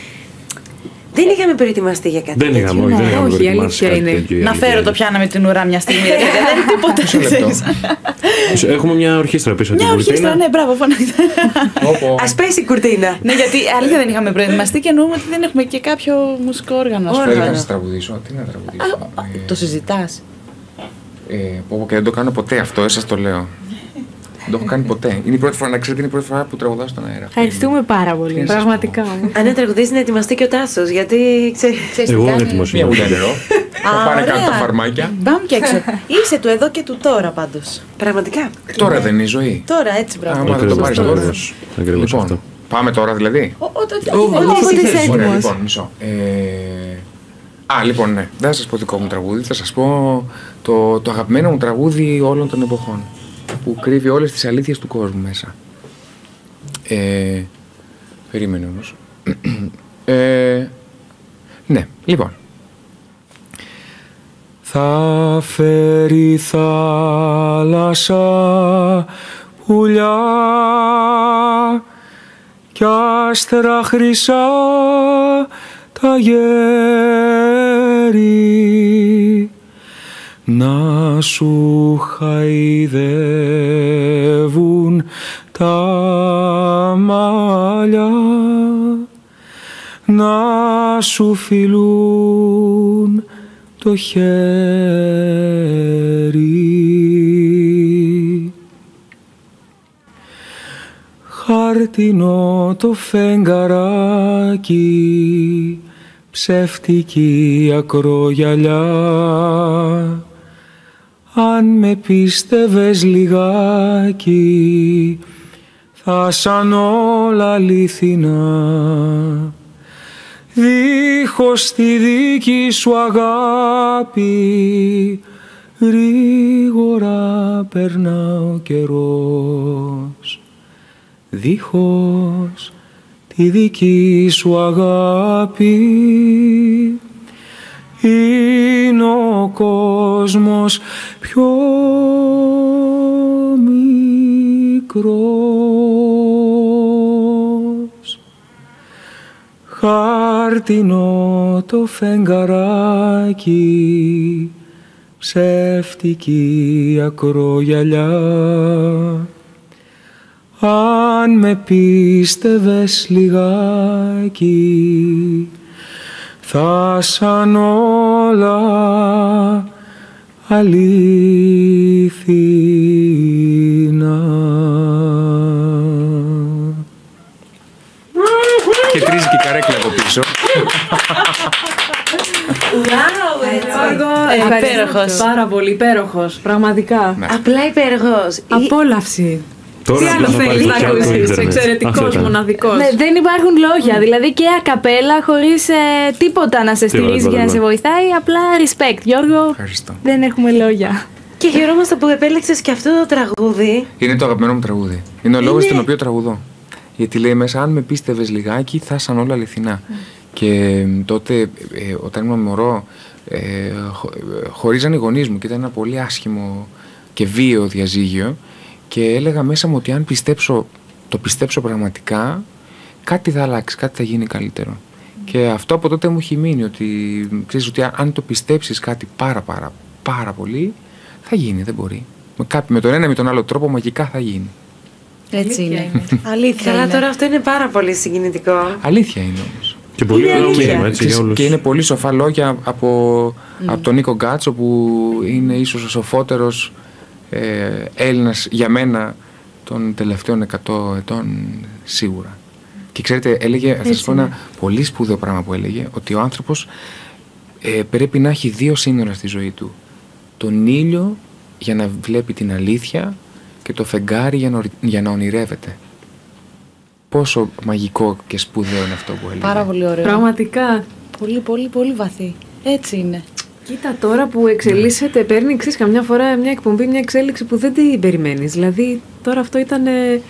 δεν είχαμε προετοιμαστεί για κάτι Δεν τέτοιο. είχαμε, όχι, δεν ναι, είχαμε όχι, η προετοιμάσει αλήθεια κάτι είναι. τέτοιο, η Να αλήθεια φέρω το είναι. πιάνο με την ουρά μια στιγμή. ρε παιδιά, Δεν είναι τίποτα. Μισό λεπτό. ξέρεις. Έχουμε μια ορχήστρα πίσω από Μια την ορχήστρα, κουρτίνα. ναι, μπράβο, φωνάξτε. Α πέσει η κουρτίνα. Ναι, γιατί αλήθεια δεν είχαμε προετοιμαστεί και εννοούμε ότι δεν έχουμε και κάποιο μουσικό όργανο. ας πούμε. Θέλετε να σας τραγουδήσω; Τι να τραγουδήσω; Ε, Το συζητάς. Ε, πω, πω, και δεν το κάνω ποτέ αυτό, εσάς το λέω. Δεν το έχω κάνει ποτέ. Είναι η πρώτη φορά, να ξέρετε, είναι η πρώτη φορά που τραγουδάω στον αέρα. Ευχαριστούμε πάρα πολύ. Τι να σας Πραγματικά. Αν δεν τραγουδίσει, να ετοιμαστεί και ο Τάσο. Γιατί ξέρει. Εγώ δεν έτοιμο πω. Μία είμαι. γουλιά νερό. Θα πάνε κάτω τα φαρμάκια. Μπαμ και έξω. Είσαι του εδώ και του τώρα πάντω. Πραγματικά. Ε, Τώρα δεν είναι η ζωή. Τώρα έτσι, μπράβο. Άμα δεν το πάρεις τώρα. Ακριβώς, ακριβώς Λοιπόν, αυτό. πάμε τώρα δηλαδή. Ο- ο- το- Όποτε είσαι Ωραία, έτοιμος. λοιπόν, μισό. Ε, Α, λοιπόν, ναι. Δεν θα σας πω δικό μου τραγούδι. Θα σας πω το, το αγαπημένο μου τραγούδι όλων των εποχών. Που κρύβει όλες τις αλήθειες του κόσμου μέσα. Ε, περίμενε όμως. Ε, ναι, λοιπόν. Θα φέρει θάλασσα πουλιά κι άστρα χρυσά τα γέρι να σου χαϊδεύουν τα μαλλιά. Να σου φιλούν το χέρι. Χάρτινο το φεγγαράκι ψεύτικη ακρογιαλιά αν με πίστευες λιγάκι θα σαν όλα αλήθινα δίχως τη δική σου αγάπη γρήγορα περνά ο καιρός. Δίχως τη δική σου αγάπη είναι ο κόσμος πιο μικρός. Χάρτινο το φεγγαράκι ψεύτικη ακρογιαλιά. Αν με πίστευες λιγάκι θα σαν όλα αλήθινα. Και τρίζει και η καρέκλα από πίσω. Υπέροχος. Πάρα πολύ υπέροχος. Πραγματικά. Ναι. Απλά υπέροχος. Απόλαυση. Τώρα Τι άλλο απλά θα θέλεις πάρεις να το πιάτο ακούσεις. ίντερνετ. Αυτό Εξαιρετικό, ήταν. μοναδικός. Ναι, δεν υπάρχουν λόγια. Δηλαδή και ακαπέλα χωρίς τίποτα να σε Τίποτα, στηρίζει τίποτα, και να σε τίποτα. βοηθάει. Απλά respect. Γιώργο, Ευχαριστώ. δεν έχουμε λόγια. Και χαιρόμαστε που επέλεξες και αυτό το τραγούδι. Είναι το αγαπημένο μου τραγούδι. Είναι ο λόγος τον οποίο τραγουδώ. Γιατί λέει μέσα, αν με πίστευες λιγάκι, θα σαν όλα αληθινά. Και ε, τότε, ε, όταν ήμουν μωρό, ε, χω, ε, χωρίζαν οι γονείς μου και ήταν ένα πολύ άσχημο και βίαιο διαζύγιο. Και έλεγα μέσα μου ότι αν πιστέψω, το πιστέψω πραγματικά, κάτι θα αλλάξει, κάτι θα γίνει καλύτερο. Και αυτό από τότε μου έχει μείνει ότι ξέρεις ότι αν το πιστέψεις κάτι πάρα πάρα πάρα πολύ, θα γίνει, δεν μπορεί. Με, κάποιο, με τον ένα ή με τον άλλο τρόπο μαγικά θα γίνει. Έτσι είναι. [laughs] Αλήθεια. Καλά, είναι. τώρα αυτό είναι πάρα πολύ συγκινητικό. Αλήθεια είναι όμως. Και πολύ Είναι ωραίο αλήθεια. μήνυμα έτσι Και, για όλους. και είναι πολύ σοφά λόγια από, από τον Νίκο Γκάτσο που είναι ίσως ο σοφότερος ε, Έλληνας για μένα των τελευταίων 100 ετών σίγουρα. Και ξέρετε, έλεγε, θα σας πω ένα πολύ σπουδαίο πράγμα που έλεγε, ότι ο άνθρωπος ε, πρέπει να έχει δύο σύνορα στη ζωή του. Τον ήλιο για να βλέπει την αλήθεια και το φεγγάρι για να, ορι- για να ονειρεύεται. Πόσο μαγικό και σπουδαίο είναι αυτό που έλεγε. Πάρα πολύ ωραίο. Πραγματικά. Πολύ, πολύ, πολύ βαθύ. Έτσι είναι. Κοίτα τώρα που εξελίσσεται, παίρνει ξέρεις, καμιά φορά μια εκπομπή, μια εξέλιξη που δεν την περιμένεις. Δηλαδή τώρα αυτό ήταν ε,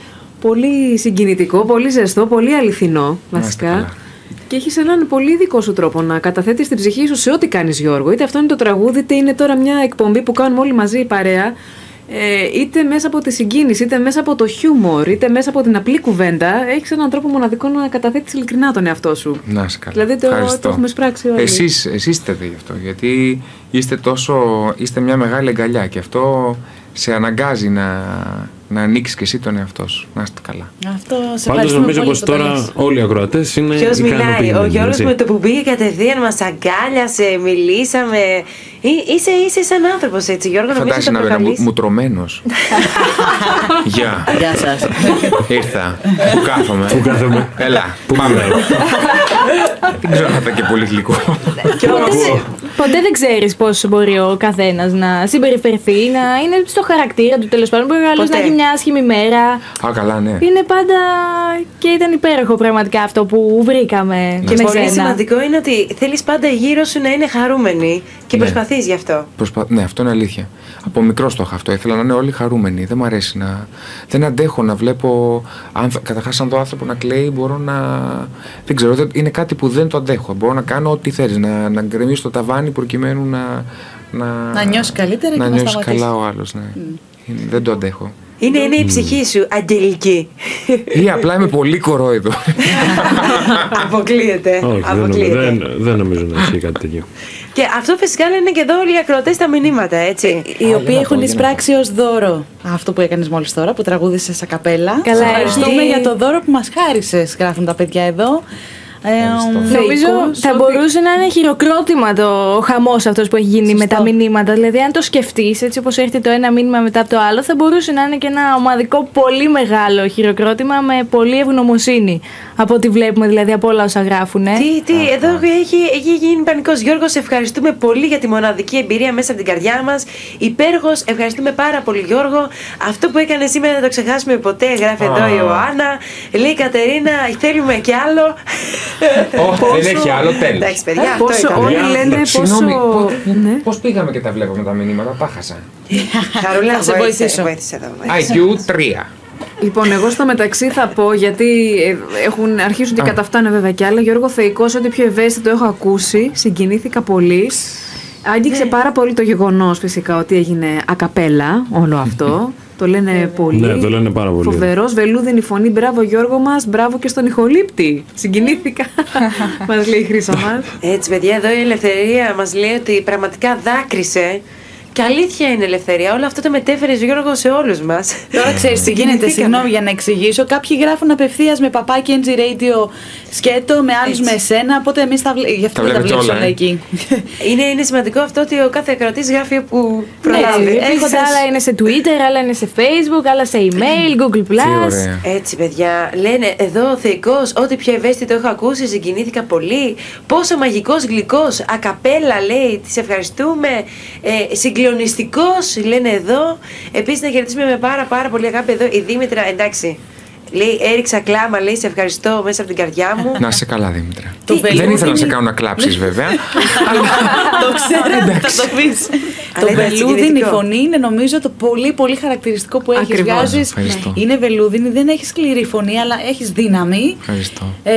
πολύ συγκινητικό, πολύ ζεστό, πολύ αληθινό Να είστε βασικά. καλά. Και έχεις έναν πολύ δικό σου τρόπο να καταθέτεις την ψυχή σου σε ό,τι κάνεις, Γιώργο. Είτε αυτό είναι το τραγούδι, είτε είναι τώρα μια εκπομπή που κάνουμε όλοι μαζί η παρέα. Ε, είτε μέσα από τη συγκίνηση, είτε μέσα από το χιούμορ, είτε μέσα από την απλή κουβέντα, έχεις έναν τρόπο μοναδικό να καταθέτεις ειλικρινά τον εαυτό σου. Να σε καλά. Δηλαδή το, Ευχαριστώ. το έχουμε σπράξει όλοι. Εσείς, εσείς είστε γι' αυτό, γιατί είστε τόσο, είστε μια μεγάλη αγκαλιά και αυτό σε αναγκάζει να, να ανοίξεις και εσύ τον εαυτό σου. Να είστε καλά. Αυτό σε Πάντως ευχαριστούμε νομίζω πολύ πως που το τώρα λες. όλοι οι ακροατές είναι Ποιος μιλάει, ο ικανοποιημένοι, Γιώργος έτσι. με το που πήγε κατευθείαν μας αγκάλιασε, μιλήσαμε. Εί- Είσαι, είσαι σαν άνθρωπος έτσι, Γιώργο, νομίζω Φαντάζεσαι να το είναι μου, προκαλείς. μουτρωμένος. [laughs] Γεια. Γεια σας. Ήρθα. Πού κάθομαι. Πού κάθομαι. Έλα. Πάμε. Δεν ξέρω αν θα ήταν και πολύ γλυκό. Ποτέ, ποτέ δεν ξέρεις πώς μπορεί ο καθένας να συμπεριφερθεί, να είναι στο χαρακτήρα του τέλος πάντων. Μπορεί ο άλλος Ποτέ. να έχει μια άσχημη μέρα. Α, καλά, ναι. Είναι πάντα. και ήταν υπέροχο πραγματικά αυτό που βρήκαμε και με Πολύ σένα. σημαντικό είναι ότι θέλεις πάντα γύρω σου να είναι χαρούμενοι και Ναι. προσπαθείς γι' αυτό. Προσπα... Ναι, αυτό είναι αλήθεια. Από μικρό το είχα αυτό. Ήθελα να είναι όλοι χαρούμενοι. Δεν μου αρέσει να. Δεν αντέχω να βλέπω. Άνθρω... Καταρχάς, αν δω άνθρωπο να κλαίει, μπορώ να. Δεν ξέρω. δεν- Είναι κάτι που δεν το αντέχω. Μπορώ να κάνω ό,τι θέλεις. Να, να γκρεμίσω το ταβάνι προκειμένου να. Να, Να νιώσεις καλύτερα και να να νιώσεις σταματήσεις. καλά ο άλλος. Ναι. Είναι- Δεν το αντέχω. Είναι, είναι η ψυχή σου αγγελική. Ή απλά είμαι πολύ κορόιδο. Αποκλείεται. Όχι, δεν, νομίζω- Αποκλείεται. δεν, δεν νομίζω να ισχύει κάτι τέτοιο. Και αυτό φυσικά λένε και εδώ όλοι οι ακροατέ τα μηνύματα, έτσι. Οι οποίοι να έχουν πω, για να εισπράξει ω δώρο αυτό που έκανε μόλι τώρα, που τραγούδισε σε καπέλα. Καλά, Σε ευχαριστούμε εκεί- για το δώρο που μα χάρισε, γράφουν τα παιδιά εδώ. Ε, Νομίζω θεϊκός, θα ότι- μπορούσε να είναι χειροκρότημα το χαμός αυτός που έχει γίνει με Σωστό. τα μηνύματα. Δηλαδή, αν το σκεφτείς, έτσι όπως έρχεται το ένα μήνυμα μετά από το άλλο, θα μπορούσε να είναι και ένα ομαδικό πολύ μεγάλο χειροκρότημα με πολύ ευγνωμοσύνη. Από ό,τι βλέπουμε δηλαδή από όλα όσα γράφουν. Τι, τι, εδώ έχει, έχει γίνει πανικός. Γιώργος, σε ευχαριστούμε πολύ για τη μοναδική εμπειρία μέσα από την καρδιά μας. Υπέροχο, ευχαριστούμε πάρα πολύ, Γιώργο. Αυτό που έκανε σήμερα δεν το ξεχάσουμε ποτέ. Γράφει εδώ η Ιωάννα. Λέει η Κατερίνα, θέλουμε κι άλλο. Όχι, δεν έχει άλλο τέλος. Εντάξει, παιδιά, αυτό Πόσο ήταν. όλοι λένε πόσο. Ναι. Πώς πήγαμε και τα βλέπαμε τα μηνύματα, τα χάσα. [laughs] Χαρούλα, Θα σε βοήθησε, βοηθήσω. βοήθησε εδώ. βοήθησε. IQ 3. Λοιπόν, εγώ στο μεταξύ θα πω, γιατί ε, έχουν, αρχίσουν και καταφτάνε βέβαια κι άλλα. Γιώργο Θεϊκός, ό,τι πιο ευαίσθητο έχω ακούσει, συγκινήθηκα πολύ. Άγγιξε πάρα πολύ το γεγονός φυσικά ότι έγινε ακαπέλα όλο αυτό. [laughs] το λένε πολύ. Ναι, το λένε πάρα πολύ. Φοβερός, βελούδινη φωνή. Μπράβο, Γιώργο μας. Μπράβο και στον ηχολήπτη. Συγκινήθηκα. [laughs] μας λέει η χρήσα μα. Έτσι, παιδιά, εδώ η ελευθερία μας λέει ότι πραγματικά δάκρυσε. Και αλήθεια είναι ελευθερία. Όλο αυτό το μετέφερες Γιώργο σε όλους μας. Τώρα ξέρεις τι γίνεται, συγγνώμη για να εξηγήσω. Κάποιοι γράφουν απευθείας με παπάκι NG Radio σκέτο, με άλλους με εσένα. Οπότε εμείς τα βλέ... γι' αυτό Τα δεν τα βλέπετε βλέπει όλα, όλα ε. εκεί. Είναι, είναι σημαντικό αυτό ότι ο κάθε ακροατής γράφει όπου προλάβει. Ναι, Έχοντας- Έχοντα άλλα είναι σε Twitter, άλλα είναι σε Facebook, άλλα σε email, Google Τι ωραία. Έτσι, παιδιά. Λένε εδώ ο Θεϊκός, ό,τι πιο ευαίσθητο έχω ακούσει, συγκινήθηκα πολύ. Πόσο μαγικός γλυκός. Ακαπέλα λέει, τη ευχαριστούμε. Ε, Συγκλονιστικό, λένε εδώ. Επίσης, να χαιρετήσουμε με πάρα, πάρα πολύ αγάπη εδώ η Δήμητρα. Εντάξει. Λέει, έριξα κλάμα, λέει, σε ευχαριστώ μέσα από την καρδιά μου. Να είσαι καλά, Δήμητρα. Το Δεν βελούδι ήθελα να σε είναι- κάνω να κλάψει, βέβαια. [laughs] το ξέρω, θα το πεις. Το Αλλά ήταν βελούδινη συγκινητικό. φωνή είναι νομίζω το πολύ πολύ χαρακτηριστικό που έχεις. Ακριβώς. Βγάζεις. Ευχαριστώ. Είναι βελούδινη, δεν έχεις σκληρή φωνή, αλλά έχεις δύναμη. Ευχαριστώ. Ε,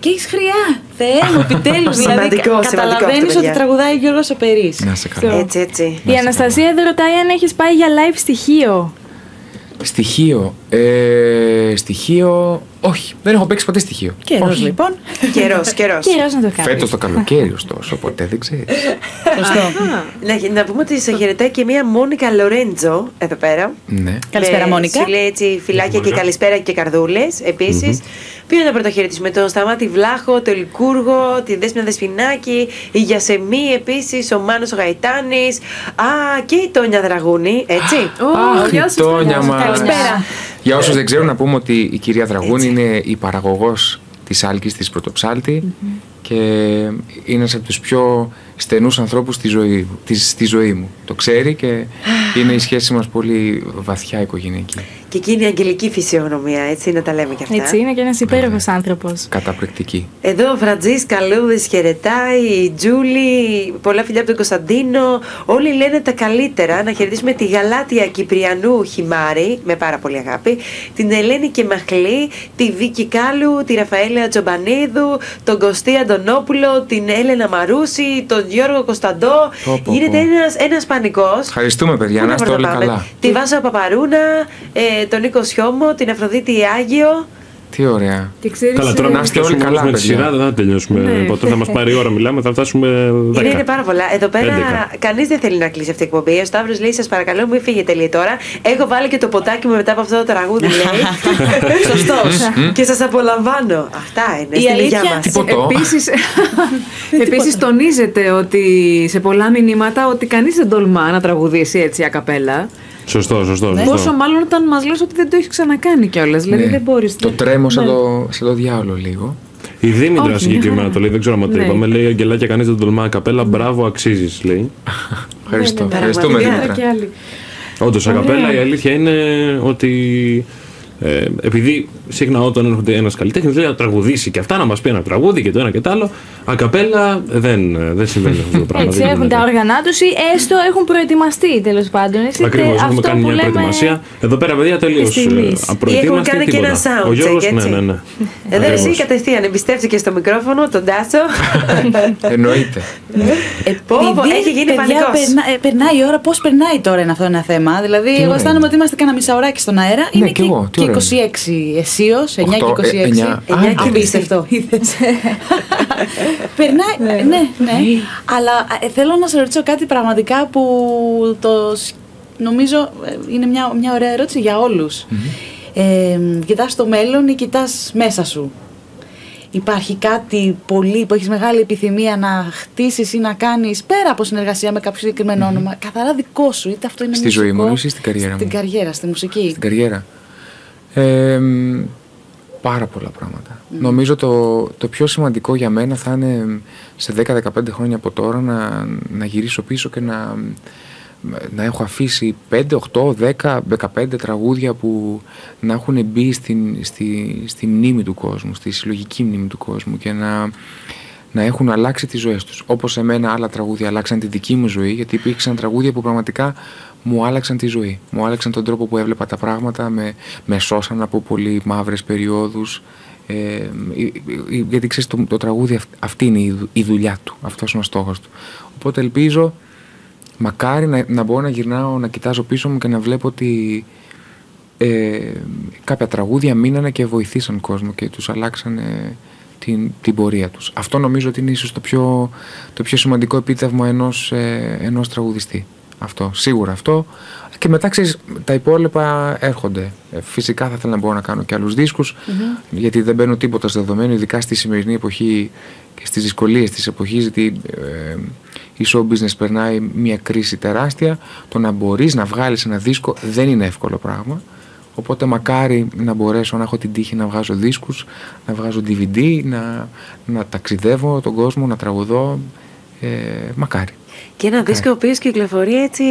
και έχεις χρειά. Θεέ μου, επιτέλους. [laughs] δηλαδή, Σημαντικό, σημαντικό καταλαβαίνεις αυτό, ότι παιδιά. τραγουδάει ο Γιώργος Επερή. Να είσαι καλά. Έτσι, έτσι. Η Αναστασία εδώ ρωτάει αν έχεις πάει για live στοιχείο. Στοιχείο. Ε, στοιχείο. Όχι, δεν έχω παίξει ποτέ στοιχείο. Καιρός λοιπόν. Καιρός, καιρός. Καιρός να το κάνεις. Φέτος το καλοκαίρι, ωστόσο, ποτέ δεν ξέρεις. Σωστό. Να, να πούμε ότι σε χαιρετάει και μία Μόνικα Λορέντζο εδώ πέρα. Ναι. Καλησπέρα, Ε, Μόνικα. Σου λέει έτσι φυλάκια και καλησπέρα και καρδούλες επίσης. Ποιο να πρωτοχαιρετήσουμε, τον Σταμάτη Βλάχο, τον Λικούργο, τη Δέσποινα Δεσπινάκη, η Γιασεμή επίσης, ο Μάνος ο Γαϊτάνης. Α, και η Τόνια Δραγούνη, έτσι. Ω, Αχ, γεια η σας, Τόνια Τόνια. μας. Καλησπέρα. Για όσους δεν ξέρουν, να πούμε ότι η κυρία Δραγούνη είναι η παραγωγός της Άλκης της Πρωτοψάλτη και είναι ένας από τους πιο στενούς ανθρώπους στη ζωή, της- στη ζωή μου. Το ξέρει και είναι η σχέση μας πολύ βαθιά οικογενειακή. Και εκείνη η αγγελική φυσιογνωμία, έτσι να τα λέμε κι αυτά. Έτσι είναι και ένας υπέροχος Ναι. άνθρωπος. Καταπληκτική. Εδώ ο Φραντζή Καλούδη χαιρετάει, η Τζούλη, πολλά φιλιά από τον Κωνσταντίνο. Όλοι λένε τα καλύτερα. Να χαιρετήσουμε τη Γαλάτια Κυπριανού Χιμάρη, με πάρα πολύ αγάπη, την Ελένη και Μαχλή, τη Βίκη Κάλου, τη Ραφαέλα Τζομπανίδου, τον Κωστή Αντωνόπουλο, την Έλενα Μαρούση, τον Γιώργο Κωνσταντό. Πω, πω, πω. Γίνεται ένας, ένας πανικός. Ευχαριστούμε παιδιά, Πού να είστε όλοι πρωτοπάμε; καλά. Τη Βάσο Παπαρούνα, ε, τον Νίκο Σιώμο, την Αφροδίτη Άγιο. Τι ωραία. Και ξέρεις, Καλά, τώρα ε, να είστε όλοι φτιάξουμε καλά, με τη παιδιά. σειρά, δεν θα τελειώσουμε. Ναι. Ποτέ θα μας πάρει η ώρα, μιλάμε, θα φτάσουμε 10. Είναι, είναι πάρα πολλά. Εδώ πέρα 11. κανείς δεν θέλει να κλείσει αυτή η εκπομπή. Ο Σταύρος λέει: Σας παρακαλώ, μην φύγετε λέει τώρα. Έχω βάλει και το ποτάκι μου μετά από αυτό το τραγούδι, λέει. [laughs] Σωστός. και σας απολαμβάνω. Αυτά είναι. Η Στην υγεία αλήθεια- μας. Τι ποτό. Επίσης, [laughs] [laughs] επίσης τονίζεται ότι σε πολλά μηνύματα ότι κανείς δεν τολμά να τραγουδήσει έτσι ακαπέλα. Σωστό, σωστό. Ναι. σωστό. Πόσο μάλλον όταν μας λες ότι δεν το έχεις ξανακάνει κιόλας. Δηλαδή Ναι. δεν μπορείς. Το δεν- τρέμω σαν Ναι. το, σαν το διάολο λίγο. Η Δήμητρα Όχι, συγκεκριμένα ναι. το λέει, δεν ξέρω αν το Ναι. είπαμε. Λέει Αγγελάκια, κανείς δεν τολμά καπέλα. Μπράβο, αξίζεις, λέει. Ευχαριστώ. ναι, Ευχαριστούμε πραγματικά. Δήμητρα. Και άλλοι. Όντως, ακαπέλα η αλήθεια είναι ότι ε, επειδή συχνά όταν έρχονται ένας καλλιτέχνης λέει να τραγουδήσει και αυτά, να μας πει ένα τραγούδι και το ένα και το άλλο. Ακαπέλα δεν, ε, δεν συμβαίνει αυτό το πράγμα. Έτσι δεν έχουν γίνεται. τα όργανα τους ή έστω έχουν προετοιμαστεί τέλος πάντων. Έτσι, Ακριβώς, τε- έχουμε αυτό κάνει που μια λέμε- προετοιμασία. Εδώ πέρα, παιδιά, τελείως Στιγμής. απροετοίμαστοι. Ή έχουν κάνει και τίποτα. ένα Ο soundcheck, Γιώργος, έτσι. ναι, ναι, ναι. Εδώ Ακριβώς. εσύ κατευθείαν εμπιστεύτηκε στο μικρόφωνο, τον Τάσο. [laughs] Εννοείται. Πω, πω, Επειδή, έχει γίνει παιδιά, πανικός. περνά- ε, περνάει η ώρα, πώς περνάει τώρα είναι αυτό ένα θέμα. Δηλαδή, εγώ ώρα αισθάνομαι είναι; ότι είμαστε κανένα μισάωράκι στον αέρα. είναι Ναι, κι εγώ. Τι και ώρα 26 αισίως, 9 και Οχτώ, ε, 26. εννιά. Εννιά και Απίστευτο. [laughs] είδες. Περνάει. Ναι, ναι. Αλλά ε, θέλω να σε ρωτήσω κάτι πραγματικά που το σ- νομίζω ε, είναι μια, μια ωραία ερώτηση για όλους. Ε, κοιτάς το μέλλον ή κοιτάς μέσα σου; Υπάρχει κάτι πολύ που έχεις μεγάλη επιθυμία να χτίσεις ή να κάνεις πέρα από συνεργασία με κάποιο συγκεκριμένο όνομα, καθαρά δικό σου, είτε αυτό είναι Στη ζωή μουσικό, μου ή στην καριέρα Στην μου; καριέρα, στη μουσική; Στην καριέρα. Ε, μ, πάρα πολλά πράγματα. Νομίζω το, το πιο σημαντικό για μένα θα είναι σε 10-15 χρόνια από τώρα να, να γυρίσω πίσω και να, να έχω αφήσει 5, 8, 10, 15 τραγούδια που να έχουν μπει στην, στη, στη μνήμη του κόσμου, στη συλλογική μνήμη του κόσμου και να, να έχουν αλλάξει τις ζωές τους. Όπως εμένα άλλα τραγούδια αλλάξαν τη δική μου ζωή, γιατί υπήρξαν τραγούδια που πραγματικά μου άλλαξαν τη ζωή. Μου άλλαξαν τον τρόπο που έβλεπα τα πράγματα, με, με σώσαν από πολύ μαύρες περιόδους. Ε, ε, ε, γιατί ξέρεις το, το τραγούδι αυ- αυτή είναι η, δου- η δουλειά του, αυτός είναι ο στόχος του. Οπότε ελπίζω μακάρι να, να μπορώ να γυρνάω, να κοιτάζω πίσω μου και να βλέπω ότι ε, κάποια τραγούδια μείνανε και βοηθήσαν κόσμο και τους αλλάξανε την, την πορεία τους. Αυτό νομίζω ότι είναι ίσως το πιο, το πιο σημαντικό επίτευγμα ενός, ε, ενός τραγουδιστή. Αυτό, σίγουρα αυτό. Και μετά ξέρεις, τα υπόλοιπα έρχονται. Ε, φυσικά θα ήθελα να μπορώ να κάνω και άλλους δίσκους, γιατί δεν μπαίνω τίποτα στο δεδομένο, ειδικά στη σημερινή εποχή και στις δυσκολίες της εποχής, γιατί ε, η show business περνάει μια κρίση τεράστια. Το να μπορείς να βγάλεις ένα δίσκο δεν είναι εύκολο πράγμα. Οπότε μακάρι να μπορέσω να έχω την τύχη να βγάζω δίσκους, να βγάζω DVD, να, να ταξιδεύω τον κόσμο, να τραγουδώ. Ε, μακάρι. Και ένα δίσκο ο οποίος κυκλοφορεί έτσι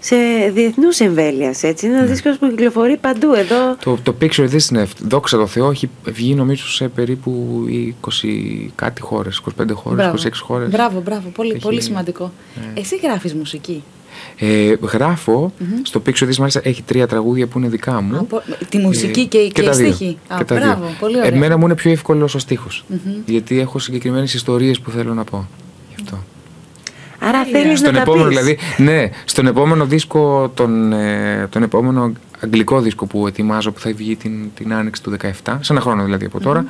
σε διεθνούς εμβέλειας. Έτσι. Είναι ένα δίσκος που κυκλοφορεί παντού εδώ. Το, το Picture This είναι, δόξα τω Θεώ, έχει βγει νομίζω σε περίπου 20 κάτι χώρες, 25 χώρες, 26 χώρες. Μπράβο, μπράβο. Πολύ, Έχει- πολύ σημαντικό. Εσύ γράφεις μουσική; Ε, γραφω στο Picture This μάλιστα έχει τρία τραγούδια που είναι δικά μου. Από- τη μουσική και, η- και, τα η δύο. στίχη. Α, Και τα μπράβο, δύο. πολύ ωραία. Εμένα μου είναι πιο εύκολο ο στιχος Γιατί έχω συγκεκριμένες ιστορίες που θέλω να πω. Γι' αυτό. Άρα θέλεις να Στον τα επόμενο, πεις. δηλαδή, ναι, στον επόμενο δίσκο, τον, ε, τον επόμενο αγγλικό δίσκο που ετοιμάζω που θα βγει την, την άνοιξη του 17, σε ένα χρόνο δηλαδή από τώρα,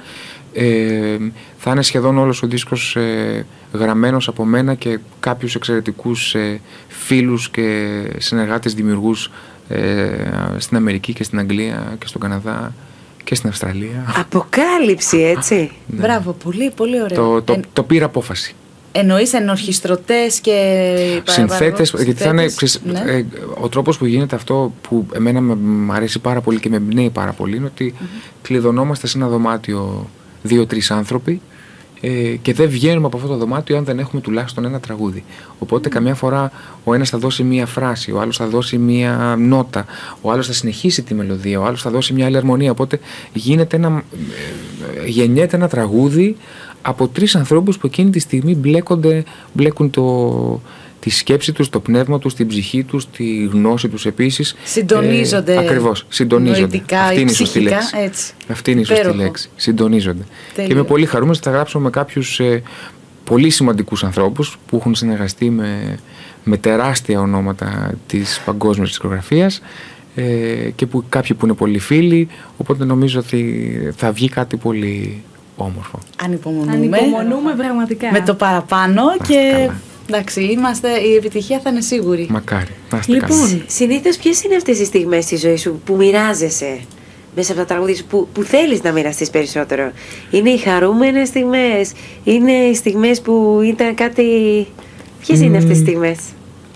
ε, θα είναι σχεδόν όλος ο δίσκος ε, γραμμένος από μένα και κάποιους εξαιρετικούς ε, φίλους και συνεργάτες δημιουργούς ε, στην Αμερική και στην Αγγλία και στον Καναδά και στην Αυστραλία. Αποκάλυψη, [laughs] έτσι. Μπράβο, πολύ, πολύ ωραίο. το, το, Ε, το πήρα απόφαση. Εννοείς ενορχιστρωτές και πα- συνθέτες, παραγωγούς, γιατί θα είναι, συνθέτες, ξέρεις, ναι. ε, ο τρόπος που γίνεται αυτό που εμένα με, μ' αρέσει πάρα πολύ και με εμπνέει πάρα πολύ είναι ότι κλειδωνόμαστε σε ένα δωμάτιο δύο-τρεις άνθρωποι ε, και δεν βγαίνουμε από αυτό το δωμάτιο αν δεν έχουμε τουλάχιστον ένα τραγούδι. Οπότε καμιά φορά ο ένας θα δώσει μία φράση, ο άλλος θα δώσει μία νότα, ο άλλος θα συνεχίσει τη μελωδία, ο άλλος θα δώσει μία άλλη αρμονία. Οπότε γίνεται ένα, ε, γεννιέται ένα τραγούδι από τρεις ανθρώπους που εκείνη τη στιγμή μπλέκονται, μπλέκουν το, τη σκέψη τους, το πνεύμα τους, την ψυχή τους, τη γνώση τους επίσης. Συντονίζονται Ε, ακριβώς, συντονίζονται. νοητικά Αυτή ή είναι η σωστή ψυχικά, λέξη. έτσι. Αυτή είναι η σωστή Υπέροχο. λέξη. Συντονίζονται. Τέλεια. Και είμαι πολύ χαρούμενος ότι θα γράψω με κάποιους ε, πολύ σημαντικούς ανθρώπους που έχουν συνεργαστεί με, με τεράστια ονόματα της παγκόσμιας δισκογραφίας ε, και που, κάποιοι που είναι πολύ φίλοι, οπότε νομίζω ότι θα βγει κάτι πολύ όμορφο. Ανυπομονούμε. Ανυπομονούμε πραγματικά. Με το παραπάνω είστε και καλά. Εντάξει, είμαστε, η επιτυχία θα είναι σίγουρη. Μακάρι. Να είστε καλά. Λοιπόν, Συνήθως ποιες είναι αυτές οι στιγμές στη ζωή σου που μοιράζεσαι μέσα από τα τραγούδια σου, που, που θέλεις να μοιραστείς περισσότερο; Είναι οι χαρούμενες στιγμές, είναι οι στιγμές που ήταν κάτι. Ποιες είναι αυτές οι στιγμές;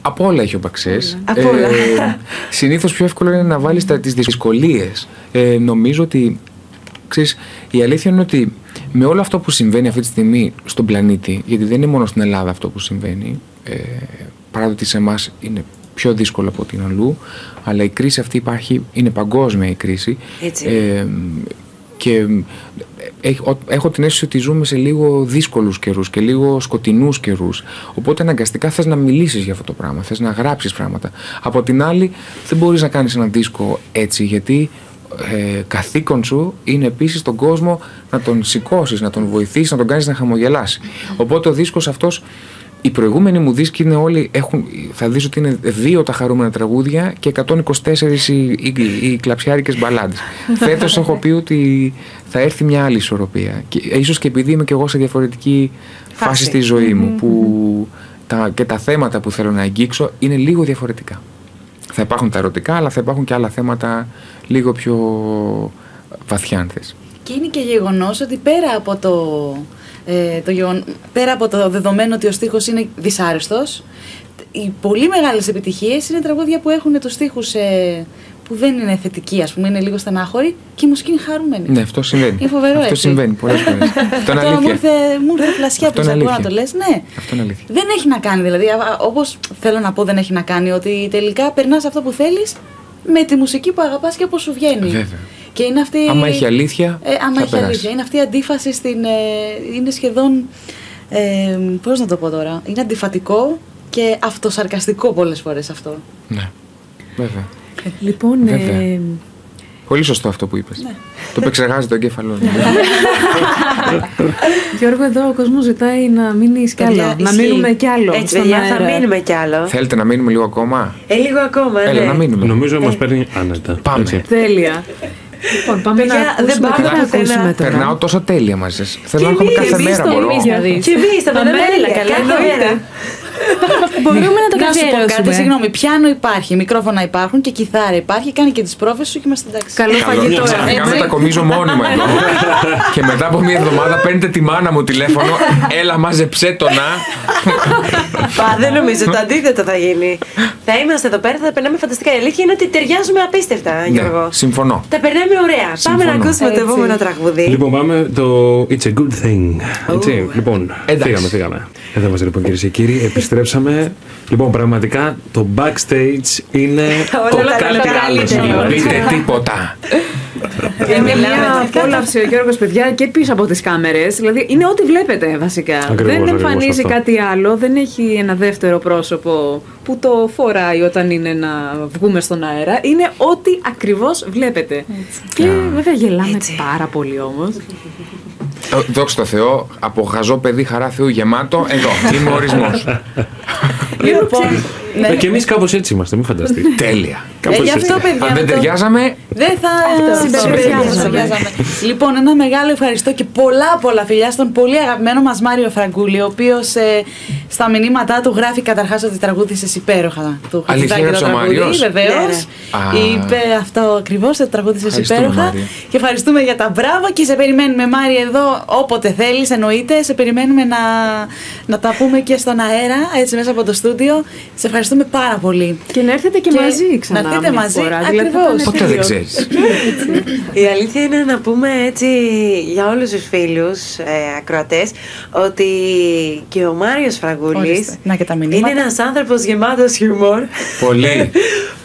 Από όλα έχει ο Μπαξές. Από όλα. [laughs] Συνήθως πιο εύκολο είναι να βάλεις τις δυσκολίες. Ε, νομίζω ότι. Ξέρεις, η αλήθεια είναι ότι με όλο αυτό που συμβαίνει αυτή τη στιγμή στον πλανήτη, γιατί δεν είναι μόνο στην Ελλάδα αυτό που συμβαίνει, ε, παρά το ότι σε εμάς είναι πιο δύσκολο από την αλλού, αλλά η κρίση αυτή υπάρχει, είναι παγκόσμια η κρίση. Έτσι. Ε, και ε, έχω, έχω την αίσθηση ότι ζούμε σε λίγο δύσκολους καιρούς και λίγο σκοτεινούς καιρούς. Οπότε αναγκαστικά θες να μιλήσεις για αυτό το πράγμα, θες να γράψεις πράγματα. Από την άλλη δεν μπορείς να κάνεις ένα δίσκο έτσι γιατί ε, καθήκον σου είναι επίσης τον κόσμο να τον σηκώσεις, να τον βοηθήσεις, να τον κάνεις να χαμογελάσει. Οπότε ο δίσκος αυτός οι προηγούμενοι μου δίσκοι είναι όλοι, έχουν, θα δεις ότι είναι δύο τα χαρούμενα τραγούδια και 124 οι, οι, οι κλαψιάρικες μπαλάντες. [laughs] Φέτος έχω πει ότι θα έρθει μια άλλη ισορροπία. Και, ίσως και επειδή είμαι και εγώ σε διαφορετική φάση, Φάση. στη ζωή μου, που τα, και τα θέματα που θέλω να αγγίξω είναι λίγο διαφορετικά. Θα υπάρχουν τα ερωτικά, αλλά θα υπάρχουν και άλλα θέματα λίγο πιο βαθιά, αν θες. Και είναι και γεγονός ότι πέρα από το, ε, το γεγον... πέρα από το δεδομένο ότι ο στίχος είναι δυσάρεστος, οι πολύ μεγάλες επιτυχίες είναι τραγούδια που έχουν τους στίχους ε, που δεν είναι θετικοί, ας πούμε, είναι λίγο στενάχωροι και η μουσική είναι χαρούμενη. Ναι, αυτό συμβαίνει. Είναι φοβερό αυτό έτσι. συμβαίνει πολλές [laughs] φορές. αυτό είναι Τώρα μου αλήθεια. ήρθε, μου ήρθε φλασιά Αυτό που σε είναι ακούω να αλήθεια. το λες, ναι. Αυτό είναι αλήθεια. Δεν έχει να κάνει δηλαδή, όπως θέλω να πω δεν έχει να κάνει, ότι τελικά περνάς αυτό που θέλεις με τη μουσική που αγαπάς και όπως σου βγαίνει. Βέβαια. Και είναι αυτή... Άμα έχει αλήθεια, Ε, άμα θα έχει περάσει. αλήθεια. Είναι αυτή η αντίφαση στην. ε, είναι σχεδόν. Ε, Πώς να το πω τώρα. Είναι αντιφατικό και αυτοσαρκαστικό πολλές φορές αυτό. Ναι, βέβαια. Λοιπόν Βέβαια. ε, Πολύ σωστό αυτό που είπες. Ναι. Το επεξεργάζει το εγκέφαλό μου. [laughs] Γιώργο, εδώ ο κόσμος ζητάει να μείνεις κι Παιδιά, άλλο. Να ισχύει. μείνουμε κι άλλο. Έτσι, στον παιδιά, θα αέρα. μείνουμε κι άλλο. Θέλετε να μείνουμε λίγο ακόμα; Ε, λίγο ακόμα, Έλα, ναι. να μείνουμε. Νομίζω μας παίρνει άνετα. Πάμε. Έτσι. Τέλεια. Λοιπόν, πάμε Παιδιά, να δεν ακούσουμε πάμε τι θα πουθενά. ακούσουμε τώρα. Περνάω τόσο τέλεια μαζί σας. Θέλω να Και έρχομαι εμείς, κάθε εμείς μέρα. το Μπορώ. εμείς να δεις. Και εμείς θα Πάμε, πάμε έλα, καλά, Μπορούμε να το Να σου πω κάτι, καθιερώσουμε. συγγνώμη. Πιάνο υπάρχει, μικρόφωνα υπάρχουν και κιθάρα υπάρχει. Κάνει και τις πρόβες σου και είμαστε εντάξει. Καλό Καλό, φαγητό. ξαφνικά έτσι. μετακομίζω μόνιμα εδώ. [laughs] και μετά από μία εβδομάδα παίρνετε τη μάνα μου τηλέφωνο. Έλα, μάζεψέ το να. Πα, δεν νομίζω, το αντίθετο θα γίνει. Θα είμαστε εδώ πέρα, θα περνάμε φανταστικά. Η αλήθεια είναι ότι ταιριάζουμε απίστευτα, Γιώργο. Ναι, συμφωνώ. Τα περνάμε ωραία. Πάμε να Συμφωνώ. ακούσουμε το Έτσι. επόμενο τραγούδι. Λοιπόν, πάμε το It's a good thing. Έτσι, λοιπόν, Εντάξει. φύγαμε, φύγαμε. Εδώ είμαστε λοιπόν κυρίες και κύριοι, επιστρέψαμε. Λοιπόν, πραγματικά το backstage είναι [laughs] το Όλα τα καλύτερο. καλύτερα. Μην Έτσι. πείτε τίποτα. [laughs] Είναι μια απόλαυση ο Γιώργος, παιδιά, και πίσω από τις κάμερες. Δηλαδή, είναι ό,τι βλέπετε βασικά. Ακριβώς, δεν ακριβώς εμφανίζει αυτό. κάτι άλλο, δεν έχει ένα δεύτερο πρόσωπο που το φοράει όταν είναι να βγούμε στον αέρα. Είναι ό,τι ακριβώς βλέπετε. Και βέβαια γελάμε πάρα πολύ όμως. Ε, Δόξα τω Θεώ, από χαζό παιδί χαρά Θεού γεμάτο, εδώ. Είμαι ο ορισμός. Λοιπόν, ναι. Ε, Και εμείς κάπως έτσι είμαστε, μην φανταστείτε. [laughs] Τέλεια. Ε, Κάπως γι' έτσι. αυτό, παιδιά. Αν δεν με το- ταιριάζαμε, Δεν θα συμπεριφερειάζαμε. συμπεριφερειάζαμε. λοιπόν, ένα μεγάλο ευχαριστώ και πολλά πολλά φιλιά στον πολύ αγαπημένο μας Μάριο Φραγκούλη, ο οποίος ε, στα μηνύματά του γράφει καταρχάς ότι τραγούδισε υπέροχα. Του Αλήθεια, Χατζηδάκη έγραψε το ο τραγούδι, Μάριος; Βεβαίως. Ναι, ναι. Είπε αυτό ακριβώς, ότι τραγούδισε Ευχαριστούμε, υπέροχα. Μάριο. Και ευχαριστούμε για τα μπράβο και σε περιμένουμε, Μάρι, εδώ όποτε θέλεις, εννοείται. Σε περιμένουμε να, να τα πούμε και στον αέρα, έτσι μέσα από το στούντιο. Σε ευχαριστούμε πάρα πολύ. Και να έρθετε και, Και μαζί ξανά. να έρθετε μια μαζί, φορά. Δηλαδή, θα ακριβώς. ήταν Ποτέ δεν τέλειο. ξέρεις. [laughs] Η αλήθεια είναι να πούμε έτσι για όλους τους φίλους ε, ακροατές ότι και ο Μάριος Φραγκούλης Ορίστε. Να και τα είναι μηνύματα. ένας άνθρωπος γεμάτος χιούμορ Πολύ. [laughs]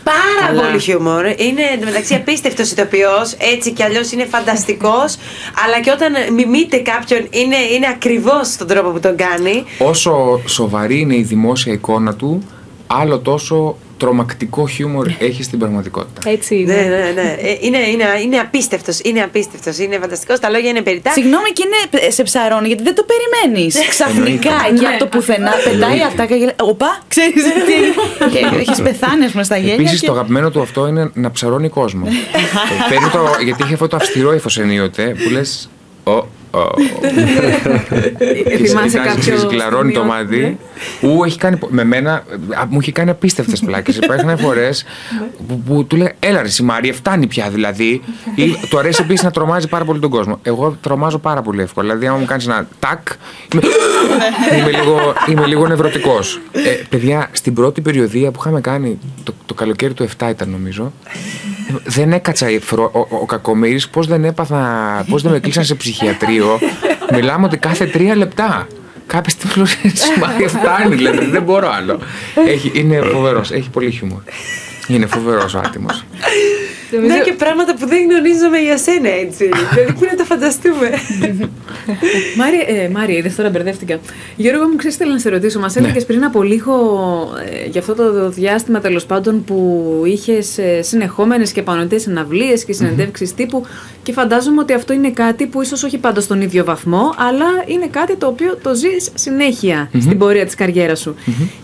Πάρα Καλά. πολύ χιούμορ. Είναι εντωμεταξύ απίστευτος ηθοποιός. Έτσι κι αλλιώς είναι φανταστικός. [laughs] αλλά και όταν μιμείται κάποιον είναι, είναι ακριβώς στον τρόπο που τον κάνει. Όσο σοβαρή είναι η δημόσια εικόνα του, άλλο τόσο τρομακτικό χιούμορ έχει στην πραγματικότητα. Έτσι είναι. Ναι, ναι, ναι. Ε, Είναι, είναι, είναι απίστευτος. Είναι απίστευτος. Είναι φανταστικός. Τα λόγια είναι περιτά. Συγγνώμη και είναι σε ψαρώνει γιατί δεν το περιμένεις. Ξαφνικά εκεί Ναι. από το πουθενά πετάει αυτά και γελάει. Οπα, ξέρεις [laughs] τι. Έχεις πεθάνει, ας πούμε, στα γέλια. Επίσης, και- το αγαπημένο του αυτό είναι να ψαρώνει κόσμο. Ε, Παίρνει το, γιατί έχει αυτό το αυστηρό ύφος ενίοτε που λες. Θυμάσαι κάποιο. κλαρώνει το σημείο, μάτι. ναι. Ου, έχει κάνει. Με μένα α, μου έχει κάνει απίστευτες πλάκες. Υπάρχουν φορές που, που του λέει Έλα, ρε, Μαρία, φτάνει πια δηλαδή. Ή του αρέσει επίσης να τρομάζει πάρα πολύ τον κόσμο. Εγώ τρομάζω πάρα πολύ εύκολα. Δηλαδή, άμα μου κάνεις ένα τάκ. Είμαι, είμαι λίγο, είμαι λίγο νευρωτικός. Ε, παιδιά, στην πρώτη περιοδία που είχαμε κάνει, το, το καλοκαίρι του 7 ήταν νομίζω, δεν έκατσα η φρο- ο, ο, ο Κακομοίρης πώς δεν έπαθα, πώς δεν με κλείσαν σε ψυχιατρίο. Μιλάμε ότι κάθε τρία λεπτά. Κάποια στιγμή λέω Μάρια φτάνει, δηλαδή δεν μπορώ άλλο. Έχει, είναι φοβερός, έχει πολύ χιούμορ. Είναι φοβερός ο άτιμος. Ναι, και πράγματα που δεν γνωρίζουμε για σένα έτσι. [laughs] δηλαδή, πού να τα φανταστούμε. [laughs] Μάρια, ε, Μάρια, είδες τώρα μπερδεύτηκα. Γιώργο μου, ξέρεις τι θέλω να σε ρωτήσω; Μας έλεγες πριν από λίγο ε, για αυτό το διάστημα τέλος πάντων που είχες ε, συνεχόμενες και επανωτές συναυλίες και συνεντεύξεις τύπου και φαντάζομαι ότι αυτό είναι κάτι που ίσως όχι πάντα στον ίδιο βαθμό αλλά είναι κάτι το οποίο το ζεις συνέχεια στην πορεία της καριέρας σου.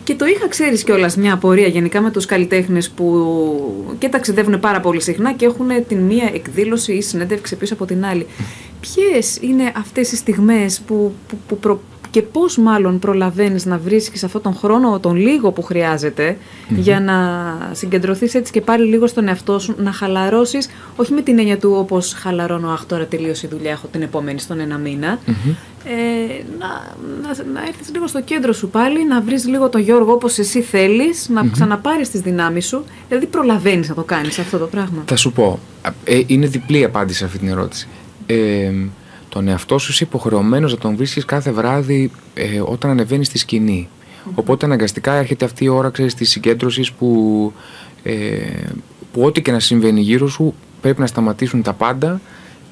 Και το είχα, ξέρεις κιόλας, μια απορία γενικά με τους καλλιτέχνες που και ταξιδεύουν πάρα πολύ συχνά και έχουν την μία εκδήλωση ή συνέντευξη πίσω από την άλλη. Ποιες είναι αυτές οι στιγμές που, που, που προ- και πώς μάλλον προλαβαίνεις να βρίσκεις αυτόν τον χρόνο, τον λίγο που χρειάζεται, για να συγκεντρωθείς έτσι και πάλι λίγο στον εαυτό σου, να χαλαρώσεις, όχι με την έννοια του όπως χαλαρώνω, αχ τώρα τελείωσε η δουλειά, έχω την επόμενη στον ένα μήνα, ε, να, να, να έρθεις λίγο στο κέντρο σου πάλι, να βρεις λίγο τον Γιώργο όπως εσύ θέλεις, να ξαναπάρεις τις δυνάμεις σου, δηλαδή προλαβαίνεις να το κάνεις αυτό το πράγμα. Θα σου πω, ε, είναι διπλή η απάντηση σε αυτή την ερώτηση. Ε, τον εαυτό σου είσαι υποχρεωμένος να τον βρίσκεις κάθε βράδυ ε, όταν ανεβαίνεις στη σκηνή. Οπότε αναγκαστικά έρχεται αυτή η ώρα ξέρεις, της συγκέντρωσης που, ε, που ό,τι και να συμβαίνει γύρω σου πρέπει να σταματήσουν τα πάντα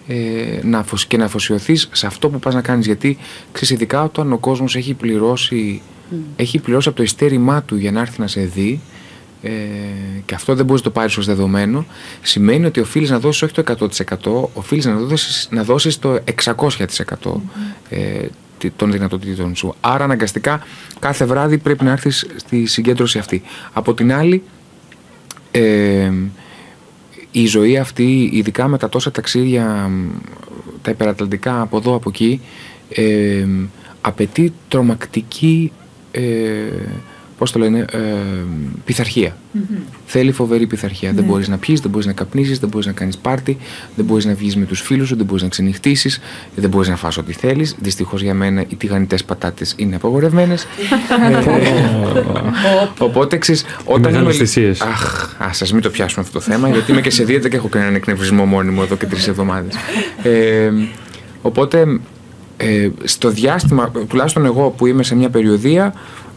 ε, να αφοσ- και να αφοσιωθείς σε αυτό που πας να κάνεις. Γιατί ξέρεις ειδικά όταν ο κόσμος έχει πληρώσει, έχει πληρώσει από το ειστέρημά του για να έρθει να σε δει ε, και αυτό δεν μπορεί να το πάρεις ως δεδομένο, σημαίνει ότι οφείλεις να δώσεις όχι το 100%, οφείλεις να δώσεις να δώσεις το 600% ε, τι- των δυνατοτήτων σου. Άρα, αναγκαστικά κάθε βράδυ πρέπει να έρθεις στη συγκέντρωση αυτή. Από την άλλη, ε, η ζωή αυτή, ειδικά με τα τόσα ταξίδια, μ, τα υπερατλαντικά από εδώ από εκεί, ε, απαιτεί τρομακτική, ε, πώς το λένε, ε, πειθαρχία. Θέλει φοβερή πειθαρχία. Δεν μπορείς να πιείς, δεν μπορείς να καπνίσεις, δεν μπορείς να κάνεις πάρτι, δεν μπορείς να βγεις με τους φίλους σου, δεν μπορείς να ξενυχτήσεις, δεν μπορείς να φας ό,τι θέλεις. Δυστυχώς για μένα οι τηγανιτές πατάτες είναι απαγορευμένες. [laughs] Ε, Οπότε ξέρεις, όταν Μεγάλες είμαι... θυσίες. Αχ, ας σας μην το πιάσουμε αυτό το θέμα, γιατί είμαι και σε δίαιτα και έχω και έναν εκνευρισμό μόνιμο εδώ και τρεις εβδομάδες. Ε, οπότε, ε, στο διάστημα, τουλάχιστον εγώ που είμαι σε μια περιοδία,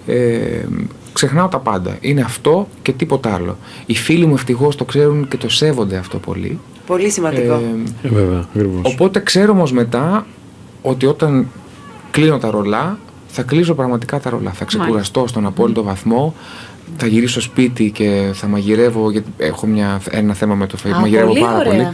ε, ξεχνάω τα πάντα. Είναι αυτό και τίποτα άλλο. Οι φίλοι μου ευτυχώς το ξέρουν και το σέβονται αυτό πολύ. Πολύ σημαντικό. Ε, Ε, βέβαια, ακριβώς. Οπότε ξέρω όμως μετά ότι όταν κλείνω τα ρολά, θα κλείσω πραγματικά τα ρολά. Θα ξεκουραστώ στον απόλυτο βαθμό. Θα γυρίσω σπίτι και θα μαγειρεύω. Γιατί έχω μια, ένα θέμα με το φαγητό. Α, Μαγειρεύω πολύ πάρα ωραία. πολύ. Α,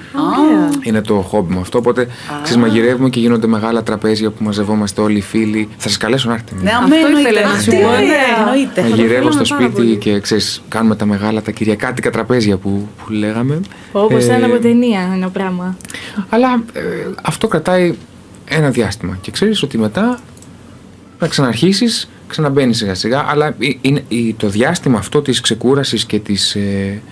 Είναι το χόμπι μου αυτό. Οπότε ξέρεις, μαγειρεύουμε και γίνονται μεγάλα τραπέζια που μαζευόμαστε όλοι οι φίλοι. Θα σας καλέσω να έρθετε. Ναι, Αυτό αμέ, ήθελα εννοείται. να σου Τι πω, ωραία, ναι. εννοείται. Μαγειρεύω στο θέλαμε πάρα σπίτι πολύ. και ξέρεις, κάνουμε τα μεγάλα, τα κυριακάτικα τραπέζια που, που λέγαμε. Όπως Ε, ένα από ταινία ένα πράγμα. Αλλά ε, αυτό κρατάει ένα διάστημα. Και ξέρεις ότι μετά να ξαναρχίσεις ξαναμπαίνει σιγά σιγά. Αλλά ε, είναι, η- το διάστημα αυτό της ξεκούρασης και της, ε,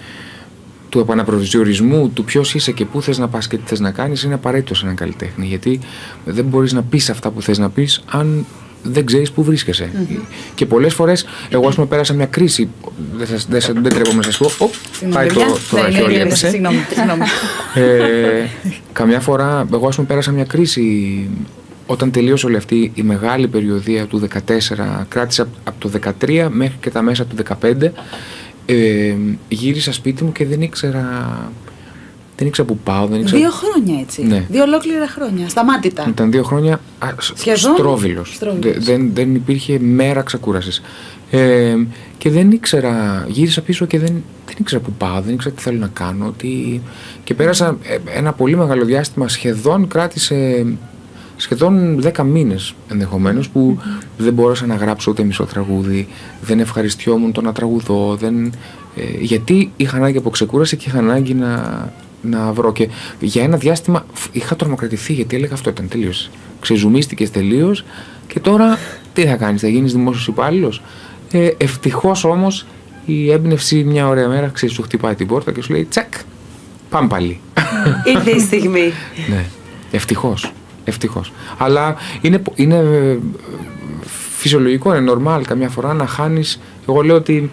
του επαναπροσδιορισμού του ποιος είσαι και πού θες να πας και τι θες να κάνεις είναι απαραίτητο σε έναν καλλιτέχνη. Γιατί δεν μπορείς να πεις αυτά που θες να πεις αν δεν ξέρεις πού βρίσκεσαι. Και πολλές φορές, εγώ ας πούμε πέρασα μια κρίση, δεν, σας, δεν, σας- δεν τρέπομαι να σας πω, Οπ, πάει το, παιδιά. το Ναι, ναι, ραχιόλι ναι, ναι, έπεσε. Συγγνώμη, συγγνώμη. Ε, καμιά φορά, εγώ ας πούμε πέρασα μια κρίση όταν τελείωσε όλη αυτή η μεγάλη περιοδία του 14, κράτησε απ- από το 13 μέχρι και τα μέσα του 15, ε, γύρισα σπίτι μου και δεν ήξερα, δεν ήξερα που πάω, δεν ήξερα... Δύο χρόνια έτσι. Ναι. Δύο ολόκληρα χρόνια. Σταμάτητα. Ήταν δύο χρόνια α, σ- Σχεδόν στρόβιλος. στρόβιλος. Δε- δεν, δεν υπήρχε μέρα ξεκούρασης. Ε, και δεν ήξερα, γύρισα πίσω και δεν, δεν ήξερα που πάω, δεν ήξερα τι θέλω να κάνω. Τι... Και πέρασα ε, ένα πολύ μεγάλο διάστημα, σχεδόν κράτησε σχεδόν 10 μήνες ενδεχομένως που δεν μπόρεσα να γράψω ούτε μισό τραγούδι, δεν ευχαριστιόμουν το να τραγουδώ, δεν... ε, γιατί είχα ανάγκη από ξεκούραση και είχα ανάγκη να, να βρω. Και για ένα διάστημα φ- είχα τρομοκρατηθεί γιατί έλεγα αυτό ήταν τελείως. Ξεζουμίστηκες τελείως και τώρα τι θα κάνεις, θα γίνεις δημόσιος υπάλληλος; Ε, Ευτυχώς όμως η έμπνευση μια ωραία μέρα ξέρεις, σου χτυπάει την πόρτα και σου λέει τσακ, πάμε πάλι. Ήρθε η στιγμή. ναι, ευτυχώς. Ευτυχώς. Αλλά είναι, πο- είναι ε, φυσιολογικό, είναι normal καμιά φορά να χάνεις εγώ λέω ότι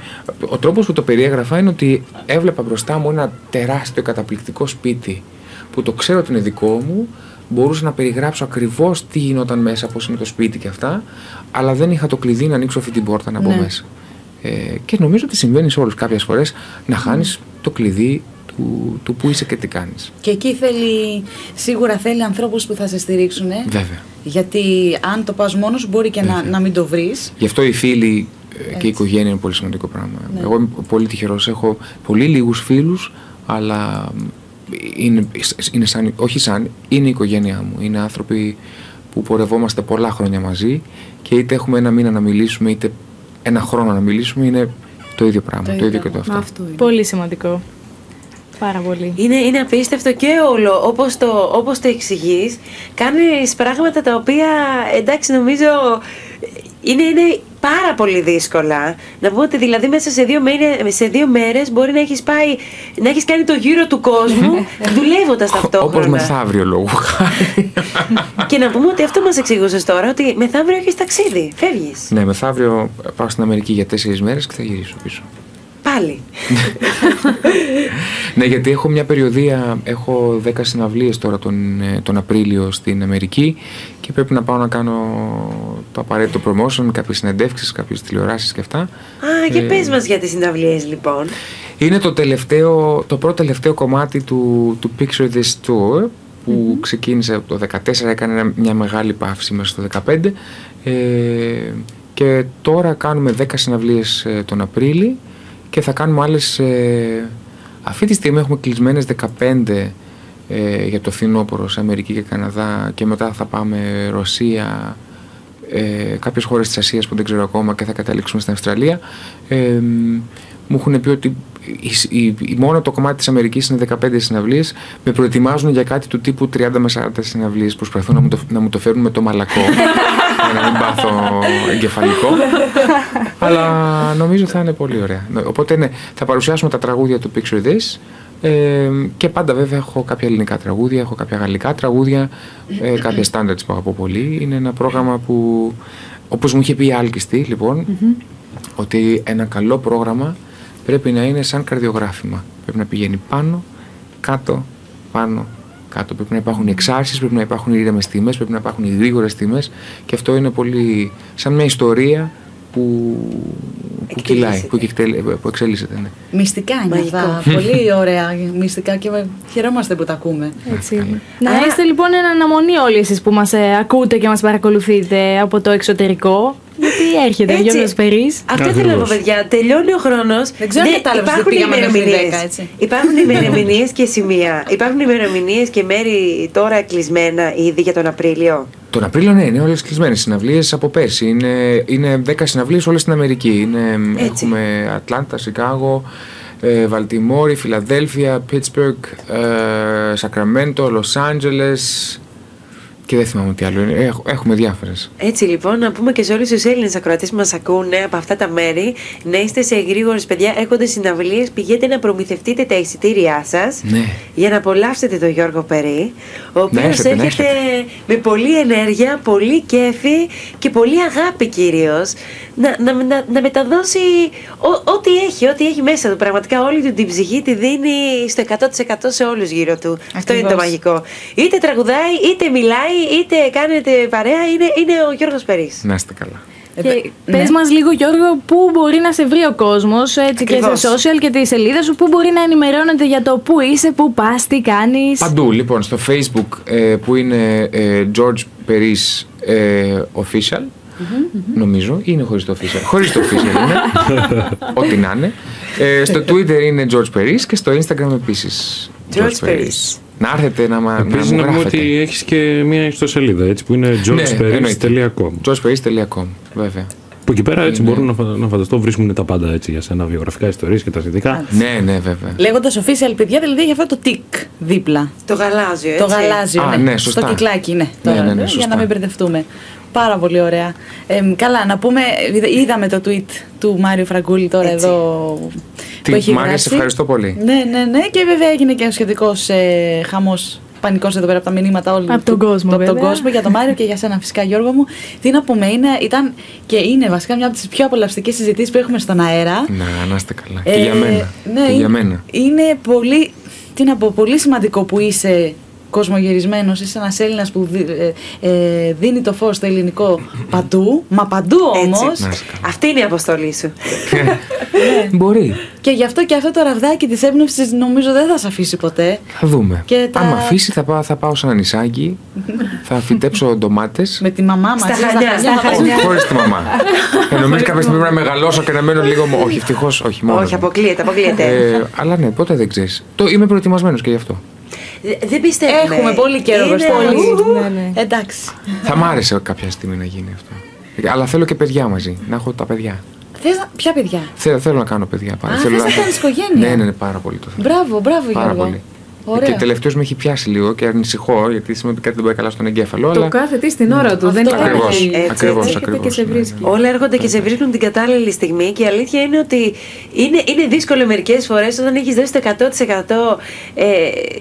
ο τρόπος που το περιέγραφα είναι ότι έβλεπα μπροστά μου ένα τεράστιο καταπληκτικό σπίτι που το ξέρω ότι είναι δικό μου μπορούσα να περιγράψω ακριβώς τι γινόταν μέσα, πώς είναι το σπίτι και αυτά αλλά δεν είχα το κλειδί να ανοίξω αυτή την πόρτα να μπω Ναι. μέσα. Ε, και νομίζω ότι συμβαίνει σε όλους κάποιες φορές να χάνεις το κλειδί του, του που είσαι και τι κάνεις. Και εκεί θέλει, σίγουρα θέλει ανθρώπους που θα σε στηρίξουν. ε. Βέβαια. Γιατί αν το πας μόνος σου μπορεί και να, να μην το βρεις. Γι' αυτό οι φίλοι ε, και η Έτσι. οικογένεια είναι πολύ σημαντικό πράγμα. Ναι. Εγώ είμαι πολύ τυχερός. Έχω πολύ λίγους φίλους, αλλά είναι, είναι σαν, όχι σαν, είναι η οικογένειά μου. Είναι άνθρωποι που πορευόμαστε πολλά χρόνια μαζί και είτε έχουμε ένα μήνα να μιλήσουμε, είτε ένα χρόνο να μιλήσουμε, είναι το ίδιο πράγμα. Το, Το ίδιο ίδιο. και το αυτό. Αυτό είναι. Πολύ σημαντικό. Πάρα πολύ. Είναι, είναι απίστευτο και όλο όπως το, όπως το εξηγείς κάνεις πράγματα τα οποία εντάξει νομίζω είναι, είναι πάρα πολύ δύσκολα να πούμε ότι δηλαδή μέσα σε δύο, μέρες, σε δύο μέρες μπορεί να έχεις πάει να έχεις κάνει το γύρο του κόσμου [laughs] δουλεύοντας Όπως ταυτόχρονα μεθαύριο λόγου χάρη. [laughs] και να πούμε ότι αυτό μας εξηγούσες τώρα ότι μεθαύριο έχεις ταξίδι, φεύγεις ναι, μεθαύριο πάω στην Αμερική για τέσσερις μέρες και θα γυρίσω πίσω. Πάλι. [laughs] Ναι, γιατί έχω μια περιοδία, έχω 10 συναυλίες τώρα τον, ε, τον Απρίλιο στην Αμερική και πρέπει να πάω να κάνω το απαραίτητο promotion, κάποιες συνεντεύξεις, κάποιες τηλεοράσεις και αυτά. Α, για Ε, πες μας για τις συναυλίες λοιπόν. Είναι το, τελευταίο, το πρώτο τελευταίο κομμάτι του, του Picture This Tour που ξεκίνησε από το 2014, έκανε ένα- μια μεγάλη παύση μέσα στο 2015 ε, και τώρα κάνουμε 10 συναυλίες ε, τον Απρίλη και θα κάνουμε άλλες ε, αυτή τη στιγμή έχουμε κλεισμένες 15 ε, για το φθινόπωρο σε Αμερική και Καναδά και μετά θα πάμε Ρωσία ε, κάποιες χώρες της Ασίας που δεν ξέρω ακόμα και θα καταλήξουμε στην Αυστραλία. Ε, μου έχουν πει ότι η, η- η- μόνο το κομμάτι της Αμερικής είναι 15 συναυλίες. Με προετοιμάζουν για κάτι του τύπου 30 με 40 συναυλίες. Προσπαθούν να μου το, να μου το φέρουν με το μαλακό [laughs] για να μην πάθω εγκεφαλικό αλλά νομίζω θα είναι πολύ ωραία οπότε ναι, θα παρουσιάσουμε τα τραγούδια του Picture This ε, και πάντα βέβαια έχω κάποια ελληνικά τραγούδια, έχω κάποια γαλλικά τραγούδια, ε, κάποια standards που αγαπώ πολύ. Είναι ένα πρόγραμμα που, όπως μου είχε πει η Άλκιστη, λοιπόν, ότι ένα καλό πρόγραμμα πρέπει να είναι σαν καρδιογράφημα. Πρέπει να πηγαίνει πάνω, κάτω, πάνω, κάτω. Πρέπει να υπάρχουν οι εξάρσεις, πρέπει να υπάρχουν οι ήρεμες τιμές, πρέπει να υπάρχουν οι γρήγορες τιμές και αυτό είναι πολύ σαν μια ιστορία που, που κυλάει, που, εκτελ- που εξελίσσεται. Ναι. Μυστικά είναι Μαγικό. αυτά. [laughs] Πολύ ωραία μυστικά και χαιρόμαστε που τα ακούμε. Έτσι. Να είστε λοιπόν εν αναμονή όλοι εσείς που μας ε, ακούτε και μας παρακολουθείτε από το εξωτερικό. Γιατί έρχεται ο Έτσι. Γιώργος Περρής. Αυτό ήθελα να πω, Ακριβώς. παιδιά. Τελειώνει ο χρόνος. Δεν ξέρω αν κατάλαβες ότι πήγαμε μέχρι 10, έτσι. Υπάρχουν [laughs] ημερομηνίες και σημεία. Υπάρχουν ημερομηνίες και μέρη τώρα κλεισμένα ήδη για τον Απρίλιο. Τον Απρίλιο, ναι, είναι όλες κλεισμένες συναυλίες από πέρσι. Είναι, είναι 10 συναυλίες όλες στην Αμερική. Είναι, Έτσι. έχουμε Ατλάντα, Σικάγο, ε, Βαλτιμόρη, Φιλαδέλφια, Πίτσμπεργκ, ε, Σακραμέντο, Λος Άντζελες. Και δεν θυμάμαι τι άλλο είναι. Έχ- έχουμε διάφορες. Έτσι λοιπόν, να πούμε και σε όλους τους Έλληνες ακροατές που μας ακούνε από αυτά τα μέρη, να είστε σε γρήγορε παιδιά, έχονται συναυλίες, πηγαίνετε να προμηθευτείτε τα εισιτήριά σας Ναι. για να απολαύσετε τον Γιώργο Περί, ο οποίος έρθετε, να έρχεται με πολλή ενέργεια, πολύ κέφι και πολύ αγάπη κυρίως να, να, να, να μεταδώσει ό- ό,τι έχει, ό,τι έχει μέσα του. Πραγματικά όλη του την ψυχή τη δίνει στο 100% σε όλους γύρω του. Αυτό είναι το Ακριβώς. μαγικό. Είτε τραγουδάει, είτε μιλάει, είτε κάνετε παρέα, είναι, είναι ο Γιώργος Περής. Να είστε καλά. Και ναι. πες μας λίγο Γιώργο πού μπορεί να σε βρει ο κόσμος έτσι και Ακριβώς. σε social και τη σελίδα σου πού μπορεί να ενημερώνεται για το πού είσαι, πού πας, τι κάνεις; Παντού, λοιπόν, στο facebook ε, που είναι ε, George Peris ε, Official. Νομίζω, ή είναι χωρίς το official; Χωρίς το official είναι. [laughs] Ό,τι να είναι. Ε, στο Twitter είναι George Peris και στο Instagram επίσης George Peris. Να έρθετε να, μα, να Επίσης μου να πούμε γράφετε. ότι έχεις και μια ιστοσελίδα έτσι, που είναι Ναι, εννοείται. georgeperis.com. georgeperis.com, βέβαια. Που εκεί πέρα έτσι μπορούν να, φα- να φανταστώ βρίσκουν τα πάντα έτσι για σένα, βιογραφικά ιστορίες και τα σχετικά. Ναι, ναι, βέβαια. Λέγοντας official, παιδιά, δηλαδή για αυτό το τικ δίπλα. Το γαλάζιο, έτσι. Το γαλάζιο, Α, ναι. ναι, σωστά. Στο κυκλάκι, ναι. Ναι, Τώρα, ναι, ναι, για σωστά. να μην μπερδευτούμε. Πάρα πολύ ωραία. Ε, καλά, να πούμε, είδα- είδαμε το tweet του Μάριου Φραγκούλη τώρα Έτσι. εδώ. Τι, που έχει Μάρια, γράψει. σε ευχαριστώ πολύ. Ναι, ναι, ναι. Και βέβαια έγινε και ο σχετικός ε, χαμός πανικός εδώ πέρα από τα μηνύματα όλων. Από τον του- κόσμο, Από τον βέβαια. κόσμο για τον Μάριο και για σένα φυσικά Γιώργο μου. Τι να πούμε, είναι, ήταν και είναι βασικά μια από τις πιο απολαυστικές συζητήσεις που έχουμε στον αέρα. Να, να είστε καλά. και Ε, για μένα. Ναι, και είναι, για μένα. είναι πολύ, τι να πω, πολύ σημαντικό που είσαι κοσμογυρισμένος, είσαι ένας Έλληνας που δι- ε, ε, δίνει το φως στο ελληνικό παντού, μα παντού όμως. Να είστε καλά. Αυτή είναι η αποστολή σου. Μπορεί. Και γι' αυτό και αυτό το ραβδάκι της έμπνευσης νομίζω δεν θα σε αφήσει ποτέ. Θα δούμε. Και τα- Άμα αφήσει, θα πάω, θα πάω σε ένα νησάκι. θα φυτέψω ντομάτες. Με τη μαμά μας. Στα ή Χανιά, στα θα πας- Χανιά. Χωρίς τη μαμά. ε, νομίζω κάποια στιγμή πρέπει να μεγαλώσω και να μένω λίγο. μου- Όχι, ευτυχώς, όχι μόνος. Όχι, μου. αποκλείεται, αποκλείεται. Ε, αλλά ναι, ποτέ δεν ξέρεις. Το είμαι προετοιμασμένος και γι' αυτό. Δε- Δεν πιστεύουμε. Έχουμε πολύ καιρό Είναι- μπροστά μας. Ου, Ναι, ναι. Εντάξει. θα μ' άρεσε κάποια στιγμή να γίνει αυτό. Αλλά θέλω και παιδιά μαζί. Να έχω τα παιδιά. Θες να... Ποια παιδιά; Θέλω, θέλω να κάνω παιδιά πάλι. Α, θέλω θες να κάνεις οικογένεια; Ναι, ναι, ναι, πάρα πολύ το θέλω. Μπράβο, μπράβο Πάρα Γιώργο. πολύ. Ωραία. Και τελευταίο με έχει πιάσει λίγο και ανησυχώ γιατί σημαίνει ότι κάτι δεν πάει καλά στον εγκέφαλο. Το αλλά... κάθε τι στην ώρα του. Αυτό Δεν ακριβώς. υπάρχει. Έτσι, Ακριβώς, έτσι. Έρχεται και ακριβώς, σε ναι, βρίσκει. ναι. Όλα έρχονται και σε βρίσκουν την κατάλληλη στιγμή και η αλήθεια είναι ότι είναι, είναι δύσκολο μερικές φορές όταν έχεις δώσει το 100% ε,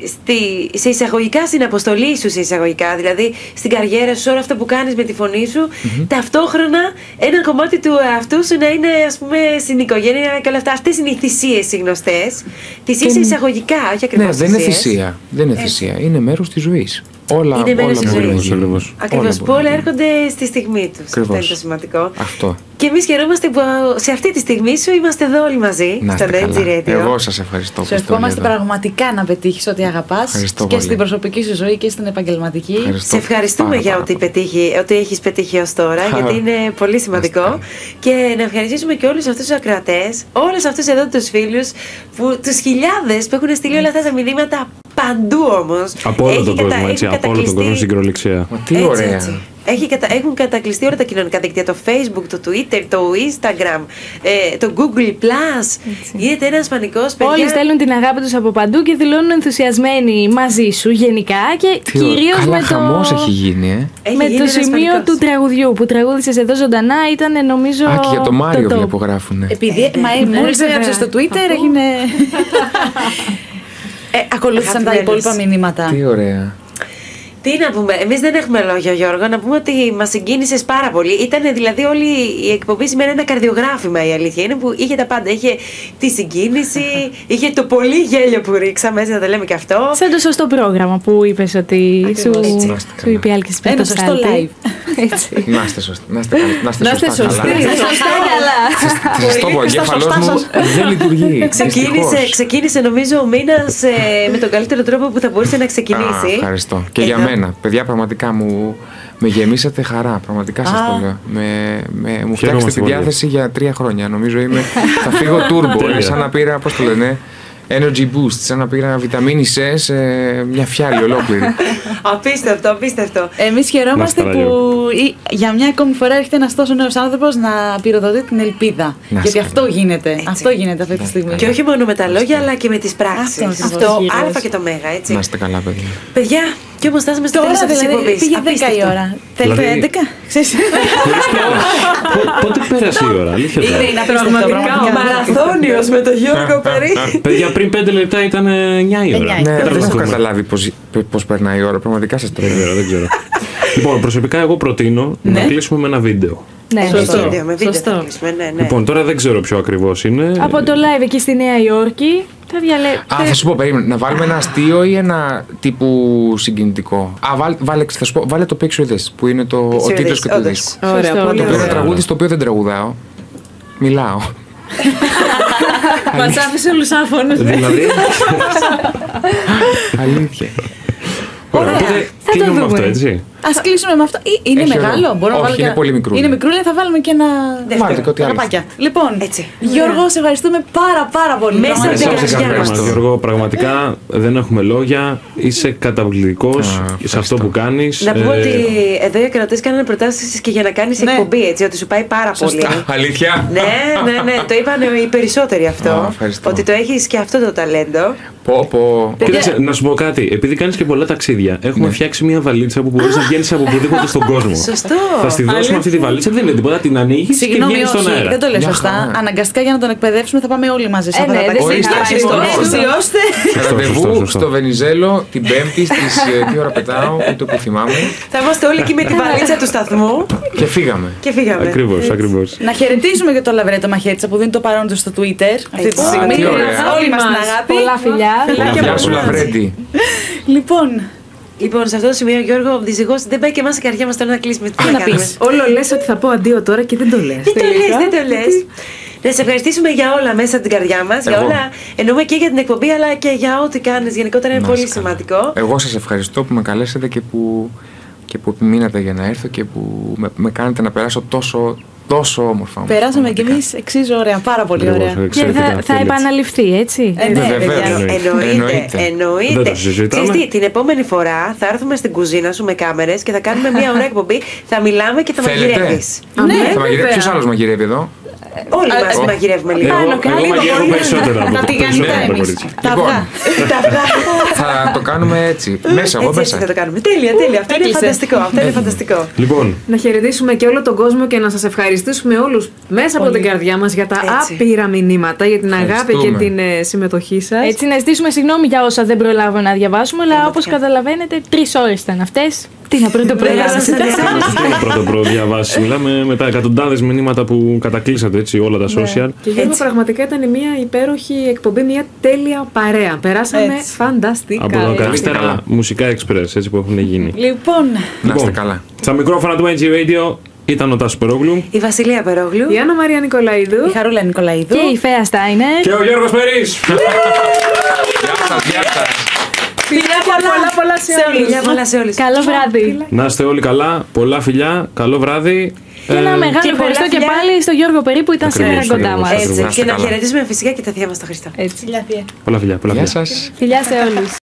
στη, σε εισαγωγικά στην αποστολή σου, σε εισαγωγικά, δηλαδή στην καριέρα σου, σε όλο αυτό που κάνεις με τη φωνή σου, ταυτόχρονα ένα κομμάτι του εαυτού σου να είναι ας πούμε στην οικογένεια και όλα αυτά. Αυτές είναι οι θυσίες οι γνωστές. Θυσίες εισαγωγικά, όχι ακριβώς. Ναι, δεν είναι θυσία. Δεν είναι θυσία. Είναι μέρος της ζωής. Όλα, Είναι μέρος όλα της μπορούν να ζωής. γίνουν. Ακριβώς. Ακριβώς. Όλα Που μπορούν όλα να γίνουν. έρχονται στη στιγμή τους. Αυτό Ακριβώς. είναι το σημαντικό. Αυτό. Και εμείς χαιρόμαστε που σε αυτή τη στιγμή σου είμαστε εδώ όλοι μαζί. Να στο είστε NG καλά. Radio. Εγώ σας ευχαριστώ που Σου είστε όλοι ευχόμαστε εδώ. πραγματικά να πετύχεις ό,τι αγαπάς Ευχαριστώ και πολύ. στην προσωπική σου ζωή και στην επαγγελματική. Ευχαριστώ Σε ευχαριστούμε πάρα, για πάρα ό,τι, πολύ. πετύχει, ό,τι έχεις πετύχει ως τώρα, γιατί είναι πολύ σημαντικό. καλά. Και να ευχαριστήσουμε και όλους αυτούς τους ακροατές, όλους αυτούς εδώ τους φίλους, που, τους χιλιάδες που έχουν στείλει όλα αυτά τα μηνύματα παντού όμως. Από όλο Έχει τον κατα- κόσμο, έτσι. έχουν Από όλο τον κόσμο κατακλειστεί- στην κυριολεξία. Μα τι έτσι, ωραία. έτσι. Έχει κατα... Έχουν κατακλειστεί όλα τα κοινωνικά δίκτυα, το Facebook, το Twitter, το Instagram, ε, το Google+. Γίνεται ένας πανικός, παιδιά. Όλοι στέλνουν την αγάπη τους από παντού και δηλώνουν ενθουσιασμένοι μαζί σου γενικά και Τι ωραία. κυρίως Καλά με το, χαμός έχει γίνει, ε. Έχει με γίνει το ένας σημείο πανικός. του τραγουδιού που τραγούδησες εδώ ζωντανά ήταν νομίζω Α, και για το Μάριο top. βλέπω γράφουνε. Επειδή μα, Ναι, μόλις βέβαια. έγραψες στο Twitter έγινε... [laughs] ε, ακολούθησαν τα Αγαπημένος. υπόλοιπα μηνύματα. Τι ωραία. Τι να πούμε, εμείς δεν έχουμε λόγια, Γιώργο. Να πούμε ότι μας συγκίνησες πάρα πολύ. Ήταν δηλαδή όλη η εκπομπή σήμερα ένα καρδιογράφημα η αλήθεια. Είναι που είχε τα πάντα. Είχε τη συγκίνηση, [laughs] είχε το πολύ γέλιο που ρίξαμε, έτσι να το λέμε και αυτό. Σαν το σωστό πρόγραμμα που είπες ότι σου, έτσι. Να είστε σου καλά. είπε η Άλκης Ένα πριν το σωστό σάλτη. live. [laughs] Έτσι. Να είστε σωστοί. Να είστε καλά. Να είστε Να είστε σωστά σωστοί. καλά. Σωστά καλά. Θα σας το πω, ο Στα εγκέφαλός σωστά μου σας. δεν λειτουργεί. Ξεκίνησε, Δυστυχώς. ξεκίνησε νομίζω ο μήνας με τον καλύτερο τρόπο που θα μπορούσε να ξεκινήσει. Α, ευχαριστώ. Και για Εδώ. Μένα. Παιδιά, πραγματικά μου με γεμίσατε χαρά. Πραγματικά σας Α. το λέω. Με, με, μου Χαίρομαστε φτιάξετε τη πολύ. διάθεση για τρία χρόνια. Νομίζω είμαι. θα φύγω turbo. Τέλεια. Είναι σαν να πήρα, πώς το λένε, energy boost. Σαν να πήρα βιταμίνη C σε μια φιάλη ολόκληρη. [laughs] Απίστευτο, απίστευτο. Εμείς χαιρόμαστε Να είστε καλά, που ή- για μια ακόμη φορά έρχεται ένας τόσο νέος άνθρωπος να πυροδοτεί την ελπίδα. Να Γιατί είστε αυτό καλά. γίνεται. Αυτό γίνεται αυτή τη στιγμή. Και όχι μόνο με τα λόγια, αλλά και με τις πράξεις. Αυτό ακριβώς. Αυτό, Κυρίως. αλφα και το μέγα, έτσι. να είστε καλά, παιδιά. Παιδιά, Και όμω φτάσαμε στο Τώρα τέλο τη δηλαδή εκπομπή. πήγε 10 η ώρα. Θέλετε Δηλαδή- 11. Ξέρεις. Πο- Πότε πέρασε η ώρα, αλήθεια τώρα. Είναι είναι απίστευτο Πραγματικά, πραγματικά. Μαραθώνιος με τον Γιώργο [laughs] Περί. Παιδιά, πριν 5 λεπτά ήταν 9 η ώρα. Εννιά. Ναι, Δεν δεν έχω δούμε. καταλάβει πώς περνάει η ώρα. Πραγματικά σας το Δεν λέω. ξέρω, δεν ξέρω. Λοιπόν, προσωπικά εγώ προτείνω να Ναι. κλείσουμε με ένα βίντεο. Ναι, Σωστό. Βίντεο, με βίντεο Σωστό. θα κλείσουμε, ναι, ναι. Λοιπόν, τώρα δεν ξέρω ποιο ακριβώς είναι. Από το live εκεί στη Νέα Υόρκη θα διαλέξω. Α, θα σου πω, περίμενε. Να βάλουμε ένα αστείο ή ένα τύπου συγκινητικό; Α, βάλ, βάλε, θα σου πω, βάλε το Picture This που είναι το, ο Picture τίτλος This, και του όντως. δίσκου. Ωραία, Σωστό. πολύ Το οποίο είναι ωραία. τραγούδι στο οποίο δεν τραγουδάω. Μιλάω. Μα άφησε όλους άφωνου. Δηλαδή; [laughs] Αλήθεια. Ωραία, Ωραία. οπότε Θα το κλείνουμε με δούμε. αυτό, έτσι. Α κλείσουμε με αυτό. Ή- Είναι Έχει μεγάλο, ωραίο. μπορώ να Όχι, βάλω. και είναι ένα- πολύ μικρούλι. Είναι μικρούλι, θα βάλουμε και ένα. Βάλτε και ό,τι άλλο. Αγαπάκια. Λοιπόν, Έτσι. Γιώργο, σε ευχαριστούμε πάρα πάρα πολύ. Μέσα Πραγματικά. από την Εσάς καρδιά ευχαριστώ. μας. Γιώργο, πραγματικά δεν έχουμε λόγια. Είσαι καταπληκτικός Α, σε ευχαριστώ. αυτό που κάνεις. Να πούμε ότι εδώ οι ακροατές κάνανε προτάσεις και για να κάνεις Ναι. εκπομπή, έτσι, ότι σου πάει πάρα πολύ. Αλήθεια; Ναι, ναι, ναι, το είπαν οι περισσότεροι αυτό. Α, ευχαριστώ. ότι το έχεις και αυτό το ταλέντο. Πω, πω. Κοίταξε, να σου πω κάτι. Επειδή κάνεις και πολλά ταξίδια, έχουμε φτιάξει μια βαλίτσα που μπορείς να βγαίνεις από οπουδήποτε στον κόσμο. Σωστό. Θα στη δώσουμε αυτή τη βαλίτσα, δεν είναι τίποτα. Την ανοίγεις και Συγγνώμη, βγαίνεις στον όχι, αέρα. δεν το λες Μια σωστά. χαρά. Αναγκαστικά για να τον εκπαιδεύσουμε θα πάμε όλοι μαζί σε Ε, αυτά ναι, τα δεν ταξίδια. συζητάμε. Ορίστε, Ορίστε. έτσι ώστε. Ραντεβού σωστό, σωστό. στο Βενιζέλο την Πέμπτη στις. Τι ώρα πετάω, ούτε που θυμάμαι. Θα είμαστε όλοι εκεί με τη βαλίτσα του σταθμού Και φύγαμε. και φύγαμε. Ακριβώς, ακριβώς. Να χαιρετήσουμε και το Λαυρέντη Μαχαιρίτσα που δίνει το παρόν του στο Twitter αυτή τη Έτσι. στιγμή. τι ωραία. Όλοι μας την αγάπη. Πολλά φιλιά. Γεια σου, Λαυρέντη. Λοιπόν, Λοιπόν, σε αυτό το σημείο, Γιώργο, δυστυχώς δεν πάει και εμάς η καρδιά μας τώρα να κλείσουμε. Τι να να κάνουμε; πεις; Όλο λες ότι θα πω αντίο τώρα και δεν το λες. Δεν το λες, δεν το λες. Να σε ευχαριστήσουμε για όλα μέσα από την καρδιά μας. Για Εγώ. όλα. Εννοούμε και για την εκπομπή, αλλά και για ό,τι κάνεις. Γενικότερα είναι Να πολύ είσαι καλά. σημαντικό. Εγώ σας ευχαριστώ που με καλέσατε και που, και που επιμείνατε για να έρθω και που με, με κάνετε να περάσω τόσο, τόσο όμορφα. περάσαμε κι πραγματικά. εμείς εξίσου ωραία. Πάρα πολύ ωραία. Και θα, θα επαναληφθεί, έτσι; Ε, ναι, Βεβαίως. παιδιά. Εννοείται, Εννοείται. εννοείται. Δεν το συζητάμε. Ξέρεις τι, την επόμενη φορά θα έρθουμε στην κουζίνα σου με κάμερες και θα κάνουμε μια ωραία εκπομπή. Θα μιλάμε και θα Θέλετε; μαγειρεύεις. Ναι, Θα μαγειρεύει. βέβαια. Ποιος άλλος μαγειρεύει εδώ; Όλοι Α, μα ε, μαγειρεύουμε λίγο. Εγώ, Πάνω εγώ κάτω, μαγειρεύω πολύ περισσότερα από Τα το τηγανιτά περισσότερα από το εμείς. κορίτσι. Τα Λοιπόν, αυγά. [laughs] Τα αυγά. θα το κάνουμε έτσι. Μέσα, εγώ Έτσι, έτσι μέσα. θα το κάνουμε. Τέλεια, τέλεια. Αυτό είναι Έκλεισε. φανταστικό. Αυτό είναι φανταστικό. Λοιπόν, Να χαιρετήσουμε και όλο τον κόσμο και να σας ευχαριστήσουμε όλους μέσα από την καρδιά μας για τα Έτσι. άπειρα μηνύματα, για την αγάπη και Ευχαριστούμε. την ε, συμμετοχή σας. Έτσι, να ζητήσουμε συγγνώμη για όσα δεν προλάβαμε να διαβάσουμε, αλλά όπως καταλαβαίνετε, τρεις ώρες ήταν αυτές. Τι να πρώτο πρωί. Δεν σας αντισάμω. τι είναι πρώτο πρώτο διαβάσει. Μιλάμε με τα εκατοντάδες μηνύματα που κατακλείσατε έτσι όλα τα social. Και Γιώργο, Έτσι. πραγματικά ήταν μια υπέροχη εκπομπή, μια τέλεια παρέα. Περάσαμε Έτσι. φανταστικά. Από τα Έτσι. καλύτερα καλά. μουσικά express έτσι που έχουν γίνει. Λοιπόν, Να είστε Λοιπόν, καλά. Στα μικρόφωνα του NG Radio ήταν ο Τάσος Περόγλου Η Βασιλεία Περόγλου. Η Άννα Μαρία Νικολαίδου. η Χαρούλα Νικολαίδου. Και η Φέα Στάινερ. και ο Γιώργος Περής. Γεια σας, γεια σας. Φιλιά πολλά, πολλά σε όλους. Φιλιά πολλά σε όλους. Καλό βράδυ. Να είστε όλοι καλά, πολλά φιλιά, καλό βράδυ. Και ένα Ε, μεγάλο και πολλά ευχαριστώ και φιλιά. πάλι στο Γιώργο Περί που ήταν Ακριβώς, σήμερα κοντά ακριβώς. μας. Έτσι. Έτσι. Να είστε Και να καλά. χαιρετήσουμε φυσικά και τα θεία μας στο Χριστό. Έτσι. Φιλιά, θεία. Πολλά φιλιά, πολλά Γεια φιλιά. σας. Φιλιά σε όλους.